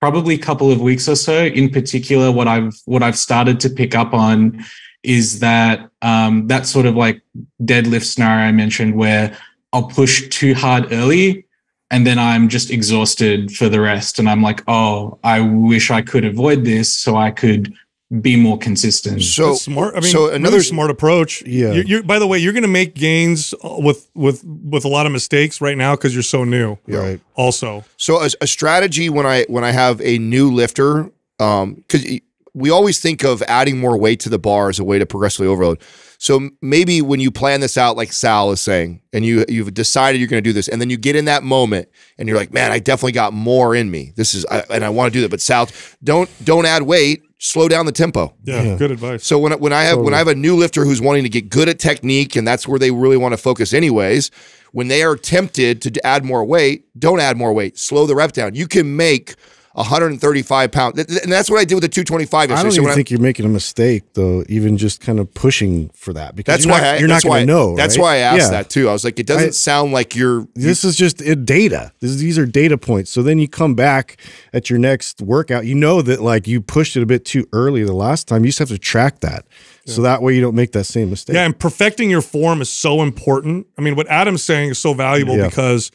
probably a couple of weeks or so in particular what i've what i've started to pick up on is that um, that sort of like deadlift scenario i mentioned where i'll push too hard early and then I'm just exhausted for the rest. And I'm like, oh, I wish I could avoid this so I could be more consistent. So That's smart. I mean, so another another smart approach. Yeah. You're, you're, by the way, you're going to make gains uh, with with with a lot of mistakes right now because you're so new. Right. Also, So a, a strategy when I when I have a new lifter, um, because we always think of adding more weight to the bar as a way to progressively overload. So maybe when you plan this out, like Sal is saying, and you you've decided you're going to do this, and then you get in that moment, and you're like, man, I definitely got more in me. This is, I, and I want to do that. But Sal, don't don't add weight. Slow down the tempo. yeah, Yeah. good advice. So when when I have when I have a new lifter who's wanting to get good at technique, and that's where they really want to focus, anyways. When they are tempted to add more weight, don't add more weight. Slow the rep down. You can make 135 pounds, Th- th- and that's what I did with the 225 I don't So even when I- think you're making a mistake though, even just kind of pushing for that because that's you're why not, I, you're not going to know. That's right? why I asked Yeah. that too. I was like, it doesn't I- sound like you're. This is just it, data. This, these are data points. So then you come back at your next workout. You know that like you pushed it a bit too early the last time. You just have to track that, so that way you don't make that same mistake. Yeah, and perfecting your form is so important. I mean, what Adam's saying is so valuable Yeah. because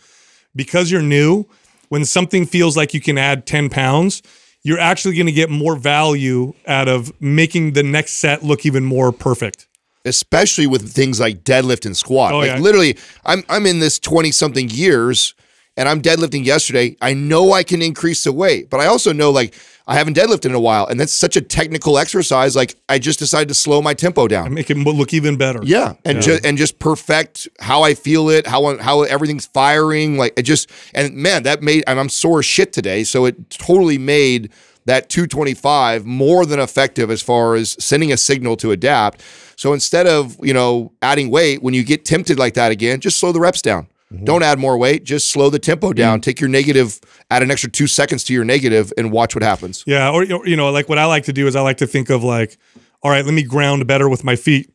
because you're new, when something feels like you can add 10 pounds, you're actually going to get more value out of making the next set look even more perfect. especially with things like deadlift and squat. Oh, like yeah. literally, I'm I'm in this 20 something years and I'm deadlifting yesterday. I know I can increase the weight, but I also know like I haven't deadlifted in a while and that's such a technical exercise like I just decided to slow my tempo down. And make it look even better. Yeah, and just and just perfect how I feel it, how how everything's firing. Like it just and man, that made and I'm sore as shit today. So it totally made that 225 more than effective as far as sending a signal to adapt. So instead of you know adding weight, when you get tempted like that again, just slow the reps down. Mm-hmm. Don't add more weight. Just slow the tempo mm-hmm. down. Take your negative, add an extra two seconds to your negative, and watch what happens. Yeah, or you know, like what I like to do is I like to think of like, all right, let me ground better with my feet.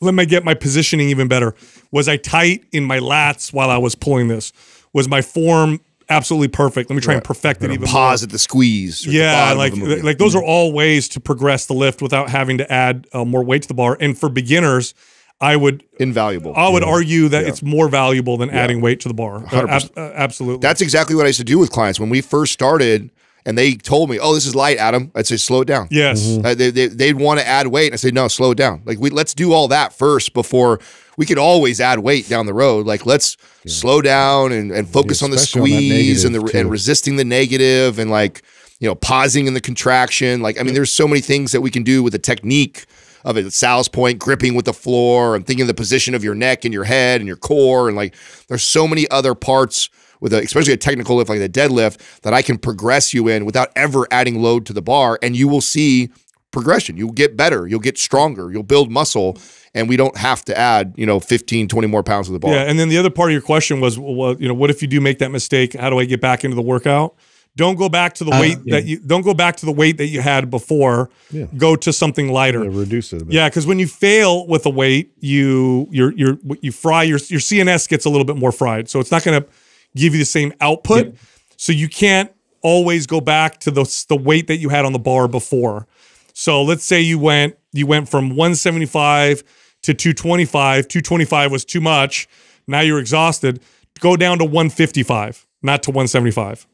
Let me get my positioning even better. Was I tight in my lats while I was pulling this? Was my form absolutely perfect? Let me try and perfect it even more. Pause at the squeeze. the Yeah, like the movement. like those mm-hmm. are all ways to progress the lift without having to add uh, more weight to the bar. And for beginners, I would invaluable. I would argue that it's more valuable than adding weight to the bar. Uh, ab- uh, absolutely. That's exactly what I used to do with clients when we first started, and they told me, "Oh, this is light, Adam." I'd say, "Slow it down." yes. Uh, they, they, they'd want to add weight, and I say, "No, slow it down." Like we let's do all that first before we could always add weight down the road. Like let's slow down and, and focus on the especially on squeeze and the negative, and resisting the negative and like you know pausing in the contraction. Like I mean, there's so many things that we can do with the technique of it. Sal's point, gripping with the floor, and thinking of the position of your neck and your head and your core, and like there's so many other parts with a, especially a technical lift like the deadlift that I can progress you in without ever adding load to the bar, and you will see progression. You'll get better, you'll get stronger, you'll build muscle, and we don't have to add you know 15, 20 more pounds to the bar. Yeah, and then the other part of your question was, well, you know, what if you do make that mistake? How do I get back into the workout? Don't go back to the Uh, weight yeah. that you don't go back to the weight that you had before. Yeah. Go to something lighter. Yeah, reduce it a bit. Yeah, because when you fail with a weight, you you're you're you fry your your CNS gets a little bit more fried, so it's not going to give you the same output. So you can't always go back to the the weight that you had on the bar before. So let's say you went you went from 175 to 225. 225 was too much. Now you're exhausted. Go down to 155, not to 175.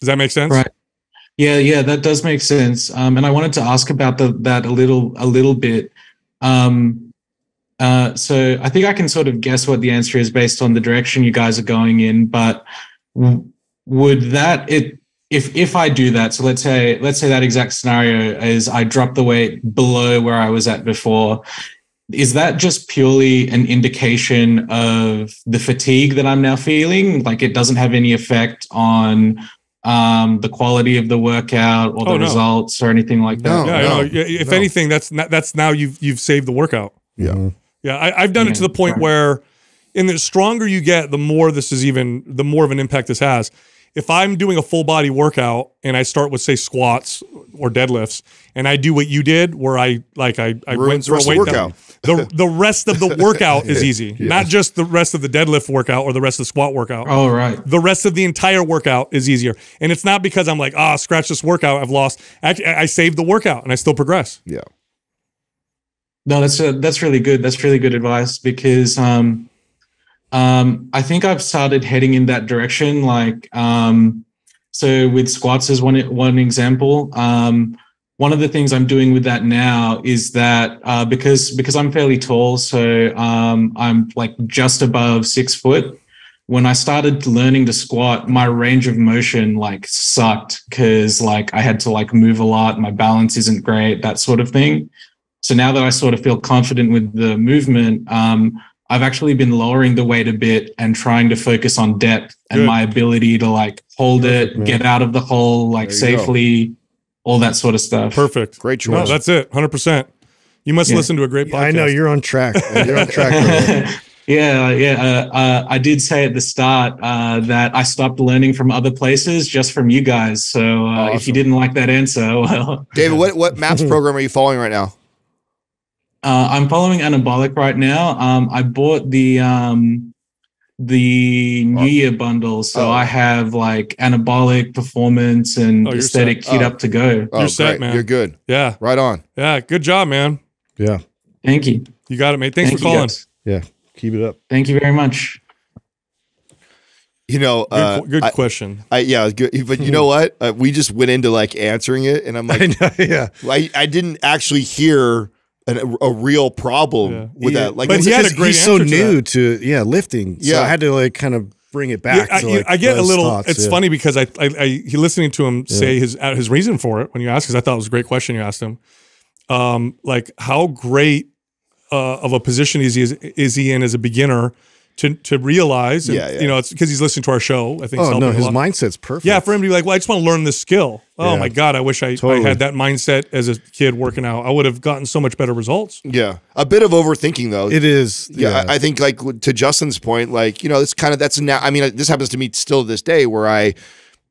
Does that make sense? Right. Yeah, yeah, that does make sense. Um, and I wanted to ask about the, that a little, a little bit. Um, uh, so I think I can sort of guess what the answer is based on the direction you guys are going in. But would that it if if I do that? So let's say let's say that exact scenario is I drop the weight below where I was at before. Is that just purely an indication of the fatigue that I'm now feeling? Like it doesn't have any effect on um, the quality of the workout or the Oh, no. results or anything like that. No. Yeah, no, yeah, if no. anything, that's not, that's now you've you've saved the workout. Yeah. Mhm. Yeah, I, I've done it to the point right. where, and the stronger you get, the more this is even, the more of an impact this has. If I'm doing a full body workout and I start with say squats or deadlifts, and I do what you did, where I like I, I went Ruins the through a weight the down- workout. The the rest of the workout is <laughs> easy, not just the rest of the deadlift workout or the rest of the squat workout. All right. The rest of the entire workout is easier, and it's not because I'm like, ah, scratch this workout, I've lost. Actually, I I saved the workout and I still progress. Yeah. No, that's uh that's really good. That's really good advice because um, um, I think I've started heading in that direction. Like, um, so with squats as one one example. Um, one of the things I'm doing with that now is that uh, because because I'm fairly tall, so um, I'm like just above six foot. When I started learning to squat, my range of motion like sucked because like I had to like move a lot. My balance isn't great, that sort of thing. So now that I sort of feel confident with the movement, um, I've actually been lowering the weight a bit and trying to focus on depth and Good. my ability to like hold Perfect, it, man. get out of the hole like safely. go. Safely, all that sort of stuff. Perfect. Great No, choice. that's it. Hundred percent. You must Yeah. listen to a great podcast. I know you're on track. <laughs> You're on track. <laughs> yeah, yeah. Uh, uh, I did say at the start uh, that I stopped learning from other places just from you guys. So uh, if you didn't like that answer, <laughs> well, David, what what MAPS program are you following right now? uh, I'm following anabolic right now. Um, I bought the um, the New Year bundle, so Oh. I have like anabolic performance and Oh, aesthetic set. kit Oh. up to go. Oh, You're set, great. man. You're good. Yeah. Right on. Yeah. Good job, man. yeah, Thank you. You got it, mate. Thanks Thank for calling. guys. yeah. Keep it up. Thank you very much. You know, Good, uh, qu- good I, question. I, yeah, good. But you know <laughs> what? Uh, we just went into like answering it, and I'm like, I know, yeah. I, I didn't actually hear an, a real problem Yeah. with Yeah. that. Like, But he had a great He's so answer to new to, yeah lifting. So Yeah. I had to like kind of bring it back. Yeah, I, to, like, I get a little. thoughts, it's yeah. funny because I, I, I he listening to him say his uh, his reason for it when you asked because I thought it was a great question you asked him. Um, like how great uh, of a position is he is, is he in as a beginner to to realize? And, Yeah, yeah. You know, it's because he's listening to our show. I think. Oh helping no, a his lot. mindset's perfect. Yeah, for him to be like, well, I just want to learn this skill. Oh Yeah. my god, I wish I, I had that mindset as a kid working out. I would have gotten so much better results. yeah, a bit of overthinking though. it is. yeah, I, I think like to Justin's point, like you know, it's kind of that's now. I mean, this happens to me still to this day, where I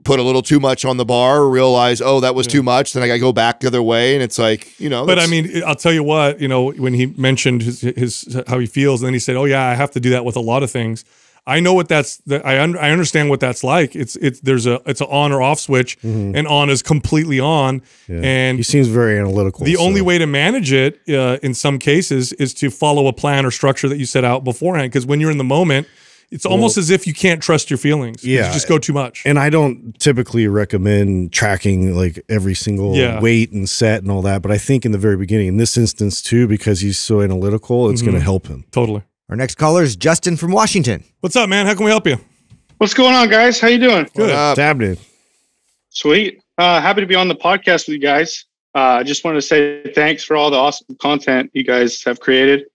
put a little too much on the bar, realize, oh, that was too much, then I got to go back the other way, and it's like you know. But I mean, I'll tell you what, you know, when he mentioned his, his how he feels, and then he said, "Oh yeah, I have to do that with a lot of things." I know what that's. That I un, I understand what that's like. It's it's there's a it's an on or off switch, and on is completely on, Yeah. and he seems very analytical. the only way to manage it uh, in some cases is to follow a plan or structure that you set out beforehand. Because when you're in the moment, it's almost as if you can't trust your feelings. Yeah. you just go too much. And I don't typically recommend tracking like every single Yeah. weight and set and all that, but I think in the very beginning, in this instance too, because he's so analytical, it's Mm-hmm. going to help him. totally. Our next caller is Justin from Washington. What's up, man? How can we help you? What's going on, guys? How you doing? Good. Uh, Dabney. Sweet. Uh, happy to be on the podcast with you guys. Uh, I just wanted to say thanks for all the awesome content you guys have created.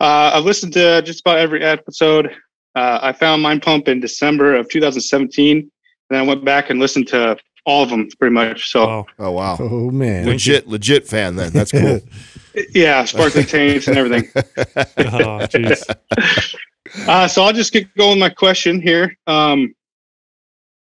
Uh, I've listened to just about every episode. Uh, I found Mind Pump in December of 2017, and then I went back and listened to all of them pretty much. So, Wow. oh wow, Oh man. legit, legit fan. Then that's cool. <laughs> yeah, sparkling taints and everything. <laughs> Oh. <laughs> Uh, so I'll just get going with my question here. Um,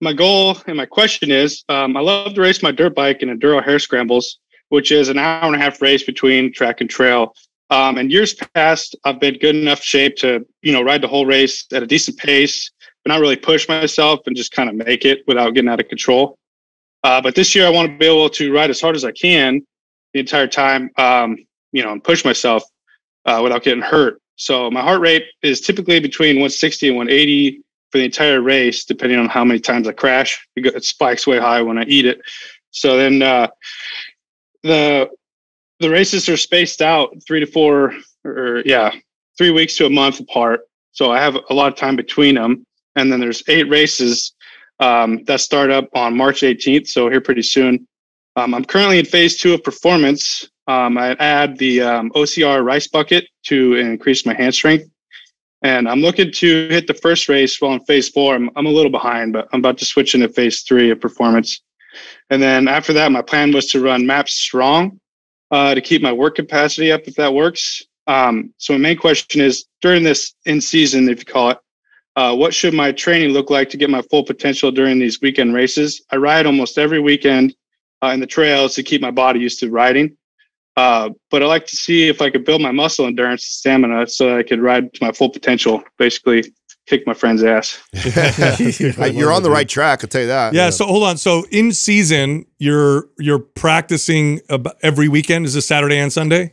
my goal and my question is um, I love to race my dirt bike in Enduro Hare Scrambles, which is an hour and a half race between track and trail. Um, and years past, I've been good enough shape to, you know, ride the whole race at a decent pace, but not really push myself and just kind of make it without getting out of control. Uh, but this year, I want to be able to ride as hard as I can the entire time, um, you know, and push myself uh, without getting hurt. So my heart rate is typically between 160 and 180 for the entire race, depending on how many times I crash. It spikes way high when I eat it. So then uh, the the races are spaced out three to four, or yeah, three weeks to a month apart. So I have a lot of time between them, and then there's eight races um, that start up on March 18th. So here pretty soon. Um, I'm currently in phase two of performance. Um, I add the um, OCR rice bucket to increase my hand strength. And I'm looking to hit the first race while in phase four. I'm, I'm a little behind, but I'm about to switch into phase three of performance. And then after that, my plan was to run maps strong uh, to keep my work capacity up if that works. Um, so my main question is during this in season, if you call it, uh, what should my training look like to get my full potential during these weekend races? I ride almost every weekend uh, in the trails to keep my body used to riding. Uh, but I like to see if I could build my muscle endurance and stamina so I could ride to my full potential, basically kick my friend's ass. <laughs> <laughs> You're on the right track. I'll tell you that. Yeah, So hold on. So in season, you're you're practicing every weekend. Is it Saturday and Sunday?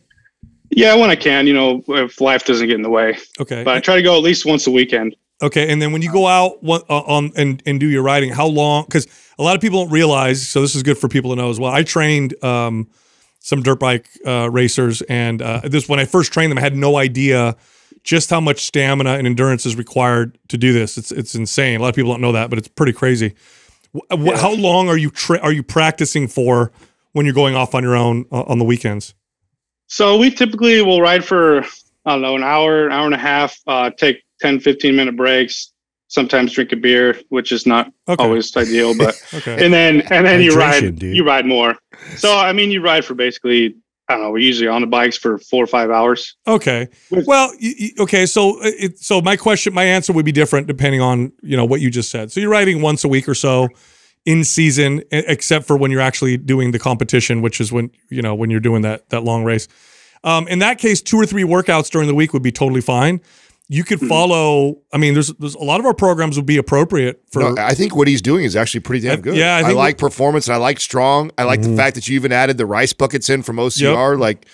Yeah, when I can, you know, if life doesn't get in the way. Okay. But I try to go at least once a weekend. Okay, and then when you go out one, uh, on and and do your riding, how long? Because a lot of people don't realize. So this is good for people to know as well. I trained um, some dirt bike uh, racers, and uh, this when I first trained them, I had no idea just how much stamina and endurance is required to do this. It's it's insane. A lot of people don't know that, but it's pretty crazy. Wh- wh- How long are you tra- are you practicing for when you're going off on your own uh, on the weekends? So we typically will ride for, I don't know, an hour, an hour and a half, uh, take 10, 15 minute breaks, sometimes drink a beer, which is not Okay. always ideal, but, <laughs> Okay. and then, and then you ride, dude. you ride more. So, I mean, you ride for basically, I don't know, we're usually on the bikes for four or five hours. Okay. Well, okay. So, uh, it, so my question, my answer would be different depending on you know what you just said. So you're riding once a week or so in season, except for when you're actually doing the competition, which is when you know when you're doing that that long race. Um, in that case, two or three workouts during the week would be totally fine. You could follow. I mean, there's there's a lot of our programs would be appropriate for. No, I think what he's doing is actually pretty damn I- good. yeah, I I, like performance and I like strong. I like the fact that you even added the rice buckets in from OCR. Like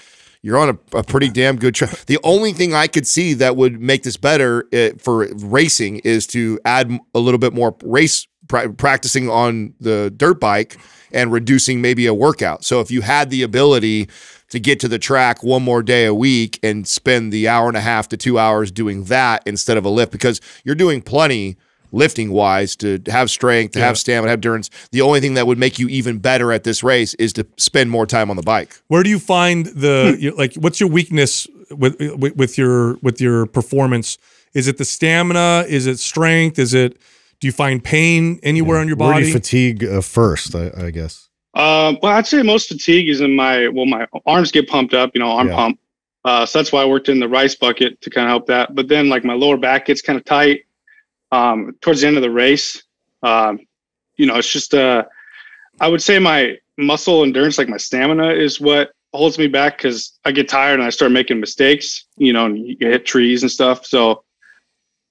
you're on a, a pretty damn good track. The only thing I could see that would make this better uh, for racing is to add a little bit more race pra- practicing on the dirt bike and reducing maybe a workout. So if you had the ability to get to the track one more day a week and spend the hour and a half to two hours doing that instead of a lift, because you're doing plenty lifting wise to have strength, to Yeah. have stamina, have endurance. The only thing that would make you even better at this race is to spend more time on the bike. Where do you find the <laughs> your- like? What's your weakness with, with with your with your performance? Is it the stamina? Is it strength? Is it? Do you find pain anywhere on your Where do body? you fatigue uh, first? I, I guess. Um, well, I'd say most fatigue is in my well, my arms get pumped up, you know, arm Yeah. pump. Uh, so that's why I worked in the rice bucket to kind of help that. But then like my lower back gets kind of tight um, towards the end of the race. Um, you know, it's just uh, I would say my muscle endurance, like my stamina, is what holds me back because I get tired and I start making mistakes. You know, and you hit trees and stuff. So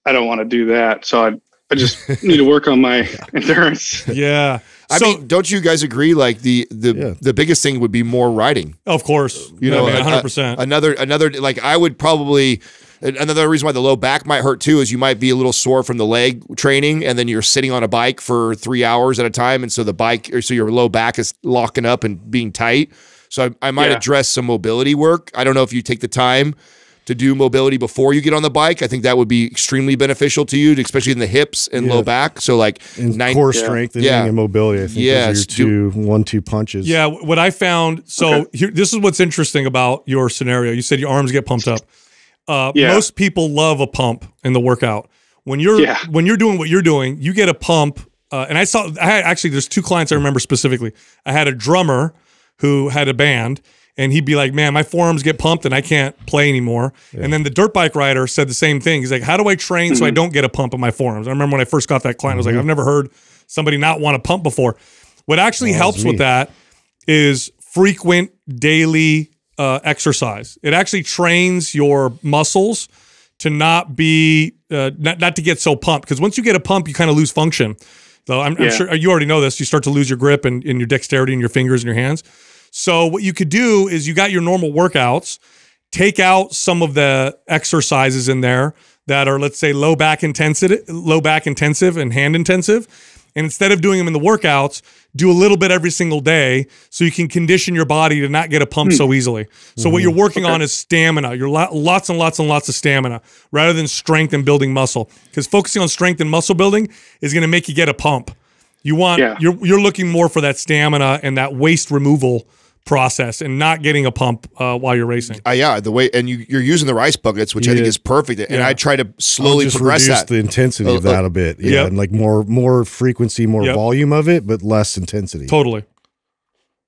I don't want to do that. So I I just <laughs> need to work on my endurance. yeah. I so, mean, don't you guys agree? Like the the Yeah. the biggest thing would be more riding. of course, You know, hundred percent. Another another like I would probably another reason why the low back might hurt too is you might be a little sore from the leg training and then you're sitting on a bike for three hours at a time and so the bike or so your low back is locking up and being tight. So I, I might Yeah. address some mobility work. I don't know if you take the time to do mobility before you get on the bike. I think that would be extremely beneficial to you, especially in the hips and Yeah. low back. So like And nine- core yeah. strengthening Yeah. and mobility. I think Yes, those are your two one-two punches. Yeah, what I found. So here, this is what's interesting about your scenario. You said your arms get pumped up. Uh, Yeah. Most people love a pump in the workout. When you're Yeah. when you're doing what you're doing, you get a pump. Uh, and I saw. I had actually. There's two clients I remember specifically. I had a drummer who had a band, and he'd be like, "Man, my forearms get pumped, and I can't play anymore." And then the dirt bike rider said the same thing. He's like, "How do I train so I don't get a pump in my forearms?" I remember when I first got that client, I was like, "I've never heard somebody not want a pump before." What actually helps me. with that is frequent daily uh, exercise. It actually trains your muscles to not be uh, not not to get so pumped because once you get a pump, you kind of lose function. So I'm, I'm sure you already know this. You start to lose your grip and, and your dexterity in your fingers and your hands. So what you could do is you got your normal workouts, take out some of the exercises in there that are let's say low back intensive, low back intensive and hand intensive. And instead of doing them in the workouts, do a little bit every single day so you can condition your body to not get a pump hmm. so easily. So what mm-hmm. you're working on is stamina. You're lo- lots and lots and lots of stamina rather than strength and building muscle. Because focusing on strength and muscle building is going to make you get a pump. You want Yeah. you're you're looking more for that stamina and that waste removal process and not getting a pump uh, while you're racing. Uh, yeah, the way and you, you're using the rice buckets, which I think is perfect. And Yeah. I try to slowly just progress reduce that. the intensity of Uh, uh, that a bit. Yeah, Yep. and like more more frequency, more Yep. volume of it, but less intensity. Totally.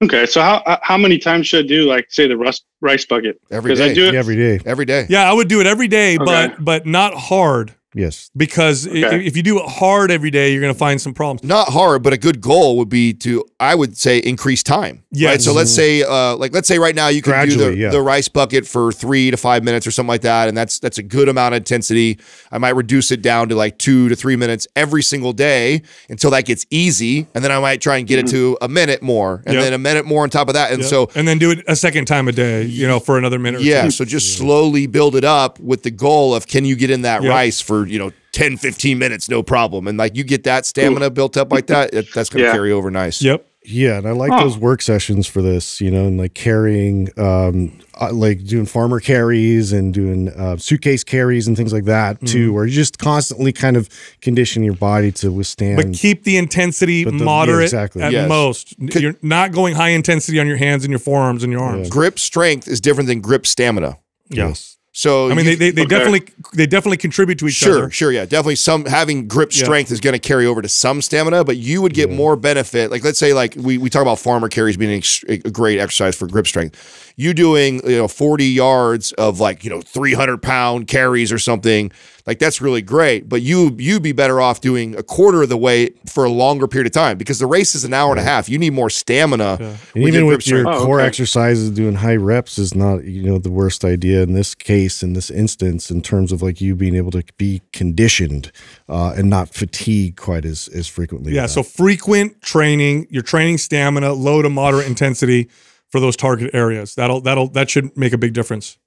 Okay, so how how many times should I do like say the rust rice bucket? Every Because I do it. every day. every day. Yeah, I would do it every day, Okay. but but not hard Yes. because Okay. if you do it hard every day, you're going to find some problems. Not hard, but a good goal would be to, I would say, increase time. Yes. Right. So let's say, uh, like, let's say right now you can do the, yeah. the rice bucket for three to five minutes or something like that, and that's that's a good amount of intensity. I might reduce it down to like two to three minutes every single day until that gets easy, and then I might try and get it to a minute more, and Yep. then a minute more on top of that, and Yep. so and then do it a second time a day, you know, for another minute. or yeah, two. so just slowly build it up with the goal of can you get in that Yep. rice for you know 10, 15 minutes, no problem, and like you get that stamina built up like that, it, that's gonna Yeah. carry over nice. Yep. Yeah, and I like Huh. those work sessions for this, you know, and like carrying, um, uh, like doing farmer carries and doing uh, suitcase carries and things like that too, Mm-hmm. where you're just constantly kind of condition your body to withstand. But keep the intensity But the- yeah, moderate exactly. at Yes. most. You're not going high intensity on your hands and your forearms and your arms. Grip strength is different than grip stamina. yes. So I mean, you- they, they, Okay. definitely they definitely contribute to each Sure, other. sure, sure, yeah, definitely. Some having grip Yeah. strength is going to carry over to some stamina, but you would get more benefit. Like let's say, like we, we talk about farmer carries being ex- a great exercise for grip strength. You doing you know forty yards of like you know three hundred pound carries or something like that's really great. But you you'd be better off doing a quarter of the weight for a longer period of time because the race is an hour and a half. You need more stamina. And with even your with your. Oh, core okay. exercises, doing high reps is not, you know, the worst idea in this case, in this instance, in terms of like you being able to be conditioned uh, and not fatigue quite as as frequently. Yeah. with So frequent training, you're training stamina, low to moderate intensity for those target areas. That'll that'll that should make a big difference.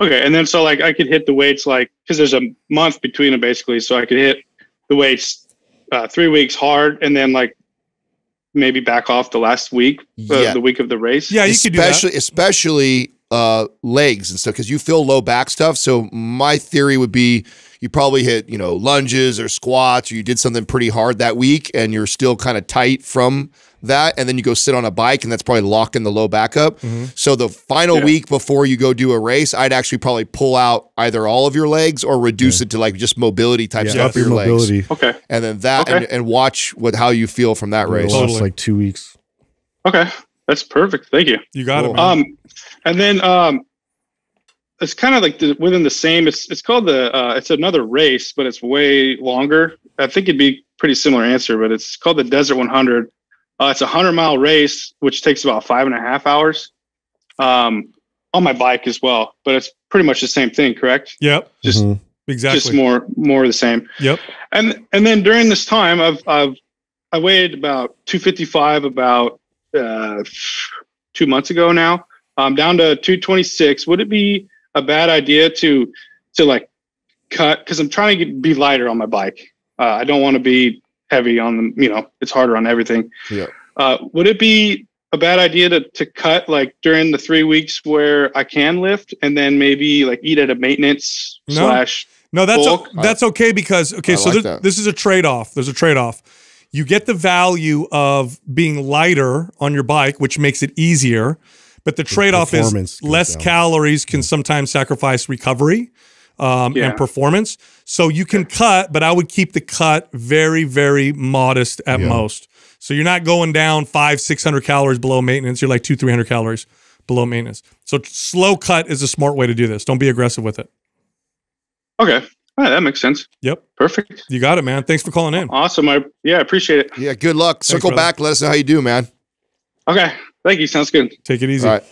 Okay, and then so like I could hit the weights like because there's a month between them basically, so I could hit the weights uh, three weeks hard, and then like maybe back off the last week, uh, Yeah. the week of the race. Yeah, you could do that. especially especially uh, legs and stuff because you feel low back stuff. So my theory would be you probably hit you know lunges or squats or you did something pretty hard that week and you're still kind of tight from that and then you go sit on a bike and that's probably locking the low back up. Mm-hmm. So the final Yeah. week before you go do a race, I'd actually probably pull out either all of your legs or reduce it to like just mobility type Yeah, stuff up for your your legs. Okay. And then that Okay. and, and watch what how you feel from that race. last, Totally. like two weeks. Okay, that's perfect. Thank you. You got Cool. it, man. Um, and then um, it's kind of like the, within the same. It's it's called the. Uh, it's another race, but it's way longer. I think it'd be pretty similar answer, but it's called the Desert 100. Uh, it's a hundred mile race, which takes about five and a half hours. Um, on my bike as well, but it's pretty much the same thing, correct? yep. Just Mhm. Exactly. just more more of the same. Yep. And and then during this time, I've I've I weighed about 255 about uh, two months ago now. I'm down to 226. Would it be a bad idea to to like cut because I'm trying to get, be lighter on my bike. Uh, I don't want to be heavy on the. You know, it's harder on everything. Yeah. Uh, would it be a bad idea to to cut like during the three weeks where I can lift and then maybe like eat at a maintenance No. slash No, that's o- that's okay because okay, I so like there- this is a trade off. There's a trade off. You get the value of being lighter on your bike, which makes it easier, but the trade off is less down. calories can sometimes sacrifice recovery um, Yeah. and performance. So you can cut, but I would keep the cut very, very modest at Yeah. most. So you're not going down five, six hundred calories below maintenance. You're like two, three hundred calories below maintenance. So slow cut is a smart way to do this. Don't be aggressive with it. Okay. All right, that makes sense. Yep. Perfect. You got it, man. Thanks for calling in. Awesome. I yeah, I appreciate it. Yeah, good luck. Circle brother. back. Let us know how you do, man. Okay. Thank you. Sounds good. Take it easy. All right.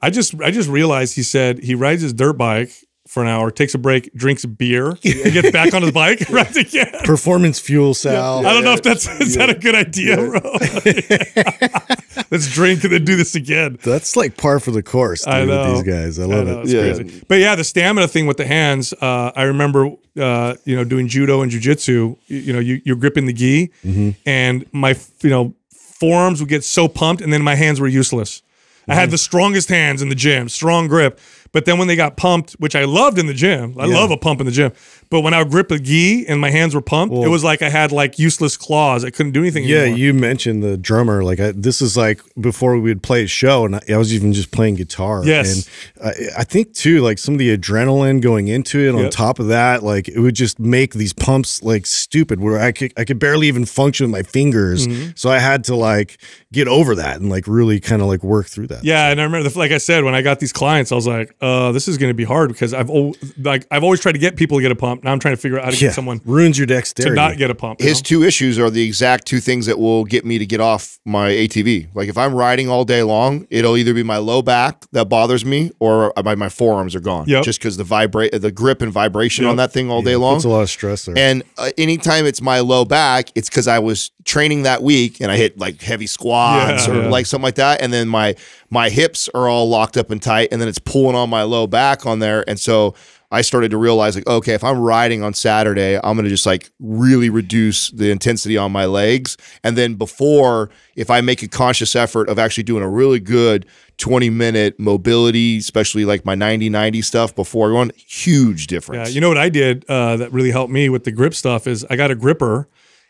I just I just realized he said he rides his dirt bike for an hour, takes a break, drinks a beer, <laughs> and gets back on his bike, rides <laughs> again. Performance fuel, Sal. I don't know if that's is that a good idea, bro. <laughs> Let's drink and then do this again. That's like par for the course dude, I with know. these guys. I I love know, it. it's Yeah. crazy. But yeah, the stamina thing with the hands. Uh, I remember, uh, you know, doing judo and jujitsu. You, you know, you, you're gripping the gi, Mm-hmm. and my, you know, forearms would get so pumped, and then my hands were useless. I Mm-hmm. had the strongest hands in the gym, strong grip. But then when they got pumped, which I loved in the gym, I love a pump in the gym. But when I would grip a gi and my hands were pumped, it was like I had like useless claws. I couldn't do anything. Yeah, anymore. you mentioned the drummer. Like I, this is like before we would play a show, and I, I was even just playing guitar. Yes. and I, I think too, like some of the adrenaline going into it. On Yep. top of that, like it would just make these pumps like stupid. Where I could I could barely even function with my fingers. Mm-hmm. So I had to like get over that and like really kind of like work through that. Yeah, and I remember, the, like I said, when I got these clients, I was like, uh, this is going to be hard because I've like I've always tried to get people to get a pump. Now I'm trying to figure out how to Yeah, get someone ruins your dexterity to not get a pump. His know? two issues are the exact two things that will get me to get off my ATV. Like if I'm riding all day long, it'll either be my low back that bothers me or my, my forearms are gone. Yep. Just because the vibrate, the grip and vibration Yep. on that thing all day long. Puts a lot of stress there. And uh, anytime it's my low back, it's because I was training that week and I hit like heavy squats Yeah. or Yeah. like something like that, and then my my hips are all locked up and tight, and then it's pulling on my low back on there, and so I started to realize like, okay, if I'm riding on Saturday, I'm gonna just like really reduce the intensity on my legs, and then before, if I make a conscious effort of actually doing a really good 20 minute mobility, especially like my 90 90 stuff before going, huge difference. Yeah, you know what I did uh, that really helped me with the grip stuff is I got a gripper,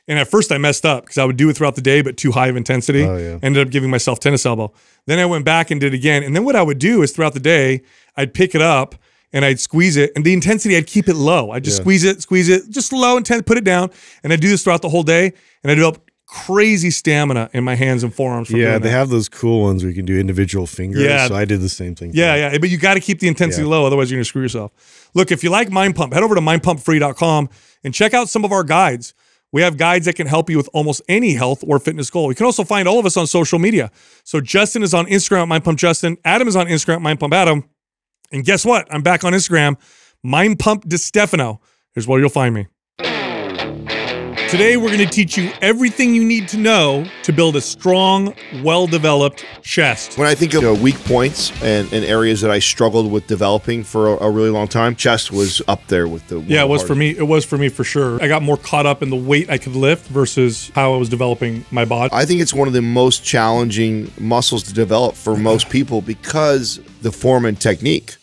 and at first I messed up because I would do it throughout the day, but too high of intensity. Oh, yeah. Ended up giving myself tennis elbow. Then I went back and did it again, and then what I would do is throughout the day I'd pick it up and I'd squeeze it, and the intensity I'd keep it low. I'd just Yeah. squeeze it, squeeze it, just low intent, put it down, and I'd do this throughout the whole day, and I developed crazy stamina in my hands and forearms. Yeah, they have those cool ones where you can do individual fingers. Yeah. So I did the same thing. Yeah, yeah, but you got to keep the intensity Yeah. low, otherwise you're going to screw yourself. Look, if you like Mind Pump, head over to mindpumpfree.com and check out some of our guides. We have guides that can help you with almost any health or fitness goal. You can also find all of us on social media. So Justin is on Instagram at Mind Pump Justin, Adam is on Instagram at Mind Pump Adam, and guess what? I'm back on Instagram, Mind Pump Di Stefano. Here's where you'll find me. Today, we're going to teach you everything you need to know to build a strong, well developed chest. When I think of you know, weak points and, and areas that I struggled with developing for a, a really long time, chest was up there with the. Yeah, it was for me. It was for me for sure. I got more caught up in the weight I could lift versus how I was developing my body. I think it's one of the most challenging muscles to develop for most people because the form and technique.